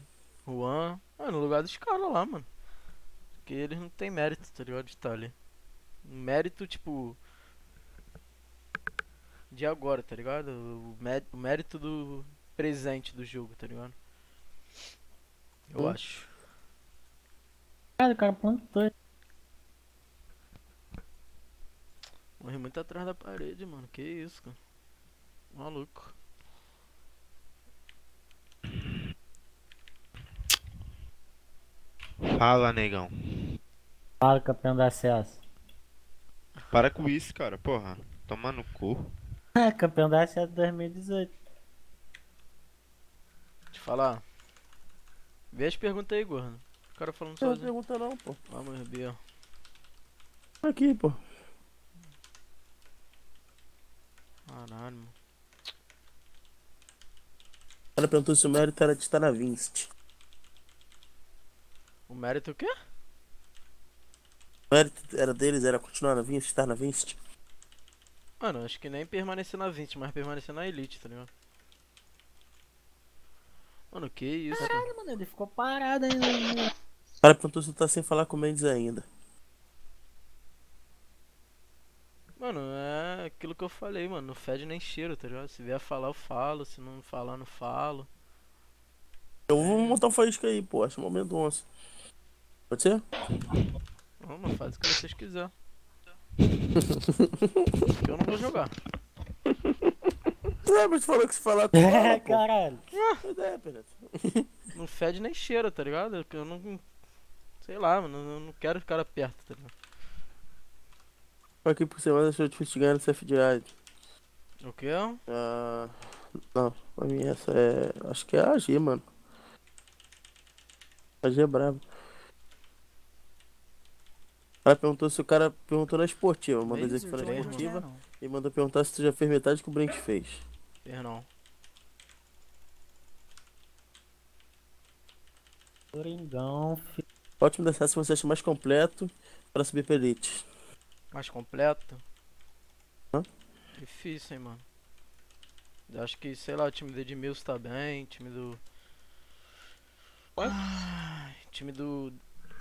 Juan. Ah, no lugar dos caras lá, mano. Porque eles não tem mérito, tá ligado? De estar ali. Um Mérito, tipo. De agora, tá ligado? O, mé- o mérito do presente do jogo, tá ligado? Eu Hum. acho. Cara, o cara plantou. Morri muito atrás da parede, mano. Que isso, cara. Maluco. Fala, negão. Fala, campeão da acesso. Para com isso, cara. Porra. Toma no cu. É, campeão da acesso 2018. Te falar. Vê as perguntas aí, gordo. O cara falando Não sozinho. pergunta não, pô. Vamos, Bia. Aqui, pô. Caralho, mano. Ela perguntou se o mérito era de estar na Vincent. O mérito o quê? O mérito era deles, era continuar na Vincent, estar na Vincent. Mano, acho que nem permanecer na 20, mas permanecer na Elite, tá ligado? Mano, que isso, cara. Caralho, mano, ele ficou parado ainda. Ela perguntou se tu tá sem falar com o Mendes ainda. Mano, é aquilo que eu falei, mano. Não fede nem cheiro, tá ligado? Se vier falar, eu falo. Se não falar, não falo. Eu vou montar um faísca aí, pô. Acho o momento 11. Pode ser? Vamos, faz o que vocês quiserem. Porque eu não vou jogar. É, mas tu falou que se falar tu É, caralho. Pois é, Penetra. Não fede nem cheiro, tá ligado? Eu não. Sei lá, mano. Eu não quero o cara perto, tá ligado? Aqui por semana achou difícil de ganhar no CFDI. O quê? Ah, não, pra mim essa é. Acho que é a AG, mano. A AG é brabo. Ela perguntou se o cara perguntou na esportiva. Mandou dizer que foi na esportiva. E mandou perguntar se tu já fez metade que o Brink fez. Perdão. Coringão, filho. Ótimo dessa se você acha mais completo para subir pra Elite. Mais completo? Hã? Difícil, hein, mano. Eu acho que, sei lá, o time do Edmilson tá bem, time do. Ai, time do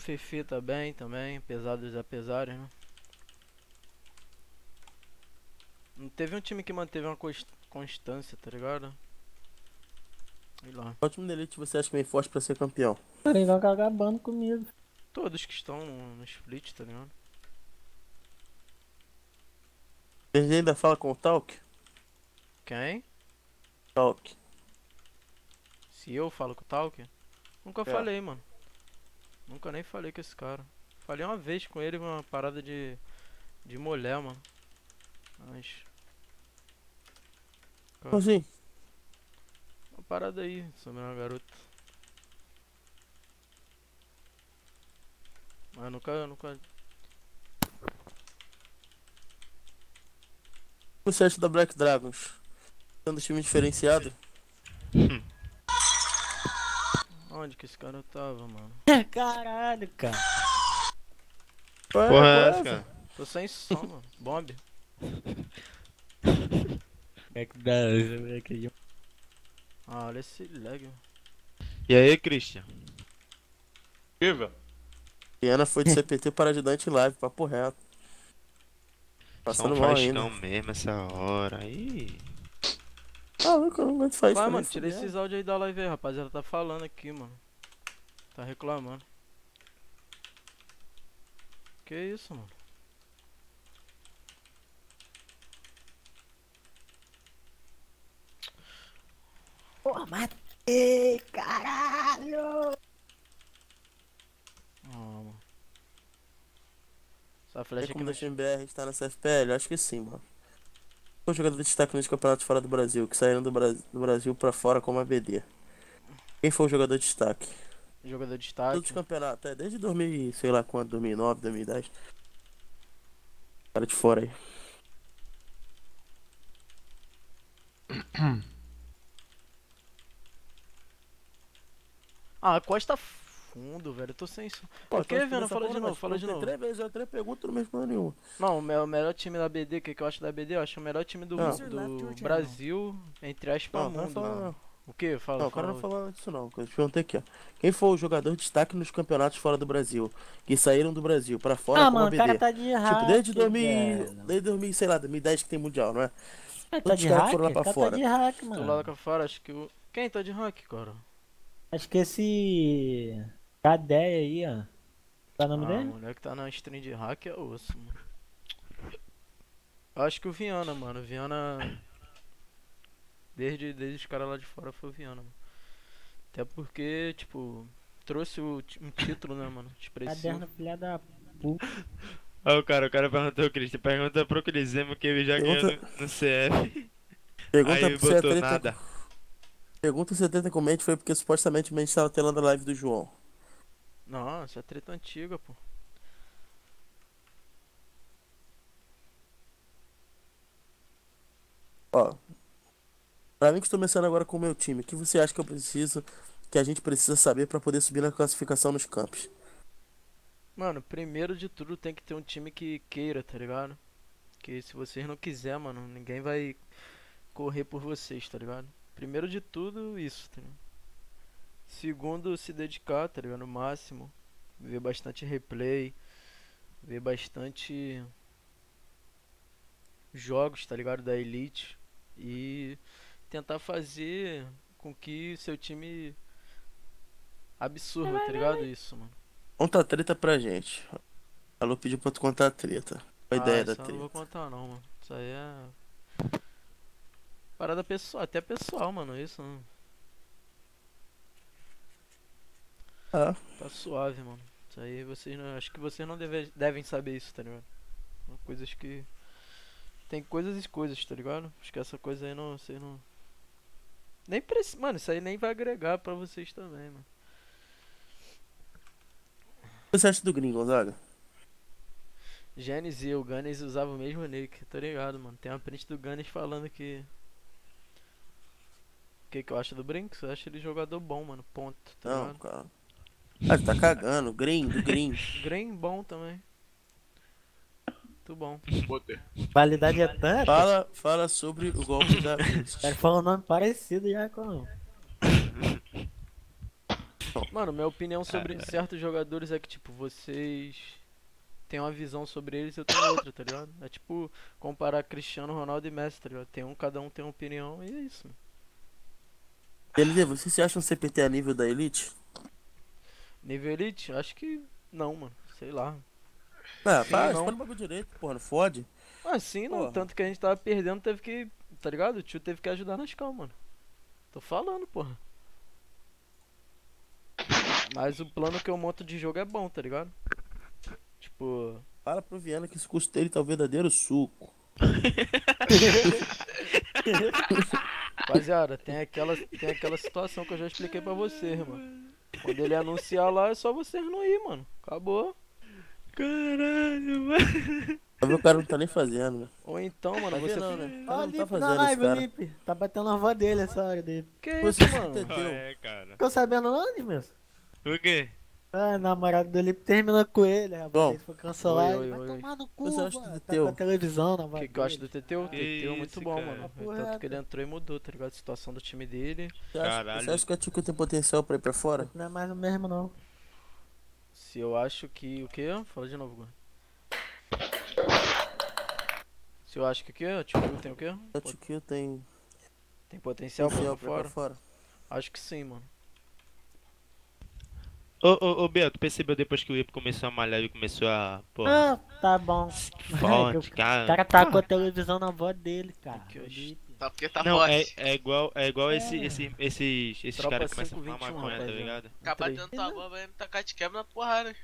Fefe tá bem também, apesar dos apesares, né? Não teve um time que manteve uma cons- constância, tá ligado? Sei lá. Qual time da Elite você acha que vem forte pra ser campeão? Coringão tá acabando comigo. Todos que estão no, no split, tá ligado? Ele ainda fala com o Talk? Quem? Talk. Se eu falo com o Talk? Nunca É. falei, mano. Nunca nem falei com esse cara. Falei uma vez com ele uma parada de. de mulher, mano. Mas. Como assim? Uma parada aí sobre uma garota. Mas nunca, nunca. O que você acha da Black Dragons? Sendo um time diferenciado? Onde que esse cara tava, mano? Caralho, cara. Porra, é qual essa, cara? Tô sem som, mano. Bomb. É que dá moleque aí. Ah, olha esse lag. E aí, Christian? Viva. Diana foi de CPT para ajudante em live, papo reto. Só Passando um mal ainda. mesmo essa hora. Aí. Ah, não aguento fazer Vai, mano, tira esses áudios aí da live aí, rapaziada. Tá falando aqui, mano. Tá reclamando. Que isso, mano? Porra, matei, caralho. Ah, mano. Essa flecha aqui como não... o time BR estar nessa FPL? Acho que sim, mano. Qual jogador de destaque nos campeonatos fora do Brasil, que saíram do, Bra do Brasil pra fora como ABD? Quem foi o jogador de destaque? Jogador de Todos os destaque. campeonatos, é, desde 2000, sei lá quando, 2009, 2010. Cara de fora aí. Ah, Costa fundo, velho. Eu tô sem som. Pô, O que, tô Viana? nessa Fala de novo, fala de novo. Três vezes, eu três perguntas, não me respondeu nenhuma. Não, o melhor time da BD, o que, que eu acho da BD? Eu acho o melhor time do, Não. do Brasil, entre aspas, Não, mundo. não mano. O que? Fala, não, o cara fala. não falou disso não. Eu te perguntei aqui, ó. Quem foi o jogador de destaque nos campeonatos fora do Brasil? Que saíram do Brasil pra fora Ah, como mano, o ABD? cara tá de hack. Tipo, desde 2000, velho. desde 2000, sei lá, 2010 que tem mundial, não é? Tá de hack? foram lá O pra cara fora. tá de hack, Do lado mano. cá fora, acho que o. Quem tá de rank, cara? Acho que esse. Cadeia aí, ó. Qual é o nome ah, dele? o moleque tá na stream de hack é osso, mano. Eu acho que o Viana, mano. O Viana. Desde, desde os caras lá de fora foi o Viana, mano. Até porque, tipo, trouxe o um título, né, mano? Expressivo. Caderno, filha da puta. Ó, o cara, o cara perguntou, Christian, pergunta pro Crisemo que ele já ganhou Pergunta- no, no CF. Pergunta Aí botou nada. pergunta se a treta com o Mente foi porque supostamente o Mente estava telando a live do João. Não, isso é treta antiga, pô. Ó. Pra mim que estou começando agora com o meu time, o que você acha que eu preciso, que a gente precisa saber pra poder subir na classificação nos campos? Mano, primeiro de tudo tem que ter um time que queira, tá ligado? Que se vocês não quiser, mano, ninguém vai correr por vocês, tá ligado? Primeiro de tudo, isso, tá ligado? Segundo, se dedicar, tá ligado? No máximo. Ver bastante replay. Ver bastante jogos, tá ligado? Da Elite. E tentar fazer com que seu time absorva, tá ligado? Isso, mano. Conta a treta pra gente. Alô pediu pra tu contar a treta. A Ah, ideia da eu não vou treta? contar não, mano. Isso aí é. Parada pessoal, até pessoal, mano, isso. Não... Ah. Tá suave, mano. Isso aí vocês não. Acho que vocês não deve... devem saber isso, tá ligado? Coisas que. Tem coisas e coisas, tá ligado? Acho que essa coisa aí não. Vocês não. Nem precisa. Mano, isso aí nem vai agregar pra vocês também, mano. O que você acha do Green, Gonzaga? Genes e o Gunners usavam o mesmo nick, tá ligado, mano? Tem uma print do Gunners falando que. O que, que eu acho do Brinks? Eu acho ele jogador bom, mano. Ponto, tá Não, ligado? cara. Ah, ele tá cagando. Green, do Green. Green bom também. Muito bom. Botei. Qualidade é tanta. Fala, fala sobre o golpe da Blitz. Ele falou um nome parecido já com. Mano, minha opinião sobre certos jogadores é que, tipo, vocês têm uma visão sobre eles e eu tenho outra, tá ligado? É tipo comparar Cristiano Ronaldo e Messi, tá ligado? Tem um, cada um tem uma opinião e é isso. mano. LD, você se acha um CPT a nível da Elite? Nível Elite, acho que Não, mano. Sei lá. Ah, Sim, faz, não. faz o bagulho direito, porra, não fode. Assim, não. Porra. Tanto que a gente tava perdendo, teve que. Tá ligado? O tio teve que ajudar nas calmas, mano. Tô falando, porra. Mas o plano que eu monto de jogo é bom, tá ligado? Tipo. Fala pro Viana que esse custo dele tá o verdadeiro suco. Rapaziada, tem aquela, tem aquela situação que eu já expliquei pra vocês, mano. Quando ele anunciar lá, é só vocês não ir, mano. Acabou. Caralho, mano. O cara não tá nem fazendo, né? Ou então, mano, você. não, né? O Ó, cara o não tá na live, o. Tá batendo a avó dele essa hora dele. Que isso, mano? entendeu? É, cara. Ficou sabendo não, Edmilson? Por quê? Ah, namorado do Lipe terminou com ele, a avó Bom. dele foi cancelada. Oi, oi, Vai oi. tomar no cu, mano. do Tá teu? com a televisão na O avó que, que eu acho do dele. Teteu? O Teteu é muito bom, cara. mano. Papo Tanto que ele entrou e mudou, tá ligado? A situação do time dele. Você acha, Caralho. você acha que a Tico tem potencial pra ir pra fora? Não é mais o mesmo, não. Se eu acho que. O quê? Fala de novo, Gordo. Se eu acho que o quê? O Tio tem o quê? A Tico tem Tem potencial pra ir potencial pra pra ir pra fora? fora. Acho que sim, mano. Ô, ô, ô, Beto, percebeu depois que o Ipo começou a malhar e começou a. Porra, Ah, tá bom. forte, O cara. cara tá com a televisão na avó dele, cara. Lipe. Tá porque tá Não, é, forte. é igual, é igual esse, É. esse, esses, esses Tropa caras que começam a 521, fumar maconha, tá ligado? Acabar dando tua avó, vai me tacar de quebra na porrada.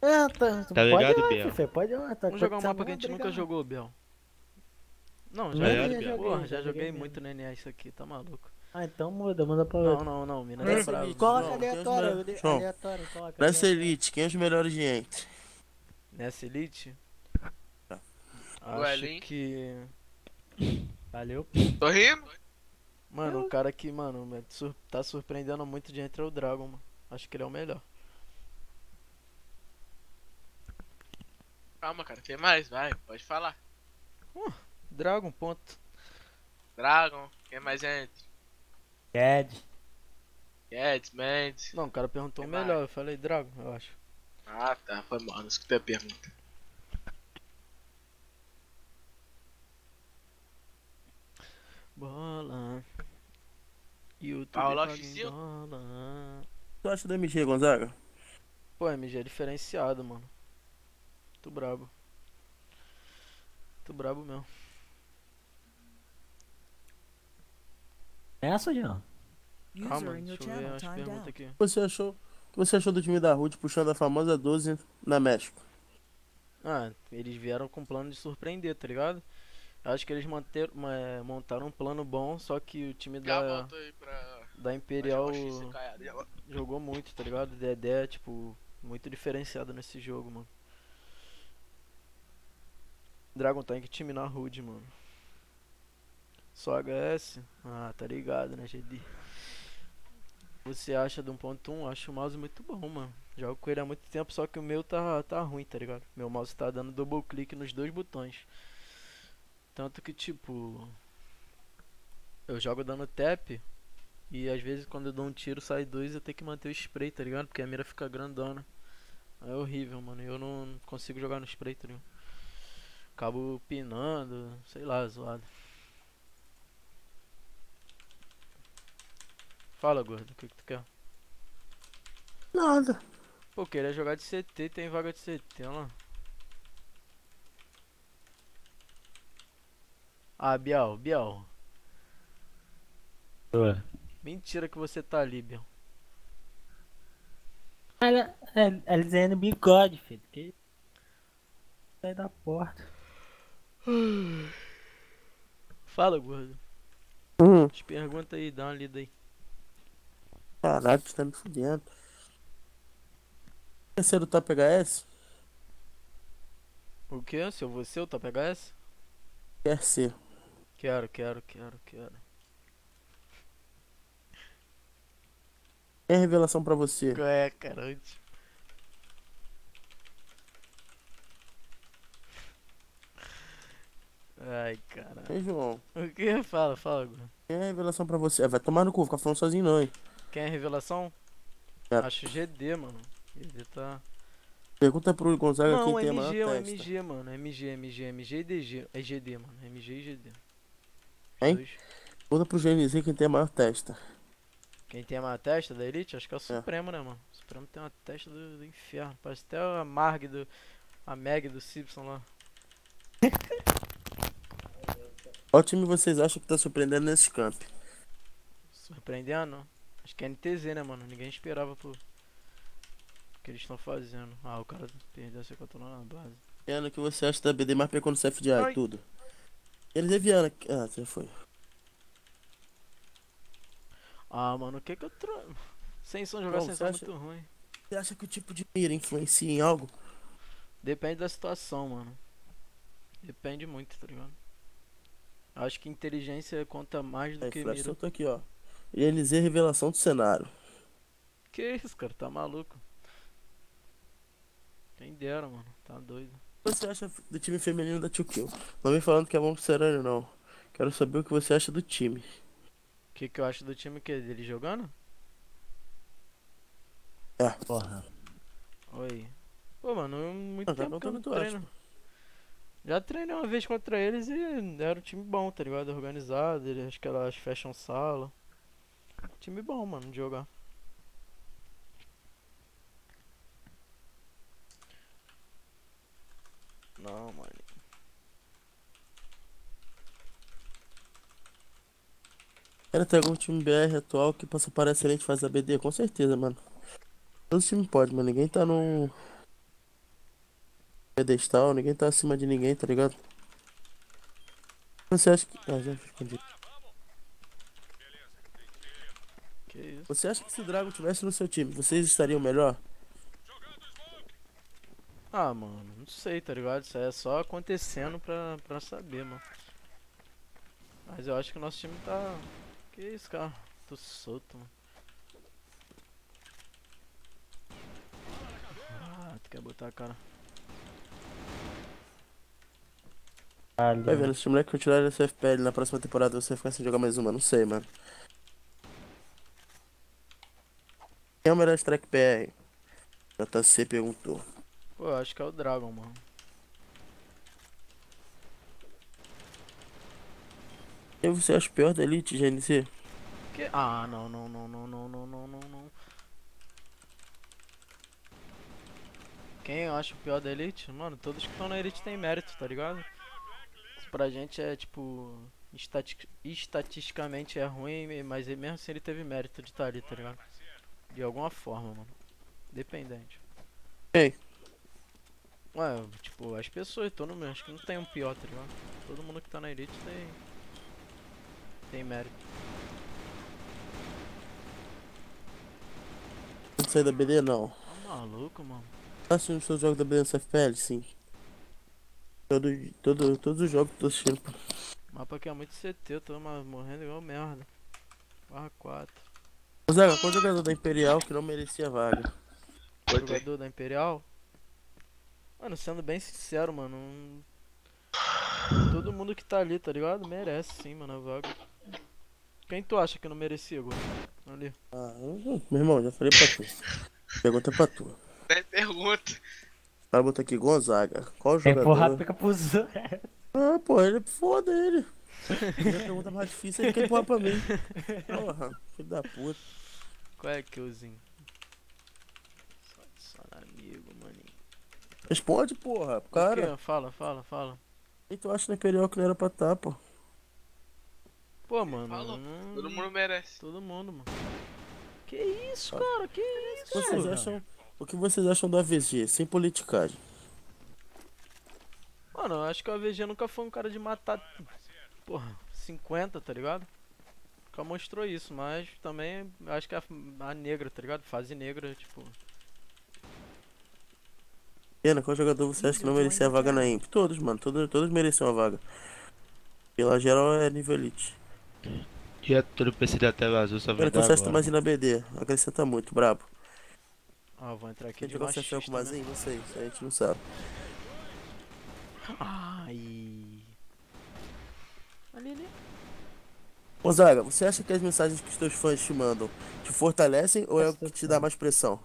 É, tá, tu Tá pode ligado, ir lá, Biel? Pode ir lá. Tá Vamos jogar um acontecendo mapa que a gente nunca jogou, Biel. Não, Já já, já Porra, joguei, já já joguei muito no NA isso aqui, tá maluco. Ah, então muda, muda pra Não, não, não, João, é bravo. Coloca João, quem é os aleatório, aleatório, coloca. Nessa elite, quem é os melhores de entre? Nessa elite? Tá. Acho Elin. que. Valeu. Tô rindo? Mano, o cara que, mano, tá surpreendendo muito de entre é o Dragon, mano. Acho que ele é o melhor. Calma, cara, tem mais? Vai, pode falar. Dragon, ponto. Dragon, quem mais entra? Ed. Eds, Mendes. Não, o cara perguntou o melhor, eu falei Dragon, eu acho. Ah, tá, foi mal, não escutei a pergunta. Bola. YouTube Paulo Oficial? O que tu acha do MG, Gonzaga? Pô, MG é diferenciado, mano. Muito brabo. Muito brabo mesmo. Essa, Jean? Calma, deixa eu ver as perguntas aqui. que você achou? O que você achou do time da Rude puxando a famosa 12 na México? Ah, eles vieram com plano de surpreender, tá ligado? Eu acho que eles montaram um plano bom, só que o time da, pra. da Imperial jogou muito, tá ligado? Dedé, é, tipo, muito diferenciado nesse jogo, mano. Dragon que time na Rude, mano? Só HS? Ah, tá ligado, né, GD? Você acha do 1.1? Acho o mouse muito bom, mano. Jogo com ele há muito tempo, só que o meu tá, tá ruim, tá ligado? Meu mouse tá dando double clique nos dois botões. Tanto que, tipo. Eu jogo dando tap. E às vezes quando eu dou um tiro sai dois eu tenho que manter o spray, tá ligado? Porque a mira fica grandona. É horrível, mano. Eu não consigo jogar no spray, tá ligado? Acabo pinando, sei lá, zoado. Fala, gordo, o que, que tu quer? Nada. Pô, queria jogar de CT, tem vaga de CT, olha lá. Ah, Bial, Bial. Mentira que você tá ali, Bial. Olha, é, é desenhando bigode, filho. Que... Sai da porta. Fala, gordo. Hum, As perguntas aí, dá uma lida aí. Caralho, tu tá me fudendo. Quer ser do Top HS? O que? Se eu vou ser o Top HS? Quer ser. Quero, quero, quero, quero. É revelação pra você. É, caralho. Ai, caralho. Hein, João? O que? Fala, fala. É revelação pra você. É, Vai tomar no cu, ficar falando sozinho não, hein? Quem é revelação? É. Acho GD, mano. GD tá. Pergunta pro Gonzaga Não, quem tem a maior MG, o testa. MG, mano. MG, MG, MG e DG. É GD, mano. MG e GD. Os Hein? dois. Pergunta pro GNZ quem tem a maior testa. Quem tem uma testa da Elite, acho que é o Supremo, né, mano? O Supremo tem uma testa do, do inferno. Parece até a Marg do. A Meg do Simpson lá. Qual time vocês acham que tá surpreendendo nesse camp? Surpreendendo? Acho que é NTZ, né, mano? Ninguém esperava por. O que eles estão fazendo. Ah, o cara perdeu essa controlando na base. Viana, o que você acha da BD mais CFDI Ai. e tudo? Eles é Viana. Ah, já foi. Ah, mano, o que que eu trouxe? Sem som jogar Bom, sem som é acha- muito ruim. Você acha que o tipo de mira influencia em algo? Depende da situação, mano. Depende muito, tá ligado? Acho que inteligência conta mais do Aí, que Flash, mira. soltou aqui, ó. INZ revelação do cenário. Que isso, cara? Tá maluco? Quem dera, mano. Tá doido. O que você acha do time feminino da 2Kill? Não vem falando que é bom pro Serânio, não. Quero saber o que você acha do time. O que, que eu acho do time que dele jogando? É. Porra. Oi. Pô, mano, muito Ah, tá tempo que eu não treino. Já treinei uma vez contra eles e era um time bom, tá ligado? Organizado, eles, acho que elas fecham sala. Time bom, mano, de jogar. Não, mano. Quero ter algum time BR atual que possa parar excelente fazer a BD? Com certeza, mano. Todo time pode, mas ninguém tá no pedestal, ninguém tá acima de ninguém, tá ligado? Você acha que. Ah, já respondi. Que isso? Você acha que se Dragon tivesse no seu time, vocês estariam melhor? Ah, mano, não sei, tá ligado? Isso aí é só acontecendo pra, pra saber, mano. Mas eu acho que o nosso time tá. Que isso, cara? Tô solto, mano. Ah, tu quer botar a cara. Caralho. Vai vendo, se o moleque continuar esse FPL na próxima temporada, você vai ficar sem jogar mais uma, não sei, mano. Melhor strike PR? JC perguntou. Pô, eu acho que é o Dragon, mano. Quem você acha o pior da Elite, GNC? Que... Ah, não, não, não, não, não, não, não, não, não. Quem eu acho o pior da Elite? Mano, todos que estão na Elite tem mérito, tá ligado? Isso pra gente é tipo. estati- Estatisticamente é ruim, mas mesmo assim ele teve mérito de estar ali, tá ligado? De alguma forma, mano. Dependente. Quem? Ué, tipo, as pessoas, todo mundo, acho que não tem um pior, tá ligado? Todo mundo que tá na Elite tem. Tem mérito. Não sair da BD, não. Tá maluco, mano. Tá assistindo os seus jogos da BD no FPL? Sim. Todo, todo, todos os jogos que tô assistindo. Mapa aqui é muito CT, eu tô morrendo igual merda. Barra 4. Ô, Zaga, qual jogador da Imperial que não merecia vaga? Jogador da Imperial? Mano, sendo bem sincero, mano. um- Todo mundo que tá ali, tá ligado? Merece sim, mano, a vaga. Quem tu acha que não merecia, Gol? Ali. Ah, eu- meu irmão, já falei pra tu. Pergunta pra tu. Nem pergunta. cara botou aqui Gonzaga. Qual que jogador? pica pros outros. Ah, pô, ele foda ele. Minha pergunta mais difícil ele quer empurrar pra mim. Porra, filho da puta. Qual é que Killzinho? Só amigo, maninho. Responde, porra. Quê? Cara, Fala, fala, fala. e tu acha na Imperial que não era pra tá, pô? Pô, mano. Falou. não- Todo mundo merece. Todo mundo, mano. Que isso, cara? Que isso, Vocês cara? acham. O que vocês acham do AVG, sem politicagem? Mano, eu acho que o AVG nunca foi um cara de matar, porra, 50, tá ligado? Nunca mostrou isso, mas também acho que a, a negra, tá ligado? Fase negra, tipo. Pena, qual jogador você acha que não merecia a vaga na Imp? Todos, mano. Todos, todos mereciam a vaga. Pela geral é nível elite. Direto do PC da tela azul só vai então você tá agora. mais na BD. Acrescenta muito, brabo. Ah, vou entrar aqui Quem de machista, com o né? Não sei, isso a gente não sabe. Ai. Ali, ali. Ô Zaga, você acha que as mensagens que os teus fãs te mandam te fortalecem ou é o que te dá mais pressão?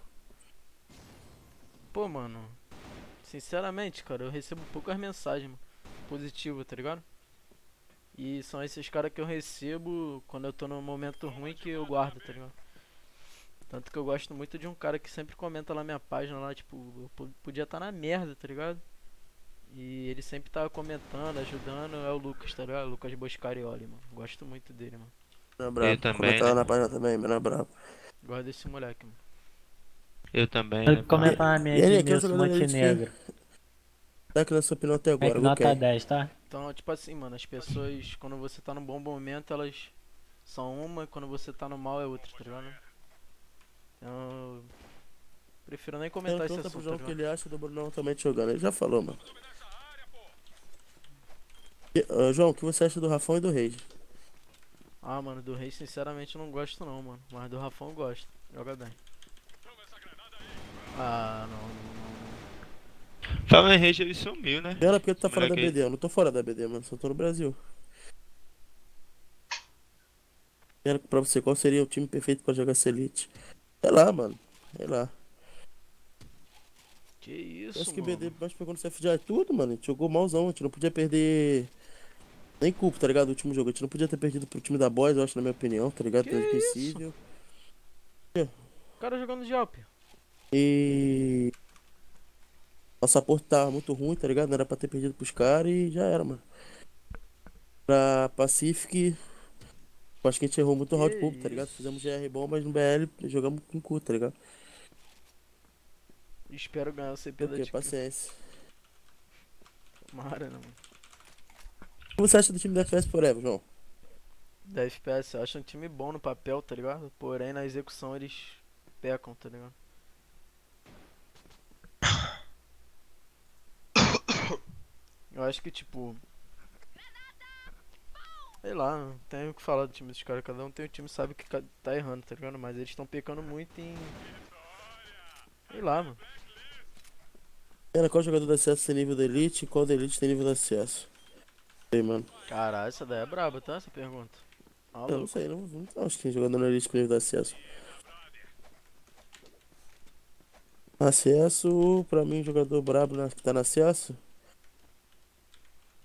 Pô, mano. Sinceramente, cara, eu recebo poucas mensagens positivas, tá ligado? E são esses caras que eu recebo quando eu tô num momento ruim que eu guardo, tá ligado? Tanto que eu gosto muito de um cara que sempre comenta lá minha página lá, tipo, eu po- podia estar na merda, tá ligado? E ele sempre tá comentando, ajudando, é o Lucas, tá ligado? Lucas Boscarioli, mano. Gosto muito dele, mano. Não é brabo. Eu também, Comentar lá né? na página também, não é brabo. Gosto desse moleque, mano. Eu também, Ele né? comenta na minha ele, de aquele Nilson Montenegro. Dá aqui na sua opinião até É agora, que viu, nota Ken? 10, tá? Então, tipo assim, mano, as pessoas, quando você tá num bom momento, elas são uma, e quando você tá no mal é outra, tá ligado? Então, eu prefiro nem comentar Então, esse assunto, João tá o que ele acha do Brunão atualmente jogando. Ele já falou, mano. Ah, João, o que você acha do Rafão e do Reis? Ah, mano, do Rei, sinceramente, eu não gosto não, mano. Mas do Rafão eu gosto. Joga bem. Ah, não, não, não. Falando em Rage, ele sumiu, né? Era porque tu tá fora da. BD. Eu não tô fora da BD, mano. Só tô no Brasil. Era pra você, qual seria o time perfeito pra jogar essa Elite? Sei lá, mano. Sei lá. Que isso, acho que mano. BD mais pegou no CFJ tudo, mano. A gente jogou malzão. A gente não podia perder. Nem culpa, tá ligado? O último jogo. A gente não podia ter perdido pro time da Boys, eu acho, na minha opinião, tá ligado? Que Transmissível. O cara jogando de Alp. E. Nossa aporte tava muito ruim, tá ligado? Não era pra ter perdido pros caras e já era, mano. Pra Pacific. Acho que a gente errou muito o round público, tá ligado? Fizemos GR bom, mas no BL jogamos com cu, tá ligado? Espero ganhar o CP da Porque, Tico. paciência. Tomara, né, mano? O que você acha do time da FPS Forever, João? Da FPS, eu acho um time bom no papel, tá ligado? Porém, na execução eles pecam, tá ligado? Eu acho que, tipo. Sei lá, não tenho o que falar do time dos caras. Cada um tem um time sabe que tá errando, tá ligado? Mas eles estão pecando muito em. Sei lá, mano. Era qual jogador da CS tem nível da Elite e qual da Elite tem nível da CS? Sei, mano. Caralho, essa daí é braba, tá? Essa pergunta. Eu não sei, não, não acho que jogador na Elite nível da CS. Acesso, pra mim, jogador brabo na, que tá na CS.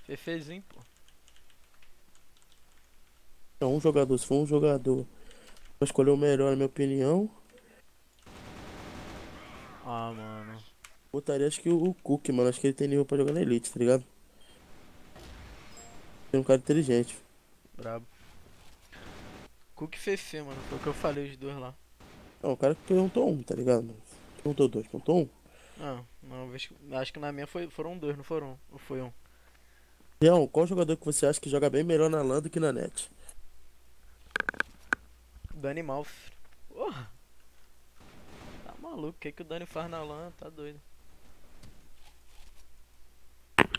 Fefezinho, pô. É um jogador, se for um jogador pra escolher o melhor, na minha opinião, Ah, mano. botaria acho que o Cook, mano. Acho que ele tem nível pra jogar na Elite, tá ligado? Tem um cara inteligente. Brabo. Cook e Fefe, mano. Foi o que eu falei os dois lá. Não, o cara que perguntou um, tá ligado? Perguntou dois, perguntou um. Não, não, acho que- acho que na minha foi, foram dois, não foram? Ou foi um? Leão, qual jogador que você acha que joga bem melhor na LAN do que na net? Dani Malf. Porra! Tá maluco, o que, que o Dani faz na LAN? Tá doido.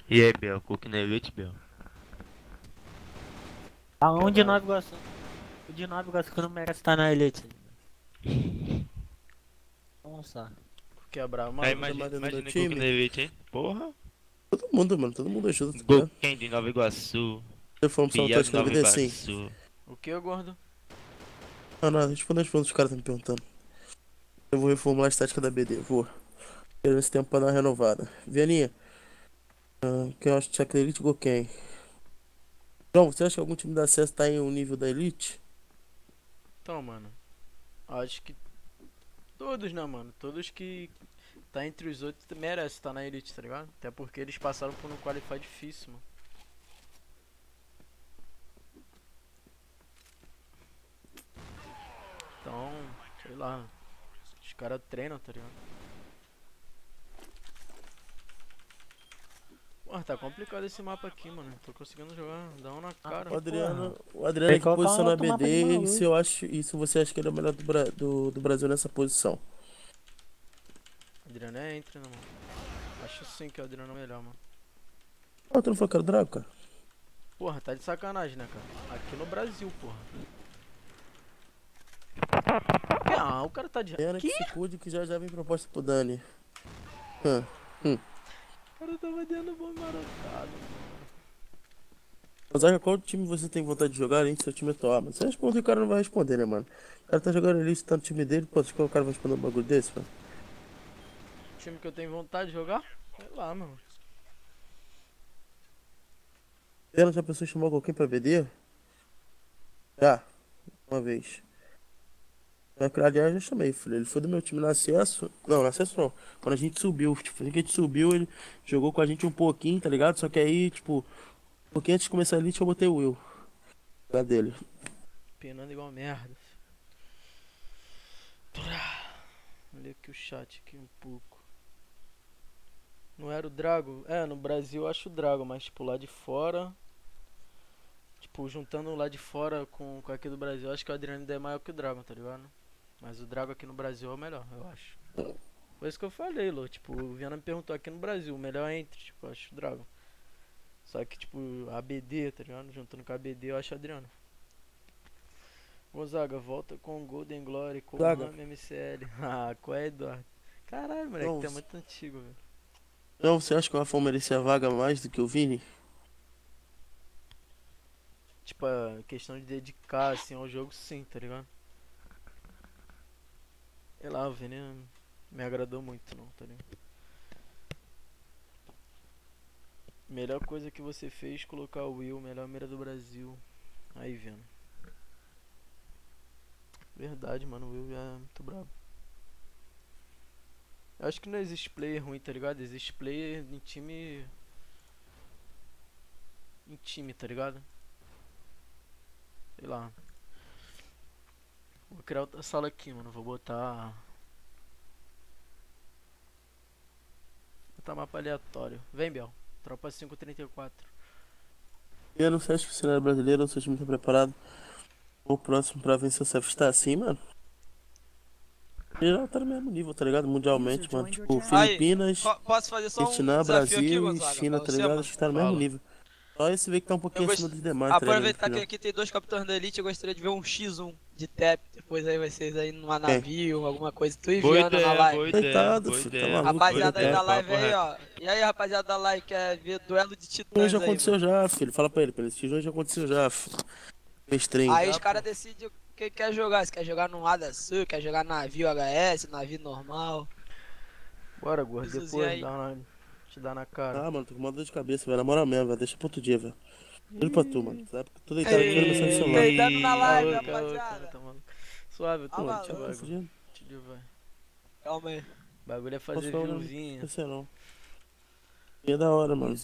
E aí, Bel? Cook na Elite, Bel? Ah, um de nove gostou. O de nove gostou que não merece estar na elite. Vamos lá. Porque é brabo, Aí, maluco. imagina, imagina meu Cook time. na Elite, hein? Porra. Todo mundo, mano. Todo mundo ajuda, tá? Goken de Nova Iguaçu. Se for um salto de Nova. Iguaçu. O que, gordo? Não, não, responde as perguntas que os caras estão me perguntando. Eu vou reformular a estática da BD, vou. Quero esse tempo pra dar uma renovada. Vianinha. Ah, que eu acho que a Elite Goken. Então, você acha que algum time da CS tá em um nível da Elite? Então, mano. Acho que. Todos, né, mano? Todos que tá entre os oito merecem estar na Elite, tá ligado? Até porque eles passaram por um qualify difícil, mano. Então, sei lá. Os caras treinam, tá ligado? Porra, tá complicado esse mapa aqui, mano. Tô conseguindo jogar, dá um na cara. O Adriano, o Adriano Tem é que posição na BD e se eu acho, e se você acha que ele é o melhor do, Bra- do, do Brasil nessa posição? Adriano é entre, né, mano? Acho sim que o Adriano é o melhor, mano. Ah, tu não falou que era o Drago, cara? Porra, tá de sacanagem, né, cara? Aqui no Brasil, porra. Ah, o cara tá de. Adriano que Que? se cuide que já já vem proposta pro Dani. Hã. O cara tava dando bom marotado. Gonzaga, qual time você tem vontade de jogar além do seu time atual? Mas você responde e o cara não vai responder, né, mano? O cara tá jogando ali, tá no time dele, pô, que o cara vai responder um bagulho desse, mano? Time que eu tenho vontade de jogar? Sei lá, mano. Ela já pensou em chamar alguém pra BD? Já. Uma vez. É, que, Aliás, eu já chamei, filho. Ele foi do meu time no acesso. Não, no acesso não. Quando a gente subiu, tipo, assim que a gente subiu, ele jogou com a gente um pouquinho, tá ligado? Só que aí, tipo, um pouquinho antes de começar a elite, eu botei o Will. Lugar dele. Penando igual merda. Ler aqui o chat aqui um pouco. Não era o Drago? É, no Brasil eu acho o Drago, mas tipo lá de fora. Tipo, juntando lá de fora com, com aqui do Brasil, acho que o Adriano ainda é maior que o Dragon, tá ligado? Mas o Drago aqui no Brasil é o melhor, eu acho. Foi isso que eu falei, Lô. Tipo, o Viana me perguntou aqui no Brasil, o melhor entre, tipo, eu acho o Dragon. Só que, tipo, ABD, tá ligado? Juntando com a ABD, eu acho o Adriano. Gonzaga, volta com Golden Glory, com Zaga. o MCL. ah, qual é, Eduardo? Caralho, moleque, Não, é s- muito antigo, velho. Então, você acha que o Rafão merecia a vaga mais do que o Vini? Tipo, a questão de dedicar, assim, ao jogo, sim, tá ligado? Sei lá, o Vini me agradou muito, não, tá ligado? Melhor coisa que você fez, colocar o Will, melhor mira do Brasil. Aí, vendo. Verdade, mano, o Will é muito brabo. Eu acho que não existe player ruim, tá ligado? Existe player em time. Em time, tá ligado? Sei lá. Vou criar outra sala aqui, mano. Vou botar. Botar mapa aleatório. Vem, Bel. Tropa 534. Eu não sei, que o cenário brasileiro, o seu time tá preparado. O próximo pra vencer o CF está assim, mano. Ele já tá no mesmo nível, tá ligado? Mundialmente, mano. Tipo, Filipinas, po- posso fazer só um Vietnã, desafio aqui, Brasil e China, tá ligado? Acho que tá no mesmo Fala. nível. Só esse vê que tá um pouquinho Eu acima gost- dos demais, tá ligado? Aproveitar que aqui tem dois capitães da Elite, eu gostaria de ver um X1 de TAP. Depois aí vocês aí numa navio, alguma coisa. Tu e Boa na live. boa ideia. Coitado, boa filho, tá maluco, Rapaziada aí é, da papo live aí, ó. E aí, rapaziada da live, quer ver duelo de titãs Hoje aí, já aconteceu já, filho. Fala pra ele, pra ele. Esse jogo já aconteceu já, filho. Mestrinho. Aí os caras decidem o que quer jogar. Se quer jogar no Ada Sul, quer jogar navio HS, navio normal. Bora, gordo. Depois aí. dá uma... te dá na cara. Ah, mano, tô com uma dor de cabeça, velho. Na moral mesmo, velho. Deixa pro outro dia, velho. Juro pra tu, mano. Sabe? Tô deitado aqui mensagem no celular. Deitado na live, rapaziada. tá. Suave, eu tô Ah, mano, mano, te Tá vai. Te. Calma aí. O bagulho é fazer falar, não? sei não. E é da hora, mano.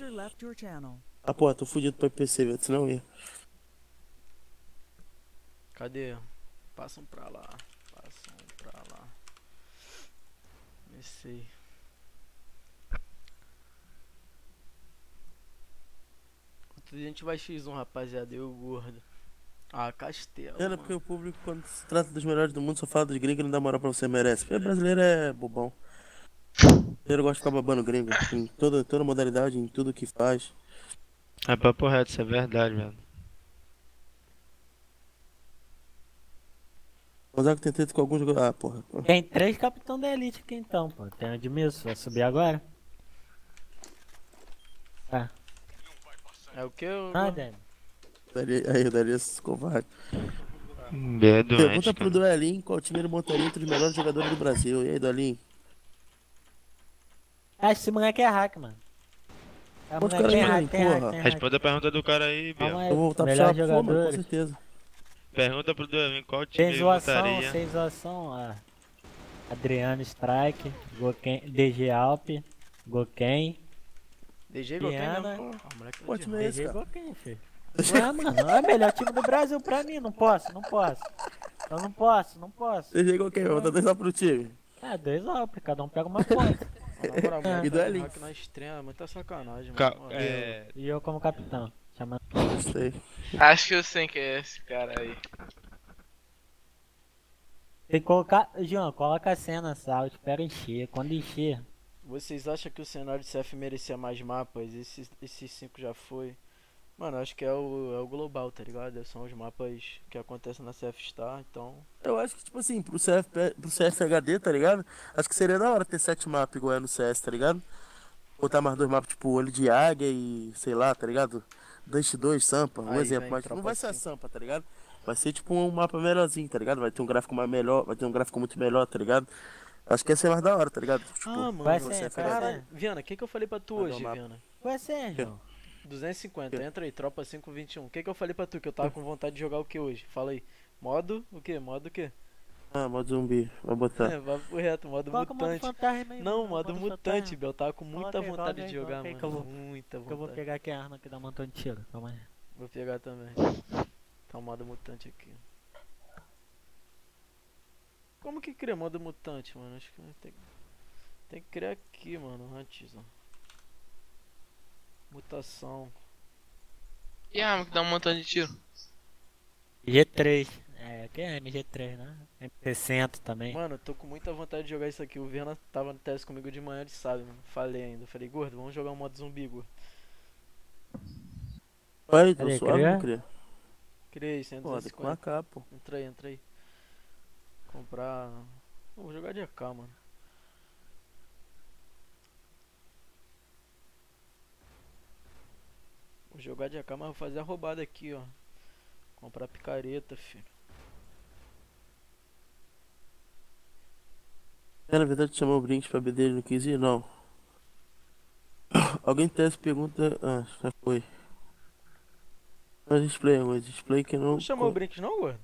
Ah, porra, tô fudido pra PC, velho. Senão ia. Cadê? Passam pra lá. Passam pra lá. Comecei. Outro gente vai X1, rapaziada. Eu e o gordo. Ah, castelo. Né, mano. porque o público, quando se trata dos melhores do mundo, só fala dos gringos e não dá moral pra você merece. Porque brasileiro é bobão. Brasileiro gosta de ficar babando gringo. Em toda, toda modalidade, em tudo que faz. É papo reto, isso é verdade, velho. Gonzaga tem treta com alguns jogadores. Ah, porra. Tem três capitão da elite aqui então, pô. Tem o Edmilson, vai subir agora? Ah, É o que? Eu... ah Dani. Aí, eu daria esse covarde. Bem é doente, Pergunta pro cara. Duelinho qual time ele montaria entre os melhores jogadores do Brasil. E aí, Duelinho? Ah, esse moleque é hack, mano. É Quantos caras tem tem, hack, porra? hack. Responda a pergunta do cara aí, aí, Eu vou voltar pro pô, mano, com jogador. certeza. Pergunta pro Duelinho qual time ele votaria. sem zoação, ó. Adriano Strike, Goken, DG Alp, Goken, DG Goken Piana. mesmo. Ah, moleque time é esse, DG filho. Mano, é o melhor time do Brasil pra mim, não posso, não posso. Eu não posso, não posso. Você chegou quem? Vai botar dois lá pro time. É, dois Alp, cada um pega uma ponta. Moral, moleque E Duelinho? hack na estreia, é muita sacanagem, Ca- mano. é, E eu como capitão, chamando. Não sei. Acho que eu sei quem é esse cara aí. Tem que colocar. João, coloca a cena, sal, espera encher. Quando encher. Vocês acham que o cenário de CF merecia mais mapas? Esses, esses cinco já foi. Mano, acho que é o, é o global, tá ligado? São os mapas que acontecem na CF Star, então. Eu acho que, tipo assim, pro, CF, pro CFHD, tá ligado? Acho que seria da hora ter sete mapas igual é no CS, tá ligado? Botar mais dois mapas, tipo Olho de Águia e, sei lá, tá ligado? Dust 2, Sampa, um Aí exemplo. vem Mas não vai ser a. Sampa, tá ligado? Vai ser tipo um mapa melhorzinho, tá ligado? Vai ter um gráfico mais melhor, vai ter um gráfico muito melhor, tá ligado? Acho que ia ser mais da hora, tá ligado? Tipo, Ah, mano, vai ser, CFHD. vai Caralho, Viana, o que, que eu falei pra tu Mandou hoje. Viana? Vai ser, João. 250, entra aí, tropa 521. O que, que eu falei pra tu? Que eu tava com vontade de jogar o que hoje? Fala aí. Modo o que? Modo o quê? Ah, modo zumbi. Vai botar. É, vai pro reto, modo Coloca o modo mutante. fantasma aí, Não, modo modo mutante, fantasma. Bel. Tava com muita Coloca vontade de jogar, aí mano. que eu vou- Muita Que eu vou vontade. pegar aqui a arma que dá um montão de tiro. Calma aí. Vou pegar também. Tá o modo mutante aqui. Como que cria modo mutante, mano? Acho que tem, tem que criar aqui, mano, antes, ó. Mutação. E a arma que dá um montão de tiro? G3. É, aqui é MG3, né? MP100 também. Mano, eu tô com muita vontade de jogar isso aqui. O Verna tava no teste comigo de manhã, ele sabe, mano. Falei ainda. Falei, gordo, vamos jogar um modo zumbi, gordo. Vai, tô suave, cria? não cria. Criei, Pô, tem que 150. marcar, pô. Entra aí, entra aí. Comprar. Vou jogar de AK, mano. Vou jogar de AK, mas vou fazer a roubada aqui, ó. Comprar picareta, filho. É, na verdade, chamou o Brinks pra BD, ele não quis ir, não. Alguém tem essa pergunta. Ah, já foi. Mas display, mas display que não. Não chamou o Brinks não, gordo?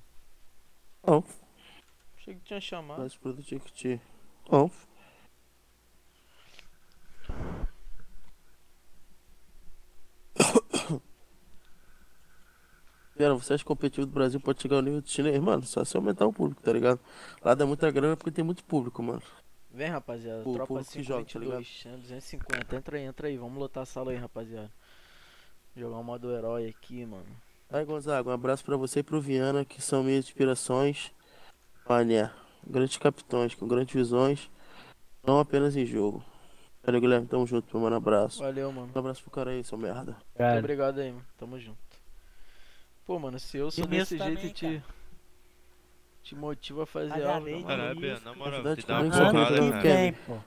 Não. Achei que tinha chamado. Mas produto tinha que te. Não. Vera, você acha que o competitivo do Brasil pode chegar ao nível do chinês? Mano, só se aumentar o público, tá ligado? Lá dá muita grana porque tem muito público, mano. Vem, rapaziada. O Tropa público que joga, tá 522, é 250. Entra aí, entra aí. Vamos lotar a sala aí, rapaziada. Jogar um modo herói aqui, mano. Aí, Gonzaga, um abraço pra você e pro Viana, que são minhas inspirações. Mané, grandes capitães com grandes visões, não apenas em jogo. Valeu, Guilherme, tamo junto, meu mano, abraço. Valeu, mano. Um abraço pro cara aí, seu merda. Muito obrigado aí, mano. Tamo junto. Pô, mano, se eu sou desse jeito também, te. Te motiva a fazer leite. não, Caralho, mano. Bia, na moral, te dá uma é porrada, acredita cara. que é? Vem, pô.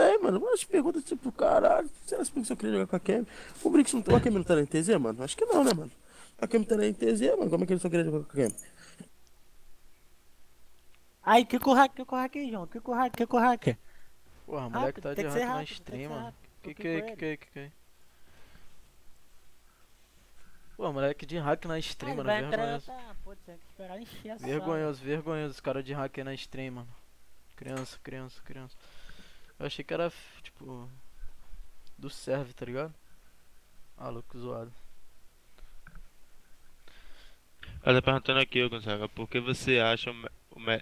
É, mano, umas perguntas tipo, caralho, será que você queria jogar com a Kemi? O Brix não, a Kemi não tá na NTZ, mano? Acho que não, né, mano? A Kemi tá na NTZ, mano, como é que ele só queria jogar com a Kemi? Aí, que o hack, que o hack aí, João. Que o hack, que com o hack. Porra, moleque tá de hack na tem stream, que. Que é, que que é, que que é? Pô, moleque de hack na stream, mano. Vergonhoso. tá, pô, tem que esperar encher a sala. Vergonhoso, vergonhoso. Os caras de hack aí na stream, mano. Criança, criança, criança. Eu achei que era, tipo. Do serve, tá ligado? Ah, louco, zoado. Ela tá perguntando aqui, ô Gonzaga, por que você acha o, me...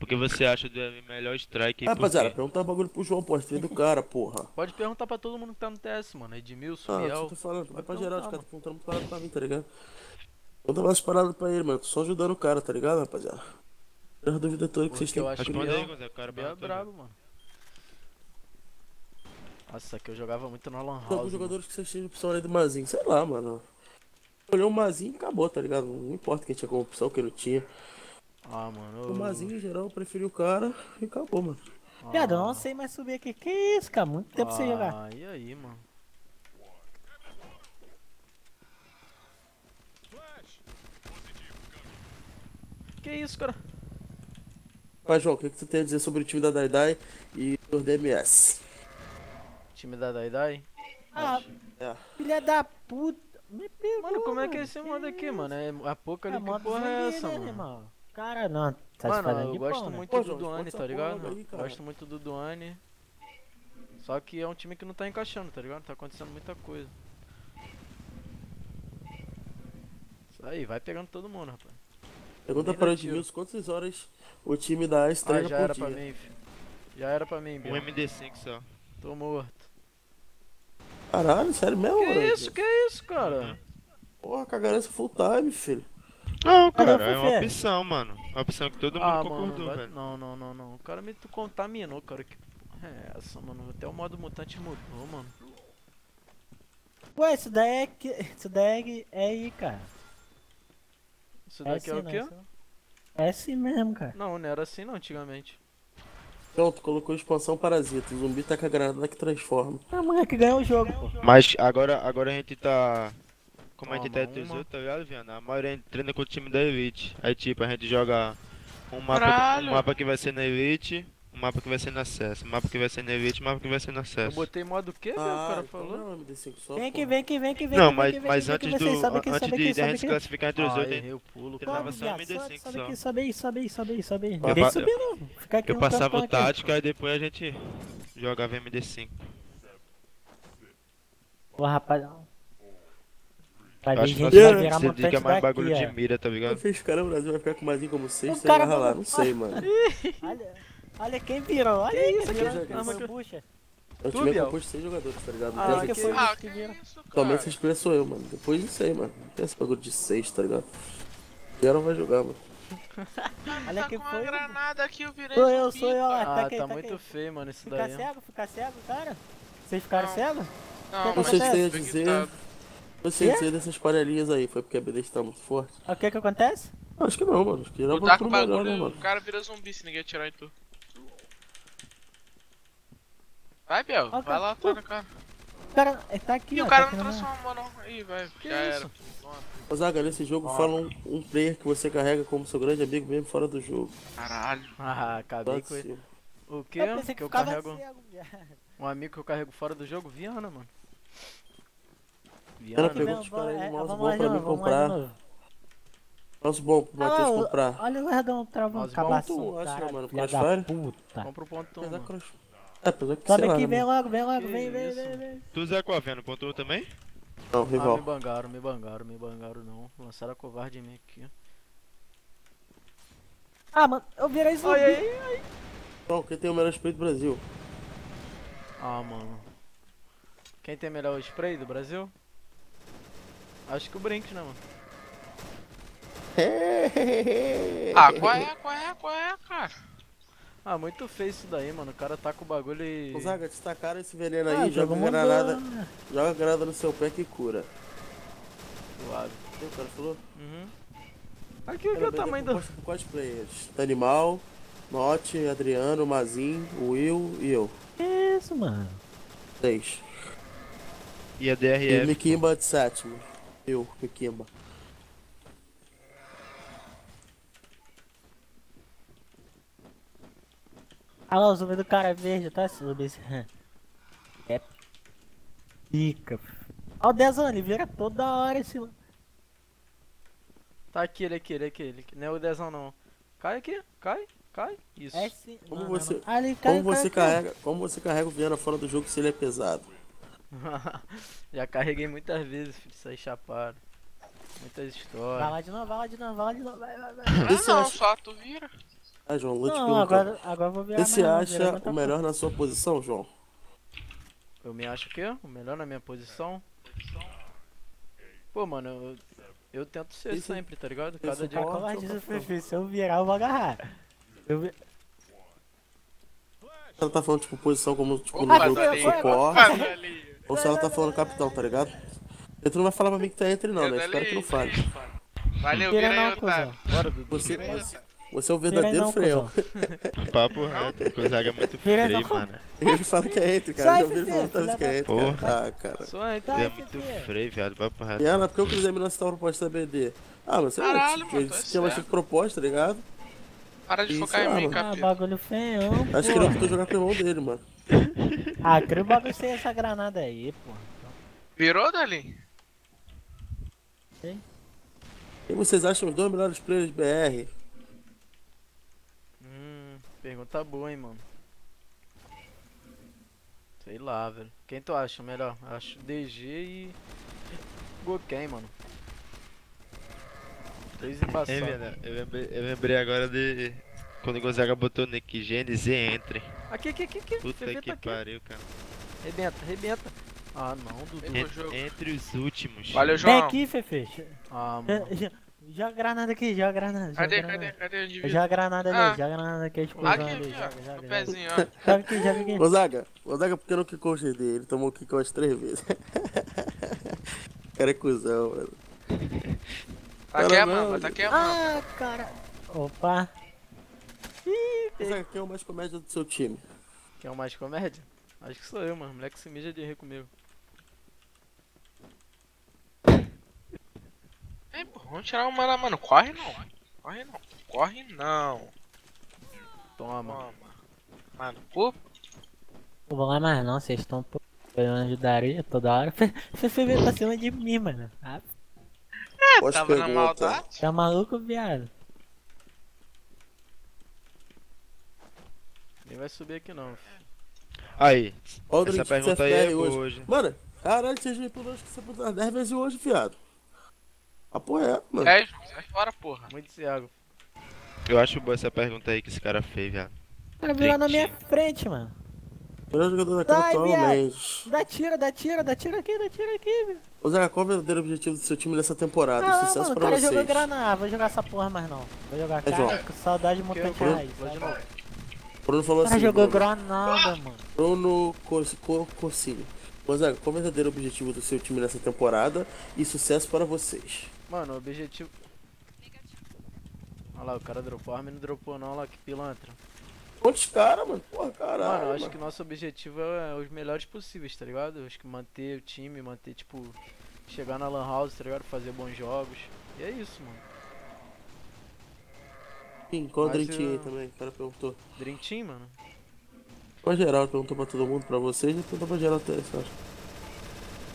o me- Por que você acha o DV melhor strike por Rapaziada, perguntar um bagulho pro João, pô, stream do cara, porra. Pode perguntar pra todo mundo que tá no TS, mano. Edmilson, Ah, Miel. eu tô falando, vai pra geral, os caras tão perguntando muito parado pra mim, tá ligado? Conta umas paradas pra ele, mano, tô só ajudando o cara, tá ligado, rapaziada? Tira a dúvida toda que vocês Porque têm eu acho que que o Responde aí, Gonzaga, o cara é perguntou, brabo, mano. Nossa, que eu jogava muito na Lan Alguns House. mano. jogadores que vocês tinham opção ali do Mazinho, sei lá, mano. Olhou o Mazinho e acabou, tá ligado? Não importa quem tinha como opção, quem não tinha. Ah, mano. O Mazinho, em geral, preferiu o cara e acabou, mano. Ah, Viado, eu não sei mais subir aqui. Que isso, cara? Muito tempo sem jogar. Ah, e aí, mano? Que isso, cara? Mas, João, o que, que você tem a dizer sobre o time da Daidai e do DMS? Time da Daidai? Ah, É. filha da puta. Me pegou, Mano, como é que é esse modo aqui, mano? É a pouca É que porra é essa, né, mano? irmão? Cara, não. Tá se Mano, eu de gosto pau, né? muito Pô, do Duane, tá ligado? aí, gosto muito do Duane. Só que é um time que não tá encaixando, tá ligado? Tá acontecendo muita coisa. Isso aí, vai pegando todo mundo, rapaz. Pergunta para o tiro. Edmilson quantas horas o time da Ice Ah, já por era dia. pra mim, filho. Já era pra mim, Um Biel. MD5 só. Tô morto. Caralho, sério mesmo, Que mano? isso, que isso, cara? Porra, cagarança full time, filho. Não, cara, o é uma opção, mano. Uma opção que todo mundo Ah, mano, concordou, vai- velho. não, não, não, não. O cara me contaminou, cara. Que porra é essa, mano? Até o modo mutante mudou, mano. Pô, isso daí é que. Isso daí é aí, cara. Isso daqui é, o assim, quê? não, isso- É assim mesmo, cara. Não, não era assim não, antigamente. Tu colocou expansão parasita. O zumbi tá com a granada que transforma. A mulher que ganhou o jogo, pô. Mas agora, agora a gente tá. Como a gente tá uma. tá ligado, Viana? A maioria a gente treina com o time da Elite. Aí tipo, a gente joga um mapa, um mapa que vai ser na Elite, Um mapa que vai ser no acesso, um mapa que vai ser no Elite, um mapa que vai ser no Eu acesso. botei modo que, velho? O Ah, cara então falou. não é MD5 só, Vem aqui, vem aqui, vem aqui, vem Não, mas, mas vem antes do. Antes de, de a gente classificar entre os Ah, outros, o pulo, Eu tava Sobe, só viado, MD5 sobe, sobe só. aqui, sobe aí, sobe aí, sobe aí, sobe aí. Eu Vem pa- subir não, fica aqui eu no passava o tático, aí depois a gente jogava MD5. Pô, rapaz. Vai Eu acho que gente você vai virar você montante fica mais bagulho daqui, de ó. mira, tá Não ligado? fez cara, o Brasil vai ficar com mais um como seis, O você cara vai lá, mandou- não sei, mano. Olha, olha quem virou, olha isso aqui. virou, Arma cara. que puxa. Eu tiver Biel? composto seis jogadores, tá ligado? Não Ah, acho que foi Ah, isso que que isso, cara? Somente essa escolha sou eu, mano. Depois disso aí, mano. Não tem esse bagulho de seis, tá ligado? E não vai jogar, mano. Olha tá quem com uma foi. granada aqui, eu virei Sou eu, sou eu, cara. Ah, Ataca aí, tá ataca muito aí. feio, mano, isso Ficar daí. ó. cego, ficar cego, cara? Vocês ficaram Não. cegos? Não, Como Vocês é que têm a é? dizer. Vocês Quê? têm dessas panelinhas aí, foi porque a beleza tá muito forte? O que que acontece? Acho que não, mano. Acho que era com pro o melhor, bagulho, né, o mano? cara vira zumbi se ninguém atirar em tu. Vai, Biel, Ó, vai cara. lá, tá no cara. O cara tá aqui, E ó. o cara tá não na transformou, não. Aí, vai, Que já isso? era. Ô Zaga, nesse jogo fala um, um player que você carrega como seu grande amigo mesmo fora do jogo. Caralho. Ah, acabei com ele. O que? Eu pensei Que que eu carrego. cego. Um amigo que eu carrego fora do jogo? Viana, mano. Ela Viana. pegou Vamos, os caras aí, mouse vamos bom lá de pra mim comprar. Nosso bom pro Ah, Matheus o- comprar. Olha o Redão travando Mouse cabaço. bom, tu acha, mano, Crossfire? puta. Compra o ponto, Apesar mano. que- É, apesar que Sobe aqui, né, vem logo, vem logo, vem, vem, vem, vem. Tu Zé Covendo, pontuou também? Não, Ah, me rival. bangaram, me bangaram, me bangaram não. Lançaram a covarde em mim aqui. Ah, mano, eu virei zumbi. Não, quem tem o melhor spray do Brasil? Ah, mano. Quem tem melhor spray do Brasil? Acho que o Brinks, né, mano? Ah, qual é, qual é, qual é, cara? Ah, muito feio isso daí, mano. O cara tá com o bagulho e. Ô Zaga, destacaram esse veneno Ah, aí, joga granada. Joga granada no seu pé que cura. Suave. O que o cara falou? Uhum. Aqui, aqui é o tamanho do. Por quais players? Animal, Note, Adriano, Mazin, Will e eu. Que isso, mano? Seis. E a E DRF. Mikimba de sétimo. Eu, Mikimba. Olha lá, o zumbi do cara é verde, tá? Esse zumbi. esse- É pica. Olha o Dezão, ele vira toda hora esse. Tá aqui, ele aqui, ele aqui, ele aqui. Não é o dezão não. Cai aqui, cai, cai. Isso. É sim. Como Não, você- não, não. Ah, ele cai, Como você cai, cai. carrega, como você carrega o Viana fora do jogo se ele é pesado? Já carreguei muitas vezes, filho, saí chapado. Muitas Vai histórias. lá de novo, vai lá de novo, vai lá de novo. Vai, vai, vai. Ah, Esse não, acha- só tu vira. Ah, João, vou te Não, perguntar. agora, agora eu vou virar Você acha o melhor na sua posição, João? Eu me acho o quê? O melhor na minha posição? Pô, mano, eu, eu tento ser Esse- sempre, tá ligado? esse Cada dia. diz o Fefe, se eu virar, eu vou agarrar. Eu vi... Ela tá falando, tipo, posição como, tipo, no Opa, jogo Dali. suporte, Opa, Dali. Ou se ela tá falando capitão, tá ligado? E tu não vai falar pra mim que tá entre não, Eu né? Espero que não fale. Valeu, Vira aí, cuzão. Bora, Dudu. Você, você, você é o verdadeiro não, freão. cuzão. Papo reto, que o Zaga é muito freio, mano. Ele fala que é entre, cara. Sai, Eu ouvi ele falando tanto que é entre, cara. Ah, cara. Tá? é muito freio, viado. Papo reto. E ela, por que eu quiser me lançar uma proposta da BD? Ah, mas você Caralho, não mano, tá tinha bastante certo. proposta, tá ligado? Para de Isso, focar em mim, mano. Ah, capeta. bagulho feião, Acho que ele optou jogar com o irmão dele, mano. Ah, cria o bagulho sem essa granada aí, pô. Virou, Dali? Quem vocês acham os dois melhores players BR? Hum, pergunta boa, hein, mano. Sei lá, velho. Quem tu acha melhor? Acho DG e. Goken, mano. Três embaçados. viado? Eu lembrei, eu lembrei agora de. Quando o Gonzaga botou Nick Gênesis entre. Aqui, aqui, aqui, aqui. Puta Fefê que tá aqui. pariu, cara. Rebenta, rebenta. Ah, não, Dudu. Vem pro En- jogo. entre os últimos. Valeu, Vem João. aqui, Fefe. Ah, Já- mano. Joga granada aqui, joga granada. Cadê, granada. cadê, cadê o indivíduo? Joga granada ali, Ah. joga granada aqui, a explosão Aqui, ali. aqui, Joga, ó. joga, O joga. pezinho, ó. Joga aqui, joga aqui. Ô Zaga, ô Zaga, por que eu não quicou o GD? Ele tomou kick umas três vezes. O cara é cuzão, mano. Tá queimando, não. tá queimando. Ah, cara. Opa. Zaga, quem é o mais comédia do seu time? Quer um mais comédia? Acho que sou eu, mano. Moleque se mija de rir comigo. Ei, pô, vamos tirar uma lá, mano. Corre não. Corre não. Corre não. Toma. Toma. Mano, cu. Não vou lá mais não, vocês estão pegando ajudaria toda hora. Você veio pra cima de mim, mano. Ah, Boas Tava na perguntas. maldade. tá maluco, viado? Nem vai subir aqui não. Aí, Olha essa pergunta aí é hoje. hoje. Mano, caralho, você já retornou acho que você botou 10 vezes hoje, viado. Apoia, mano. É, sai fora, porra. Muito Thiago. Eu acho boa essa pergunta aí que esse cara fez, viado. O cara virou na minha frente, mano. Melhor jogador da Sai, atualmente. Dá tiro, dá tiro, dá tiro aqui, dá tiro aqui, velho. Ô Zé, qual é o verdadeiro objetivo do seu time nessa temporada? Ah, Sucesso mano, o pra cara vocês. jogou granada, vou jogar essa porra mais não. Vou jogar É, cara, com saudade de raiz. vou de. Bruno falou O cara assim. jogou Bruno, granada, mano. Bruno Cor- Cor- Corsini. Ô Zé, qual é o verdadeiro objetivo do seu time nessa temporada? E sucesso para vocês. Mano, o objetivo. Olha lá, o cara dropou. A arma não dropou não, olha lá que pilantra. Quantos caras, mano? Porra, caralho. Mano, eu acho mano. que nosso objetivo é os melhores possíveis, tá ligado? Eu acho que manter o time, manter, tipo, chegar na Lan House, tá ligado? Fazer bons jogos. E é isso, mano. Sim, qual o Mas Dream Team aí eu- também? O cara perguntou. Dream Team, mano. Qual geral perguntou pra todo mundo, pra vocês, e perguntou pra geral até, eu acho.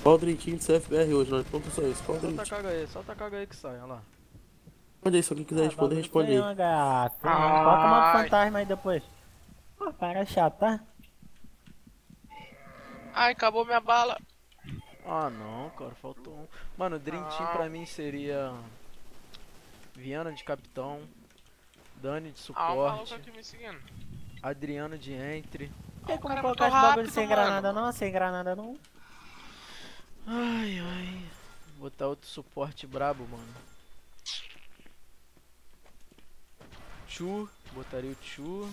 Qual o Dream Team do CFBR hoje? Não, pergunta só isso. Qual o Só Dream Team? tacar aí, só tacar aí que sai, olha lá. Responde aí, se alguém quiser responder, responde aí. Gato. Coloca o modo fantasma aí depois. Pô, para chato, tá? Ai, acabou minha bala. Ah não, cara, faltou um. Mano, o Dream Team pra mim seria. Viana de capitão. Dani de Ah, suporte. seguindo. Adriano de entre. Não tem como colocar esse bagulho rápido, sem mano. granada não? Sem granada não? Ai, ai. Botar outro suporte brabo, mano. Chu, botaria o Chu.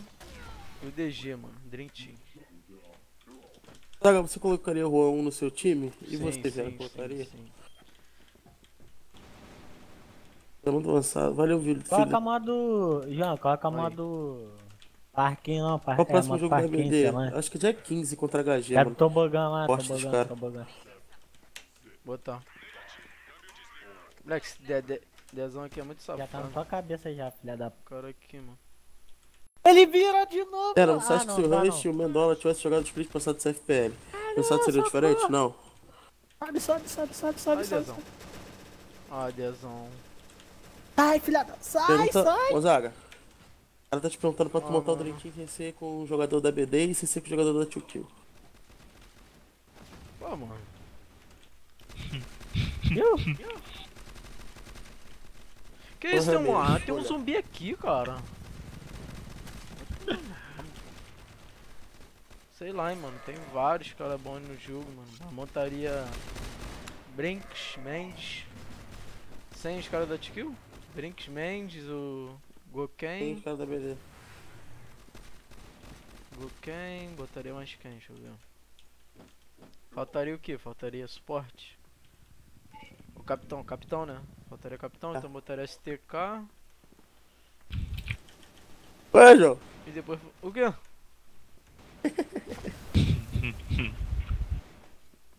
O DG, mano. Dream Team. Zaga, você colocaria o Juan 1 no seu time? E Sim, você, sim, colocaria? sim, sim. Tá muito avançado. Valeu, filho. Coloca filho. modo. João, coloca Oi. modo. Parquinho não, Qual parquinho. o próximo é, jogo sei lá. Acho que dia 15 contra HG, Pega mano. o tobogã lá, dos tobogã, tobogã. Botar. Moleque, esse de, de, dezão aqui é muito Já tá na safado. tua cabeça já, filha da. O cara aqui, mano. Ele vira de novo! Era, você Ah, acha que não, se o Rush e o Mendola tivessem jogado o split passado do CFPL, o resultado seria diferente? porra. Não. Sobe, sobe, sobe, sobe, sobe, Ai, sobe. dezão. Ai, dezão. Sai, filha da. Sai, Pergunta, sai! ô Zaga. O cara tá te perguntando pra tu Ah, montar o. Dream Team sem ser com o jogador da BD e sem ser com o jogador da 2Kill. Pô, mano. Viu? Que isso, tem um, ah, tem um olha. zumbi aqui, cara. Sei lá, hein, mano. Tem vários caras bons no jogo, mano. Eu montaria. Brinks, Mendes. Sem os caras da Skill? Brinks, Mendes, o. Tem Goken. os caras da BD. Goken. Botaria mais quem? Deixa eu ver. Faltaria o que? Faltaria suporte. O capitão, capitão, né? Faltaria capitão, Tá. então botaria STK. Ué, João. E depois. O quê?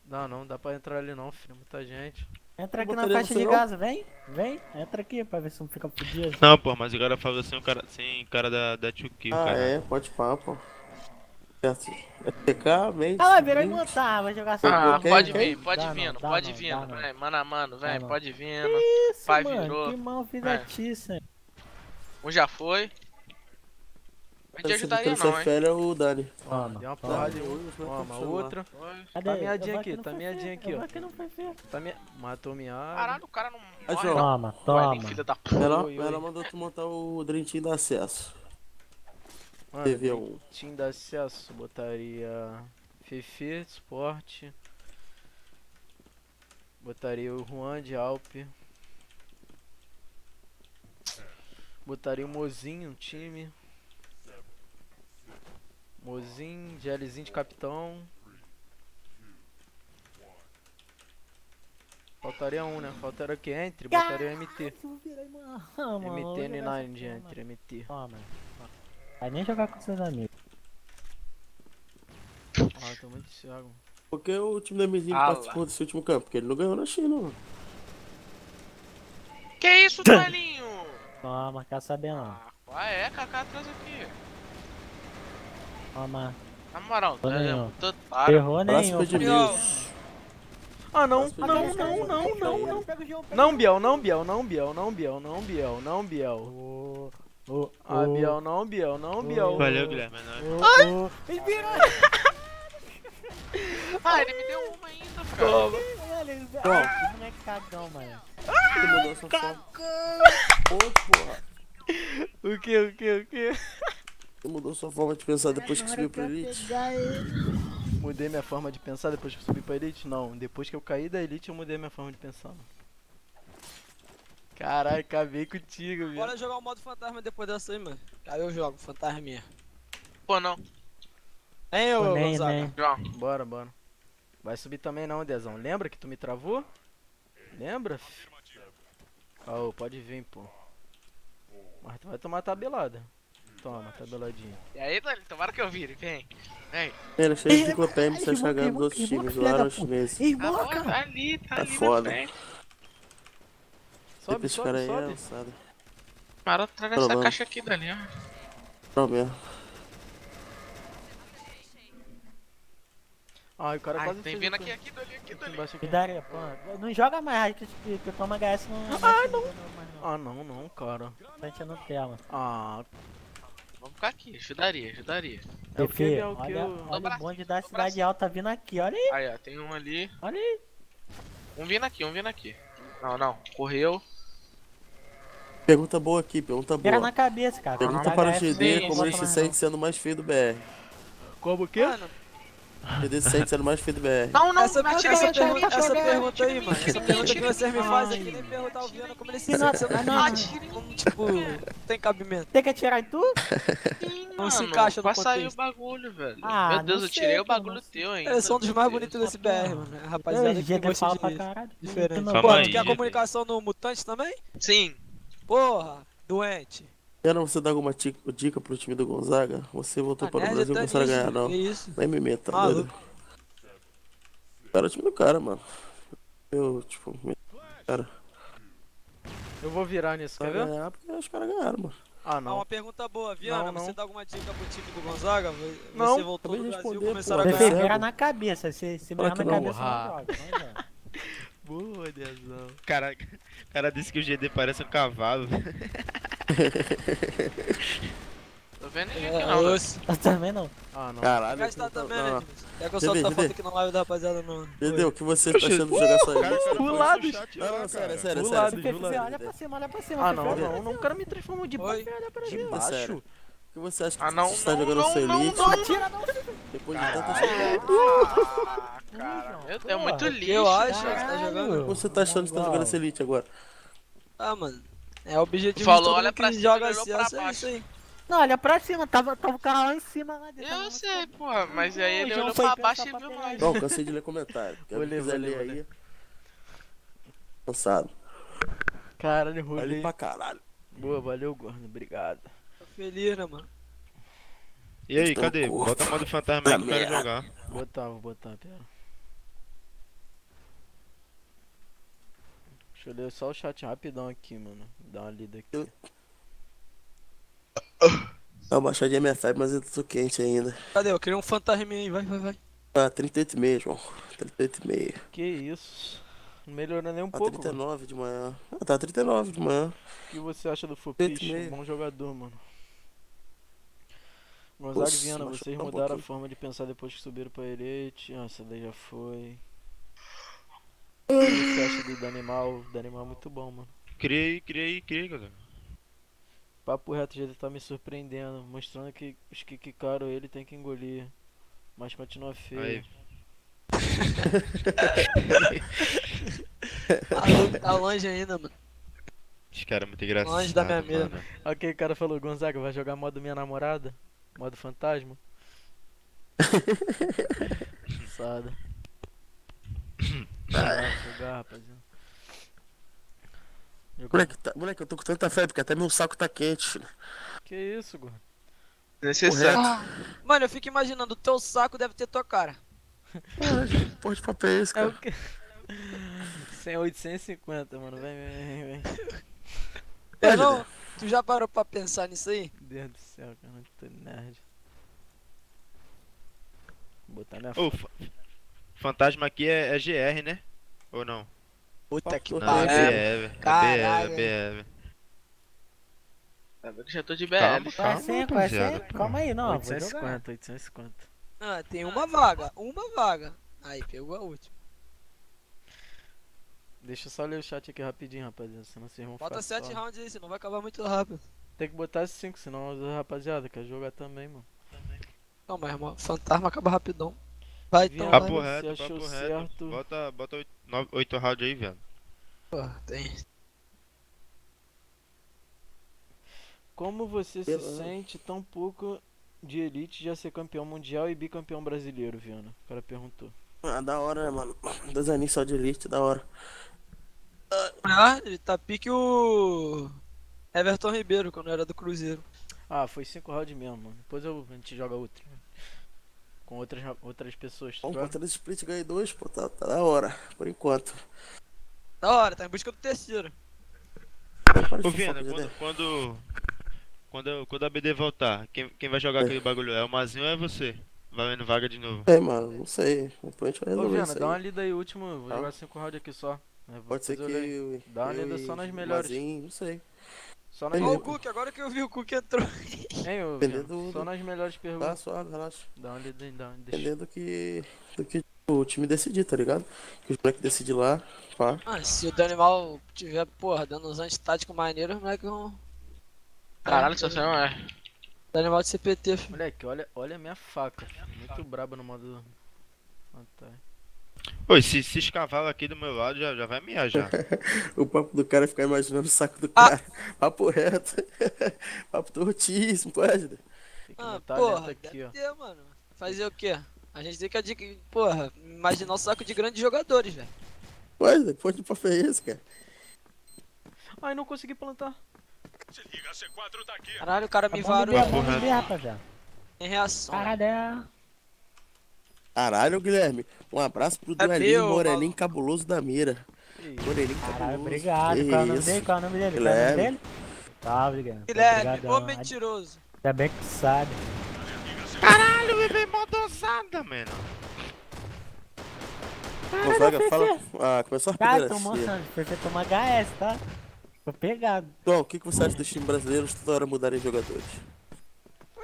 Não, não dá pra entrar ali não, filho. Muita gente. Entra aqui na você de gás, vem, vem, entra aqui pra ver se não fica fudido. Não, pô, mas o cara falou assim, o cara, sem cara da, da 2Kill, Ah, cara. é, pode pá, pô. Certo. TK, Mendes. Ah, virou e montar, vai jogar só. Ah, quem? pode Quem? vir, pode vindo, pode vindo. não. Vem, mano a mano, vem, pode vindo. Isso, Pai mano, virou. que mal fiz É. Um já foi. Não te ajudaria do não, hein? É o Dani. Toma, Deu uma porrada Toma, um. outra. Tá miadinha aqui, tá miadinha aqui, ó. Tá minha... Matou minha área. Caralho, o cara não morre. Toma, toma. filha da puta. Ela, ela mandou tu montar o Dream Team da acesso. Mano, TV1. Team da acesso, botaria Fefe, suporte. Botaria o Juan de Alp. Botaria o Mozinho no time. Mozinho, GLzinho de capitão. Faltaria um, né? Faltaria o que? Entre? Botaria o MT. Mano. Ah, mano, MT jogar N9 de entre, MT. mano. Toma. Vai nem jogar com seus amigos. Ah, tô muito cego. Por que o time da Mizinho Ah, participou desse último campo? Porque ele não ganhou na China, mano. Que isso, Trelinho? Toma, quer saber não. Ah, qual é, Kaká atrás aqui. Toma. Na moral, Tô é nenhum. muito otário. Errou nenhum. de. Ah, não, não, não, não, não, não, não. Não. Biel, não, Biel, não, Biel, não, Biel, não, Biel, não, Biel. Ah, Biel, não, Biel, não, Biel. Valeu, Guilherme. é ô. Ele virou. Ah, ele me deu uma ainda, cara. Ele- Ah, que moleque cagão, mano. Ele mudou sua forma. Ô, porra. O que, o que, o que? Mudou sua forma de pensar depois que subiu pra Elite. pegar ele. Mudei minha forma de pensar depois que eu subi pra Elite? Não, depois que eu caí da Elite eu mudei minha forma de pensar. Caralho, acabei contigo, viu? Bora jogar o modo fantasma depois dessa aí, mano. Aí eu jogo, fantasminha. Pô, não. Hein, ô nem, Gonzaga? nem. Bora, bora. Vai subir também não, Dezão. Lembra que tu me travou? Lembra? fi? Ô, pode vir, pô. Mas tu vai tomar tabelada. Toma, tabeladinha. E aí, Dani, tomara que eu vire, vem. Vem. Ele é cheio de ciclopédia, Ai, você irmão, chegando irmão, dos outros times lá da nos puta. chineses. Tá tá ali, tá É ali foda. na frente. Sobe, Tipo, sobe, cara aí é sobe. alçado. Para atravessar a Pronto. caixa aqui, Dani, ó. Não mesmo. Ai, o cara Ai, quase tem vindo aqui, aqui, Dani, aqui, Dani. Me Embaixo aqui. daria, pô. Não joga mais, que, que, que toma HS não. Ah, não. Ah, não, não, cara. Frente no tela. Ah, Vamos ficar aqui, ajudaria, ajudaria. É o que, é o que olha, eu- olha o bonde da cidade alta vindo aqui, olha aí, Aí, ó, tem um ali. olha aí. Um vindo aqui, um vindo aqui. Não, não, correu. Pergunta boa aqui, pergunta boa. na cabeça, cara. Pergunta para o GD como ele se mais sente sendo mais feio do BR. Como o quê? Mano, GD se sente sendo mais feio do BR. Não, não, essa, não, essa, atira, essa, pergunta, essa pergunta aí, mano. Essa pergunta que vocês me é que nem perguntar ao Viana como ele se Não, sente. ah, não, não. Como, tipo, tem cabimento. Tem que atirar em tu? Sim, Não se mano, encaixa no Vai sair o contexto. bagulho, velho. Ah, Meu Deus, eu tirei o bagulho teu ainda. Eles são dos meu mais bonitos desse BR, mano. Rapaziada Eu, que gosta de caralho. diferente. Pô, tu quer comunicação no Mutante também? Sim. Porra, doente. Quero você dar alguma dica pro time do Gonzaga? Você voltou Ah, para o Brasil e começaram a ganhar, não. Que isso? Nem me meta, Maluco. doido? Cara, é o time do cara, mano. Eu, tipo, me- cara, Eu vou virar nisso, quer ver? ganhar porque os caras ganharam, mano. Ah, Ah, não. uma pergunta boa, Viana. Não, Você não. dá alguma dica pro time do Gonzaga? Você Não. voltou Acabei do Brasil responder, e começaram a pô. Ganhar. vira na cabeça. Virar que na não. cabeça, não Ah. joga. Não joga. Boa, Dezão. Cara, o cara disse que o GD parece um cavalo. Tô vendo ninguém aqui É, não, né? osso. Eu também não. Ah, não. Caralho. Cá está não, também, não, né, não. É que eu a vê. foto aqui na live da rapaziada no. Entendeu? O que você tá achando de jogar só Elite? cara, Pulado. Não, não, sério, sério, Pulado, sério. Jula. olha pra cima, olha pra cima. Ah, não, não, não. O cara me transformou de baixo. Olha pra cima. sério. Baixo. O que você acha que Ah, não, você tá não, jogando não, não, Elite? não. Atira, não. Depois de tanta Ah, cara, meu Deus, é muito lixo. Eu acho que você tá jogando. Você tá achando que você tá jogando essa Elite agora? Ah, mano. É o objetivo Falou, olha pra que cima, joga assim. pra É baixo. isso aí. Não, olha pra cima. Tava, tava o cara lá em cima. Lá dentro. Eu sei, porra, mas aí ele olhou foi pra baixo e viu ele. Não, cansei de ler comentário. Quem Vou ler, quiser vou ler, aí. Cansado. Caralho, Ali rolei. pra caralho. Boa, valeu, gordo. Obrigado. Tô feliz, né, mano? E aí, Estou cadê? curto. Bota o modo fantasma aí que eu quero jogar. Botar, vou botar, pera. Deixa eu ler só o chat rapidão aqui, mano. Dá uma lida aqui. Dá uma baixadinha minha febre, mas eu tô quente ainda. Cadê? Eu queria um fantasma aí. Vai, vai, vai. Ah, 38,5, João. 38,5. Que isso? Não melhorou nem um Tá pouco. mano. 39 de manhã. Ah, tá 39 de manhã. O que você acha do meio. Bom jogador, mano. Gonzaga e Viana, vocês um mudaram a pouquinho. forma de pensar depois que subiram pra Elite. Ah, essa daí já foi. O que você acha do Danimal? Danimal é muito bom, mano. Criei, criei, criei, galera. Papo reto, ele tá me surpreendendo, mostrando que os que quicaram ele tem que engolir. Mas continua feio. Aí. Tá Tá longe ainda, mano. Esse cara é muito engraçado. Longe da minha mira. mano. Ok, o cara falou, Gonzaga, vai jogar modo minha namorada? Modo fantasma? Sada. Vai jogar, rapaziada. Jogar- Moleque, tá- moleque, eu tô com tanta febre porque até meu saco tá quente, filho. Que isso, gordo? Necessário. Mano, eu fico imaginando, o teu saco deve ter tua cara. Porra de papel é esse, É cara? o que? 100, 850, mano. Vem, vem, vem, vem. É, não? Tu já parou pra pensar nisso aí? Deus do céu, cara, não tô nerd. Botar minha fa- fantasma aqui é, é GR, né? Ou não? Puta que pariu. é BR, velho. É. BR, é BR. Tá vendo que já tô de Calma, BL. Qual é a calma? Qual é a senha? rapaziada. Calma aí, não. Vou jogar. 850, 850. Ah, tem uma vaga, uma vaga. Aí, pegou a última. Deixa eu só ler o chat aqui rapidinho, rapaziada. Senão vocês vão Bota ficar 7 só- rounds aí, senão vai acabar muito rápido. Tem que botar 5, senão a rapaziada quer jogar também, mano. Não, mas irmão, fantasma acaba rapidão. Vai, então, Viado. Papo Você reto, achou papo certo? reto. Bota, bota 8, 9, 8 round aí, velho. Porra, tem. Como você se sente tão pouco de elite já ser campeão mundial e bicampeão brasileiro, Viana? O cara perguntou. Ah, da hora, né, mano? Dois aninhos só de elite, da hora. Ah, ele tá pique o. Everton Ribeiro, quando era do Cruzeiro. Ah, foi 5 rounds mesmo, mano. Depois eu, a gente joga outro. Com outras, ra- outras pessoas. tá ligado? contra esse split, ganhei dois, pô, tá, tá da hora, por enquanto. Da hora, tá em busca do terceiro. Ô, Viana, quando, quando, quando, quando a BD voltar, quem, quem vai jogar É. aquele bagulho? É o Mazinho ou é você? Valendo vaga de novo. É, mano, não sei. Depois a gente vai Ô, resolver Viana, isso dá uma lida aí, último. Vou Tá. jogar 5 rounds aqui só. Pode ser que eu, Dá uma eu lida só nas melhores. Mazinho, não sei. Só nas Beleza. o Cook, agora que eu vi o Cook entrou. Hein, ô, Dependendo do- Só nas melhores Tá perguntas. suave, relaxa. Dá aí, dá uma deixa. Dependendo do que, do que o time decidir, tá ligado? Que os moleques decidir lá, pá. Ah, se o Danimal tiver, porra, dando uns antitáticos maneiros, os moleques vão. Caralho, você não é. Danimal de CPT, filho. Moleque, olha, olha a minha faca. Muito braba no modo. Ah, tá. Oi, se, se esse cavalo aqui do meu lado já, já vai miar já. O papo do cara é ficar imaginando o saco do Ah. cara. Papo reto. papo tortíssimo, pode? Tem que Ah, porra, aqui, ó. ter, mano. Fazer o quê? A gente tem que adquirir, porra, imaginar o saco de grandes jogadores, velho. Pode, pode de papo é esse, cara. Ai, não consegui plantar. Caralho, o cara me Tá bom de varou B, bom de B, rapaziada. em reação. Caralho, é. Caralho, Guilherme. Um abraço pro É duelinho meu, moreninho cabuloso da mira. Isso. Moreninho Caralho, cabuloso. obrigado. Que Qual é o nome dele? Qual é o nome dele? Qual é o nome Guilherme. dele? Tá, obrigado. Guilherme, ô mentiroso. Ainda bem que tu sabe. Caralho, bebê mó dosada, mano. Gonzaga, fala. Ah, começou a Cara, cia. sangue. Você tomou HS, tá? Tô pegado. João, o que, que você acha dos times brasileiros toda hora mudarem jogadores?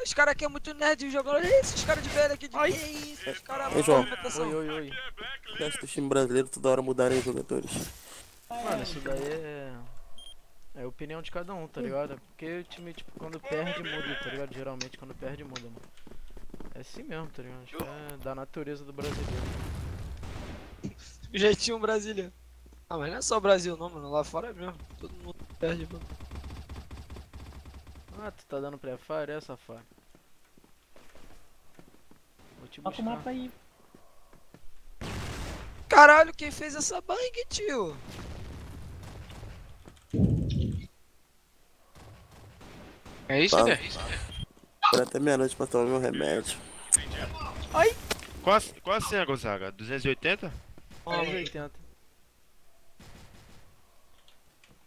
Os caras aqui é muito nerd jogando. Olha esses caras de velho aqui de. Que isso? Os caras Ô, João. Oi, oi, oi. O que dos times brasileiros toda hora mudarem jogadores? Mano, isso daí é. É a opinião de cada um, tá ligado? É Porque o time, tipo, quando perde, muda, tá ligado? Geralmente quando perde, muda, mano. É assim mesmo, tá ligado? Acho que é da natureza do brasileiro. Jeitinho brasileiro. Ah, mas não é só o Brasil não, mano. Lá fora é mesmo. Todo mundo perde, mano. Ah, tu tá dando pré-fire, é, safado? Vou te Toca o buscar. mapa aí. Caralho, quem fez essa bang, tio? É isso, Tá. né? Esperar até meia-noite pra tomar meu remédio. Qual a, qual a senha, Gonzaga? 280? 280.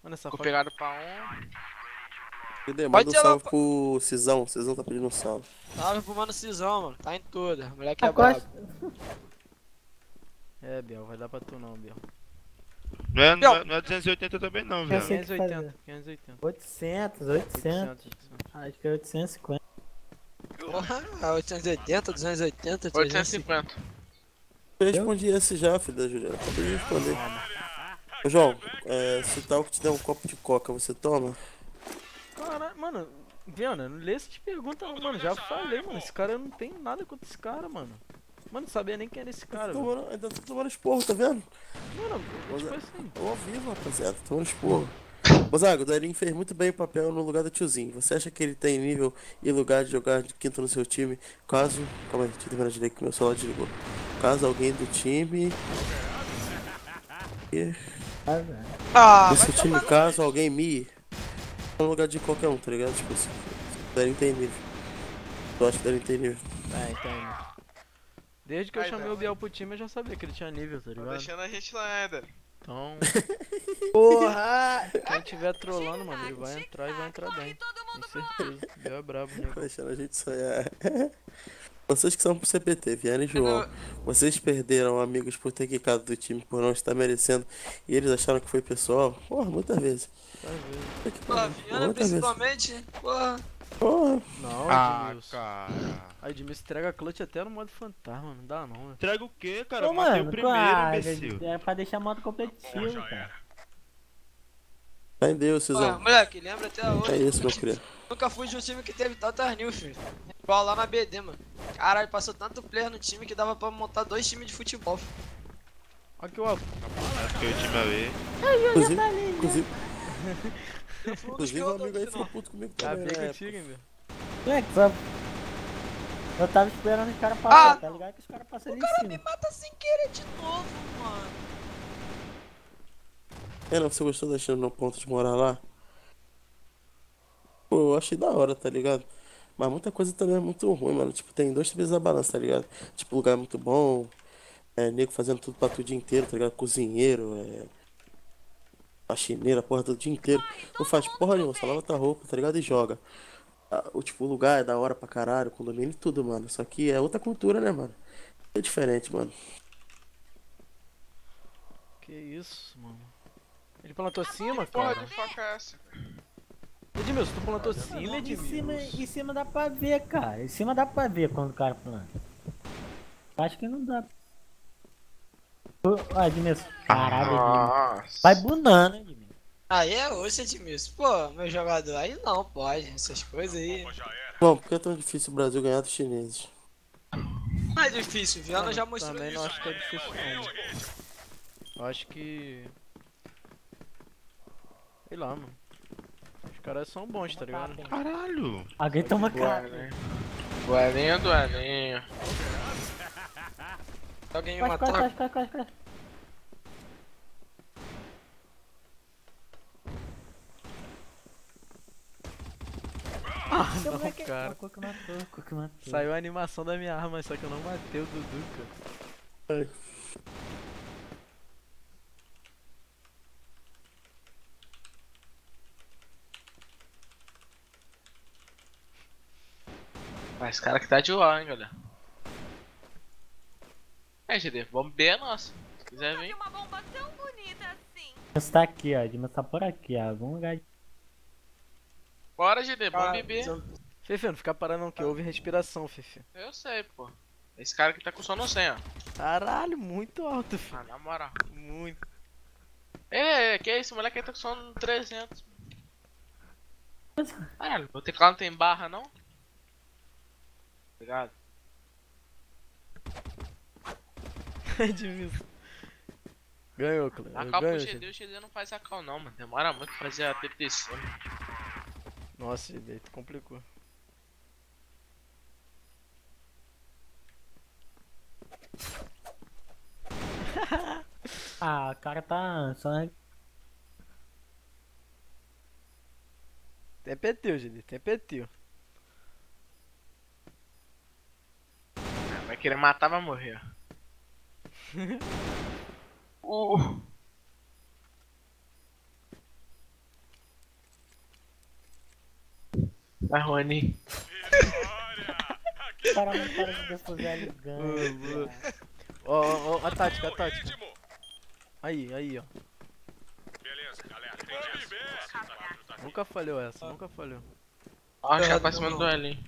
Mano, essa Ficou pegado pra um. Cadê? Pode Manda um salve lá- pro Cisão. Cisão tá pedindo um salve. Salve pro Mano Cisão, mano. Tá em toda. Moleque é Agora- brabo. É, Biel, vai dar pra tu não, Biel. Não é, não, é, não é 280 também não, velho. sei. que 580, 580. 800, 800. 800, 800. Acho que é 850. Porra, é 880, 280, 350. 850. Eu respondi esse já, filho da Juliana. Acabei de responder. Ô, João, é, se o Talco te der um copo de coca, você toma? Caralho, mano, Viana, não lê essas perguntas não, mano. Já falei, mano. Esse cara eu não tem nada contra esse cara, mano. Mano, não sabia nem quem era esse cara, Tá tomando, ainda tá tomando esporro, tá vendo? Mano, tipo assim. Tô ao vivo, rapaziada. Tô tomando esporro. Mozago, o Darinho fez muito bem o papel no lugar do tiozinho. Você acha que ele tem nível e lugar de jogar de quinto no seu time? Caso. Calma aí, deixa eu terminar de ler que meu celular desligou. Caso alguém do time. E- Ah, velho. Ah, time, caso alguém me. No lugar de qualquer um, tá ligado? Tipo assim. Darinho tem nível. Eu acho que Darinho tem nível. É, então. Desde que eu Aí, chamei o Biel pro time, eu já sabia que ele tinha nível, tá Tá ligado? deixando a gente lá, Éder. Então, Porra! quem tiver trolando, mano, ele vai entrar e vai entrar bem. Com certeza. O Biel é brabo, né? Tá deixando a gente sonhar. Vocês que são pro CPT, Viana e João, vocês perderam amigos por ter quicado do time por não estar merecendo e eles acharam que foi pessoal? Porra, muitas vezes. Puta que Pô, pariu, Viana muitas vezes. principalmente, porra. Porra, Não, Ah, Edmilson. cara. A Edmilson entrega clutch até no modo fantasma, não dá não, né? Entrega o quê, cara? Ô, Eu matei mano, o primeiro, cara, imbecil. é pra deixar modo competitivo, cara. tá em Deus, Cizão. moleque, lembra até hoje. É isso, meu querido. Nunca fui de um time que teve tantas new, filho. Igual lá na BD, mano. Caralho, passou tanto player no time que dava pra montar dois times de futebol. filho. Aqui o Alto. Acho que é o time a ver. Inclusive, inclusive, um que amigo aí ficou puto comigo Tá também, bem né? contigo, hein, meu? Moleque, só... Eu tava esperando os caras passar, Ah, tá ligado? Que os caras passam ali O cara me cima. mata sem querer de novo, mano. É, não, você gostou da China no ponto de morar lá? Pô, eu achei da hora, tá ligado? Mas muita coisa também é muito ruim, mano. Tipo, tem dois tipos da balança, tá ligado? Tipo, lugar muito bom, é, nego fazendo tudo pra tu o dia inteiro, tá ligado? Cozinheiro, é. Faxineira, porra, do dia inteiro. Não faz porra nenhuma, só lava tua roupa, tá ligado? E joga. Ah, O tipo, o lugar é da hora pra caralho, condomínio e tudo, mano. Só que é outra cultura, né, mano? É diferente, mano. Que isso, mano. Ele plantou cima, Porra cara. de faca é essa? Edmilson, tu plantou cima, Em cima, Edmilson? em cima dá pra ver, cara. Em cima dá pra ver quando o cara planta. Acho que não dá. Ô, Ah, Edmilson. Caralho, Edmilson. Nossa. Vai bunando, hein, Edmilson. Aí é osso, Edmilson. Pô, meu jogador, aí não pode. Essas coisas aí. Bom, por que é tão difícil o Brasil ganhar dos chineses? Não é difícil, Viana já mostrou Também isso. não acho que é difícil não. Eu acho que. Sei lá, mano. Os caras são bons, tá ligado? Caralho. Alguém toma cara. Duelinho, duelinho. Alguém me matou. quase, quase, quase, quase. Não, moleque- cara. O matou, o matou. Saiu a animação da minha arma, só que eu não matei o Dudu, cara. Ai. Mas esse cara que tá de UA, hein, galera. É, GD, vamos B é nossa. Se quiser vir. uma bomba tão bonita assim. Edmilson tá aqui, ó. Edmilson tá por aqui, ó. Algum lugar. Bora, GD, Ah, vamos beber. Fefe, não fica parando não, que houve respiração, Fefe. Eu sei, pô. Esse cara que tá com sono sem, ó. Caralho, muito alto, filho. Ah, na moral. Muito. É, que é esse moleque aí tá com sono 300. Caralho, o teclado não tem barra, não? Obrigado. Edmilson. Ganhou, Cleber. A cal pro GD, o GD não faz a cal não, mano. Demora muito pra fazer a TPC. Nossa, GD, tu complicou. Ah, o cara tá. Só... Tem PT, GD, tem PT. Vai querer matar, vai morrer. Uh. Vai, Rony. O cara não para de defusar ele ganha. cara. Ó, ó, ó, a tática, a tática. Aí, aí, ó. Nunca falhou essa, nunca falhou. Ó, já pra cima do duelinho.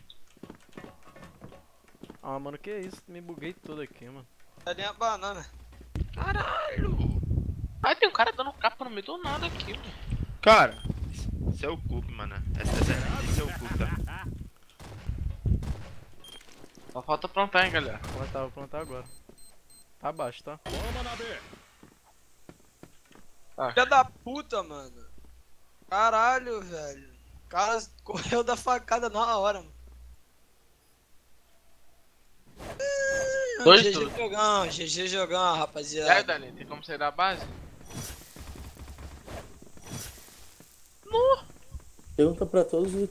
Ah, mano, que isso? Me buguei todo aqui, mano. Tá nem a banana. Caralho! Ai, tem um cara dando capa no meio do nada aqui, mano. Cara, esse é o Cook, mano. Essa, essa, esse é o Cook, tá? Só falta plantar, hein, galera. Vou plantar, vou plantar agora. Tá abaixo, tá? Filha da puta, mano. Caralho, velho. O cara correu da facada na hora, mano. Dois GG tudo. jogão, GG jogão, rapaziada. Dali, tem como sair da base? Pergunta pra todos os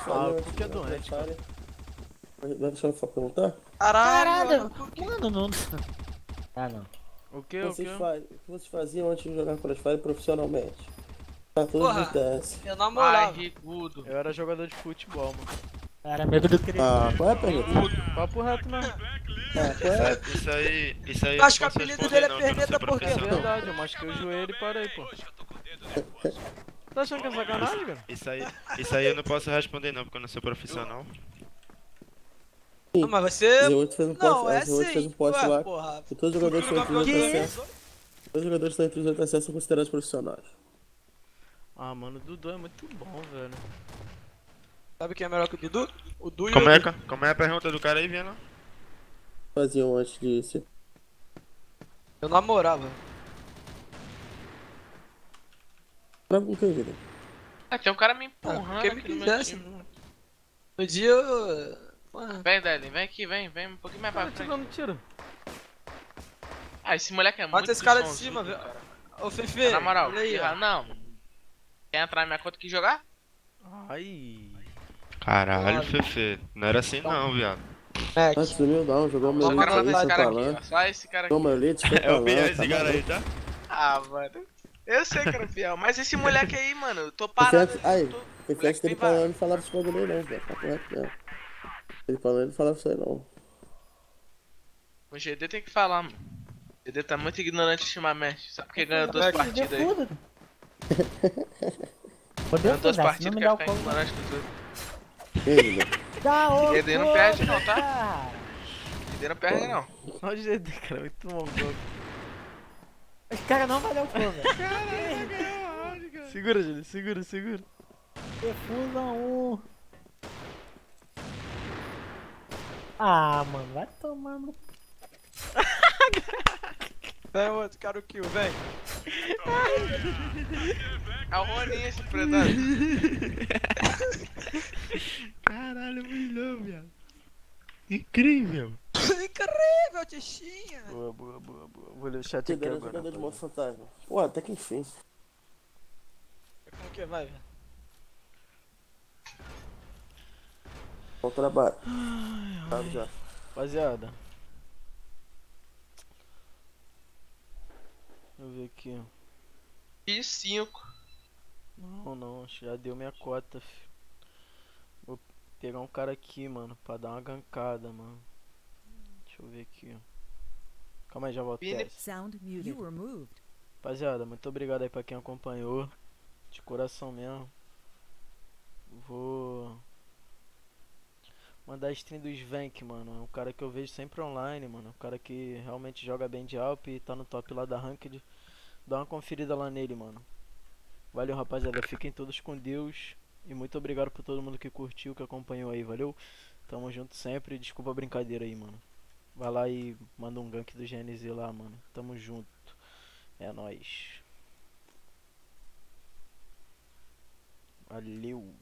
Ah, falar o Cook é doente, Vai deixar eu só perguntar? Caralho, Caralho! mano. Não. Ah, não. O que, o Vocês que? fa- O que vocês faziam antes de jogar Crossfire profissionalmente? Pra todos Porra. os ITS. Eu na moral. Barrigudo. Eu era jogador de futebol, mano. Era amigo do Cris. Ah, qual é a pergunta? Papo reto mesmo. Ah, qual é? Isso aí, isso aí. Eu acho que eu o apelido dele é perneta sou por quê? É verdade, eu machuquei o joelho e parei, pô. Tá achando que é sacanagem, cara? Isso aí, isso aí eu não posso responder não, porque eu não sou profissional. Não, mas você. Outro fez um post, Não, é a Zé Outro fez um sim. post Ué, lá. porra. que todos os jogadores que estão entre os oito. Todos os jogadores estão entre os oito acessos são considerados profissionais. Ah, mano, o Dudu é muito bom, velho. Sabe quem é melhor que o Dudu? O Du e Como o é, Edu. que- como é a pergunta do cara aí, Viana? Faziam antes disso. Eu namorava. Bravo com quem, vida? Ah, tem um cara me Ah, empurrando quem me aqui no meu quisesse. time. No dia eu. Vem, Deli, vem aqui, vem, vem um pouquinho mais pra Tá frente. tirando tiro. Ah, esse moleque é muito Mata esse cara de cima, velho. Ô, Fefe. Na moral, olha aí, ah, não. Quer entrar na minha conta aqui e jogar? Ai. Caralho. Fefe. Não era assim não, viado. Mac. Ah, sumiu não, jogou Não, não, matar não, esse sem cara aqui, ó. falar. Só esse cara aqui. Toma elite sem É o Bia falar, esse tá cara aí, tá? Ah, mano. Eu sei que era fiel, mas esse moleque aí, mano, eu tô parado. Reflexo- Aí, eu tô... reflexo moleque dele tem falando, não falava esse bagulho aí não, velho. Papo reto mesmo. Ele falando, ele não falava isso aí não. O GD tem que falar, mano. O GD tá muito ignorante ultimamente. Só porque ganhou duas partidas aí. Foda. Poder Ganhou duas partidas, não quer o ficar ignorante com tudo. Quem, vida? Dá o GD não perde não, tá? cara. GD não perde não. Olha o GD, cara, muito bom. bom. Os caras não dar o fogo, velho. Segura, GD, segura, segura. Refusa um. Ah, mano, vai tomando. Vem outro, cara o kill, vem. É o Roninho esse predado. Caralho, brilhou, viado. Incrível. Incrível, tichinha. Boa, boa, boa, boa. Vou ler o chat aqui agora. jogador de moto rapaziada. fantasma. Pô, até que enfim. Como que vai, velho? Bom trabalho. Sabe já. Rapaziada. Deixa eu ver aqui. E 5. Não, não, acho que já deu minha cota, fi. Vou pegar um cara aqui, mano, pra dar uma gancada, mano. Deixa eu ver aqui, ó. Calma aí, já volto. Sound muted. Rapaziada, muito obrigado aí pra quem acompanhou. De coração mesmo. Vou mandar stream do Svank, mano. É um cara que eu vejo sempre online, mano. Um cara que realmente joga bem de Alp e tá no top lá da Ranked. Dá uma conferida lá nele, mano. Valeu, rapaziada. Fiquem todos com Deus. E muito obrigado por todo mundo que curtiu, que acompanhou aí, valeu? Tamo junto sempre. Desculpa a brincadeira aí, mano. Vai lá e manda um gank do GNZ lá, mano. Tamo junto. É nóis. Valeu.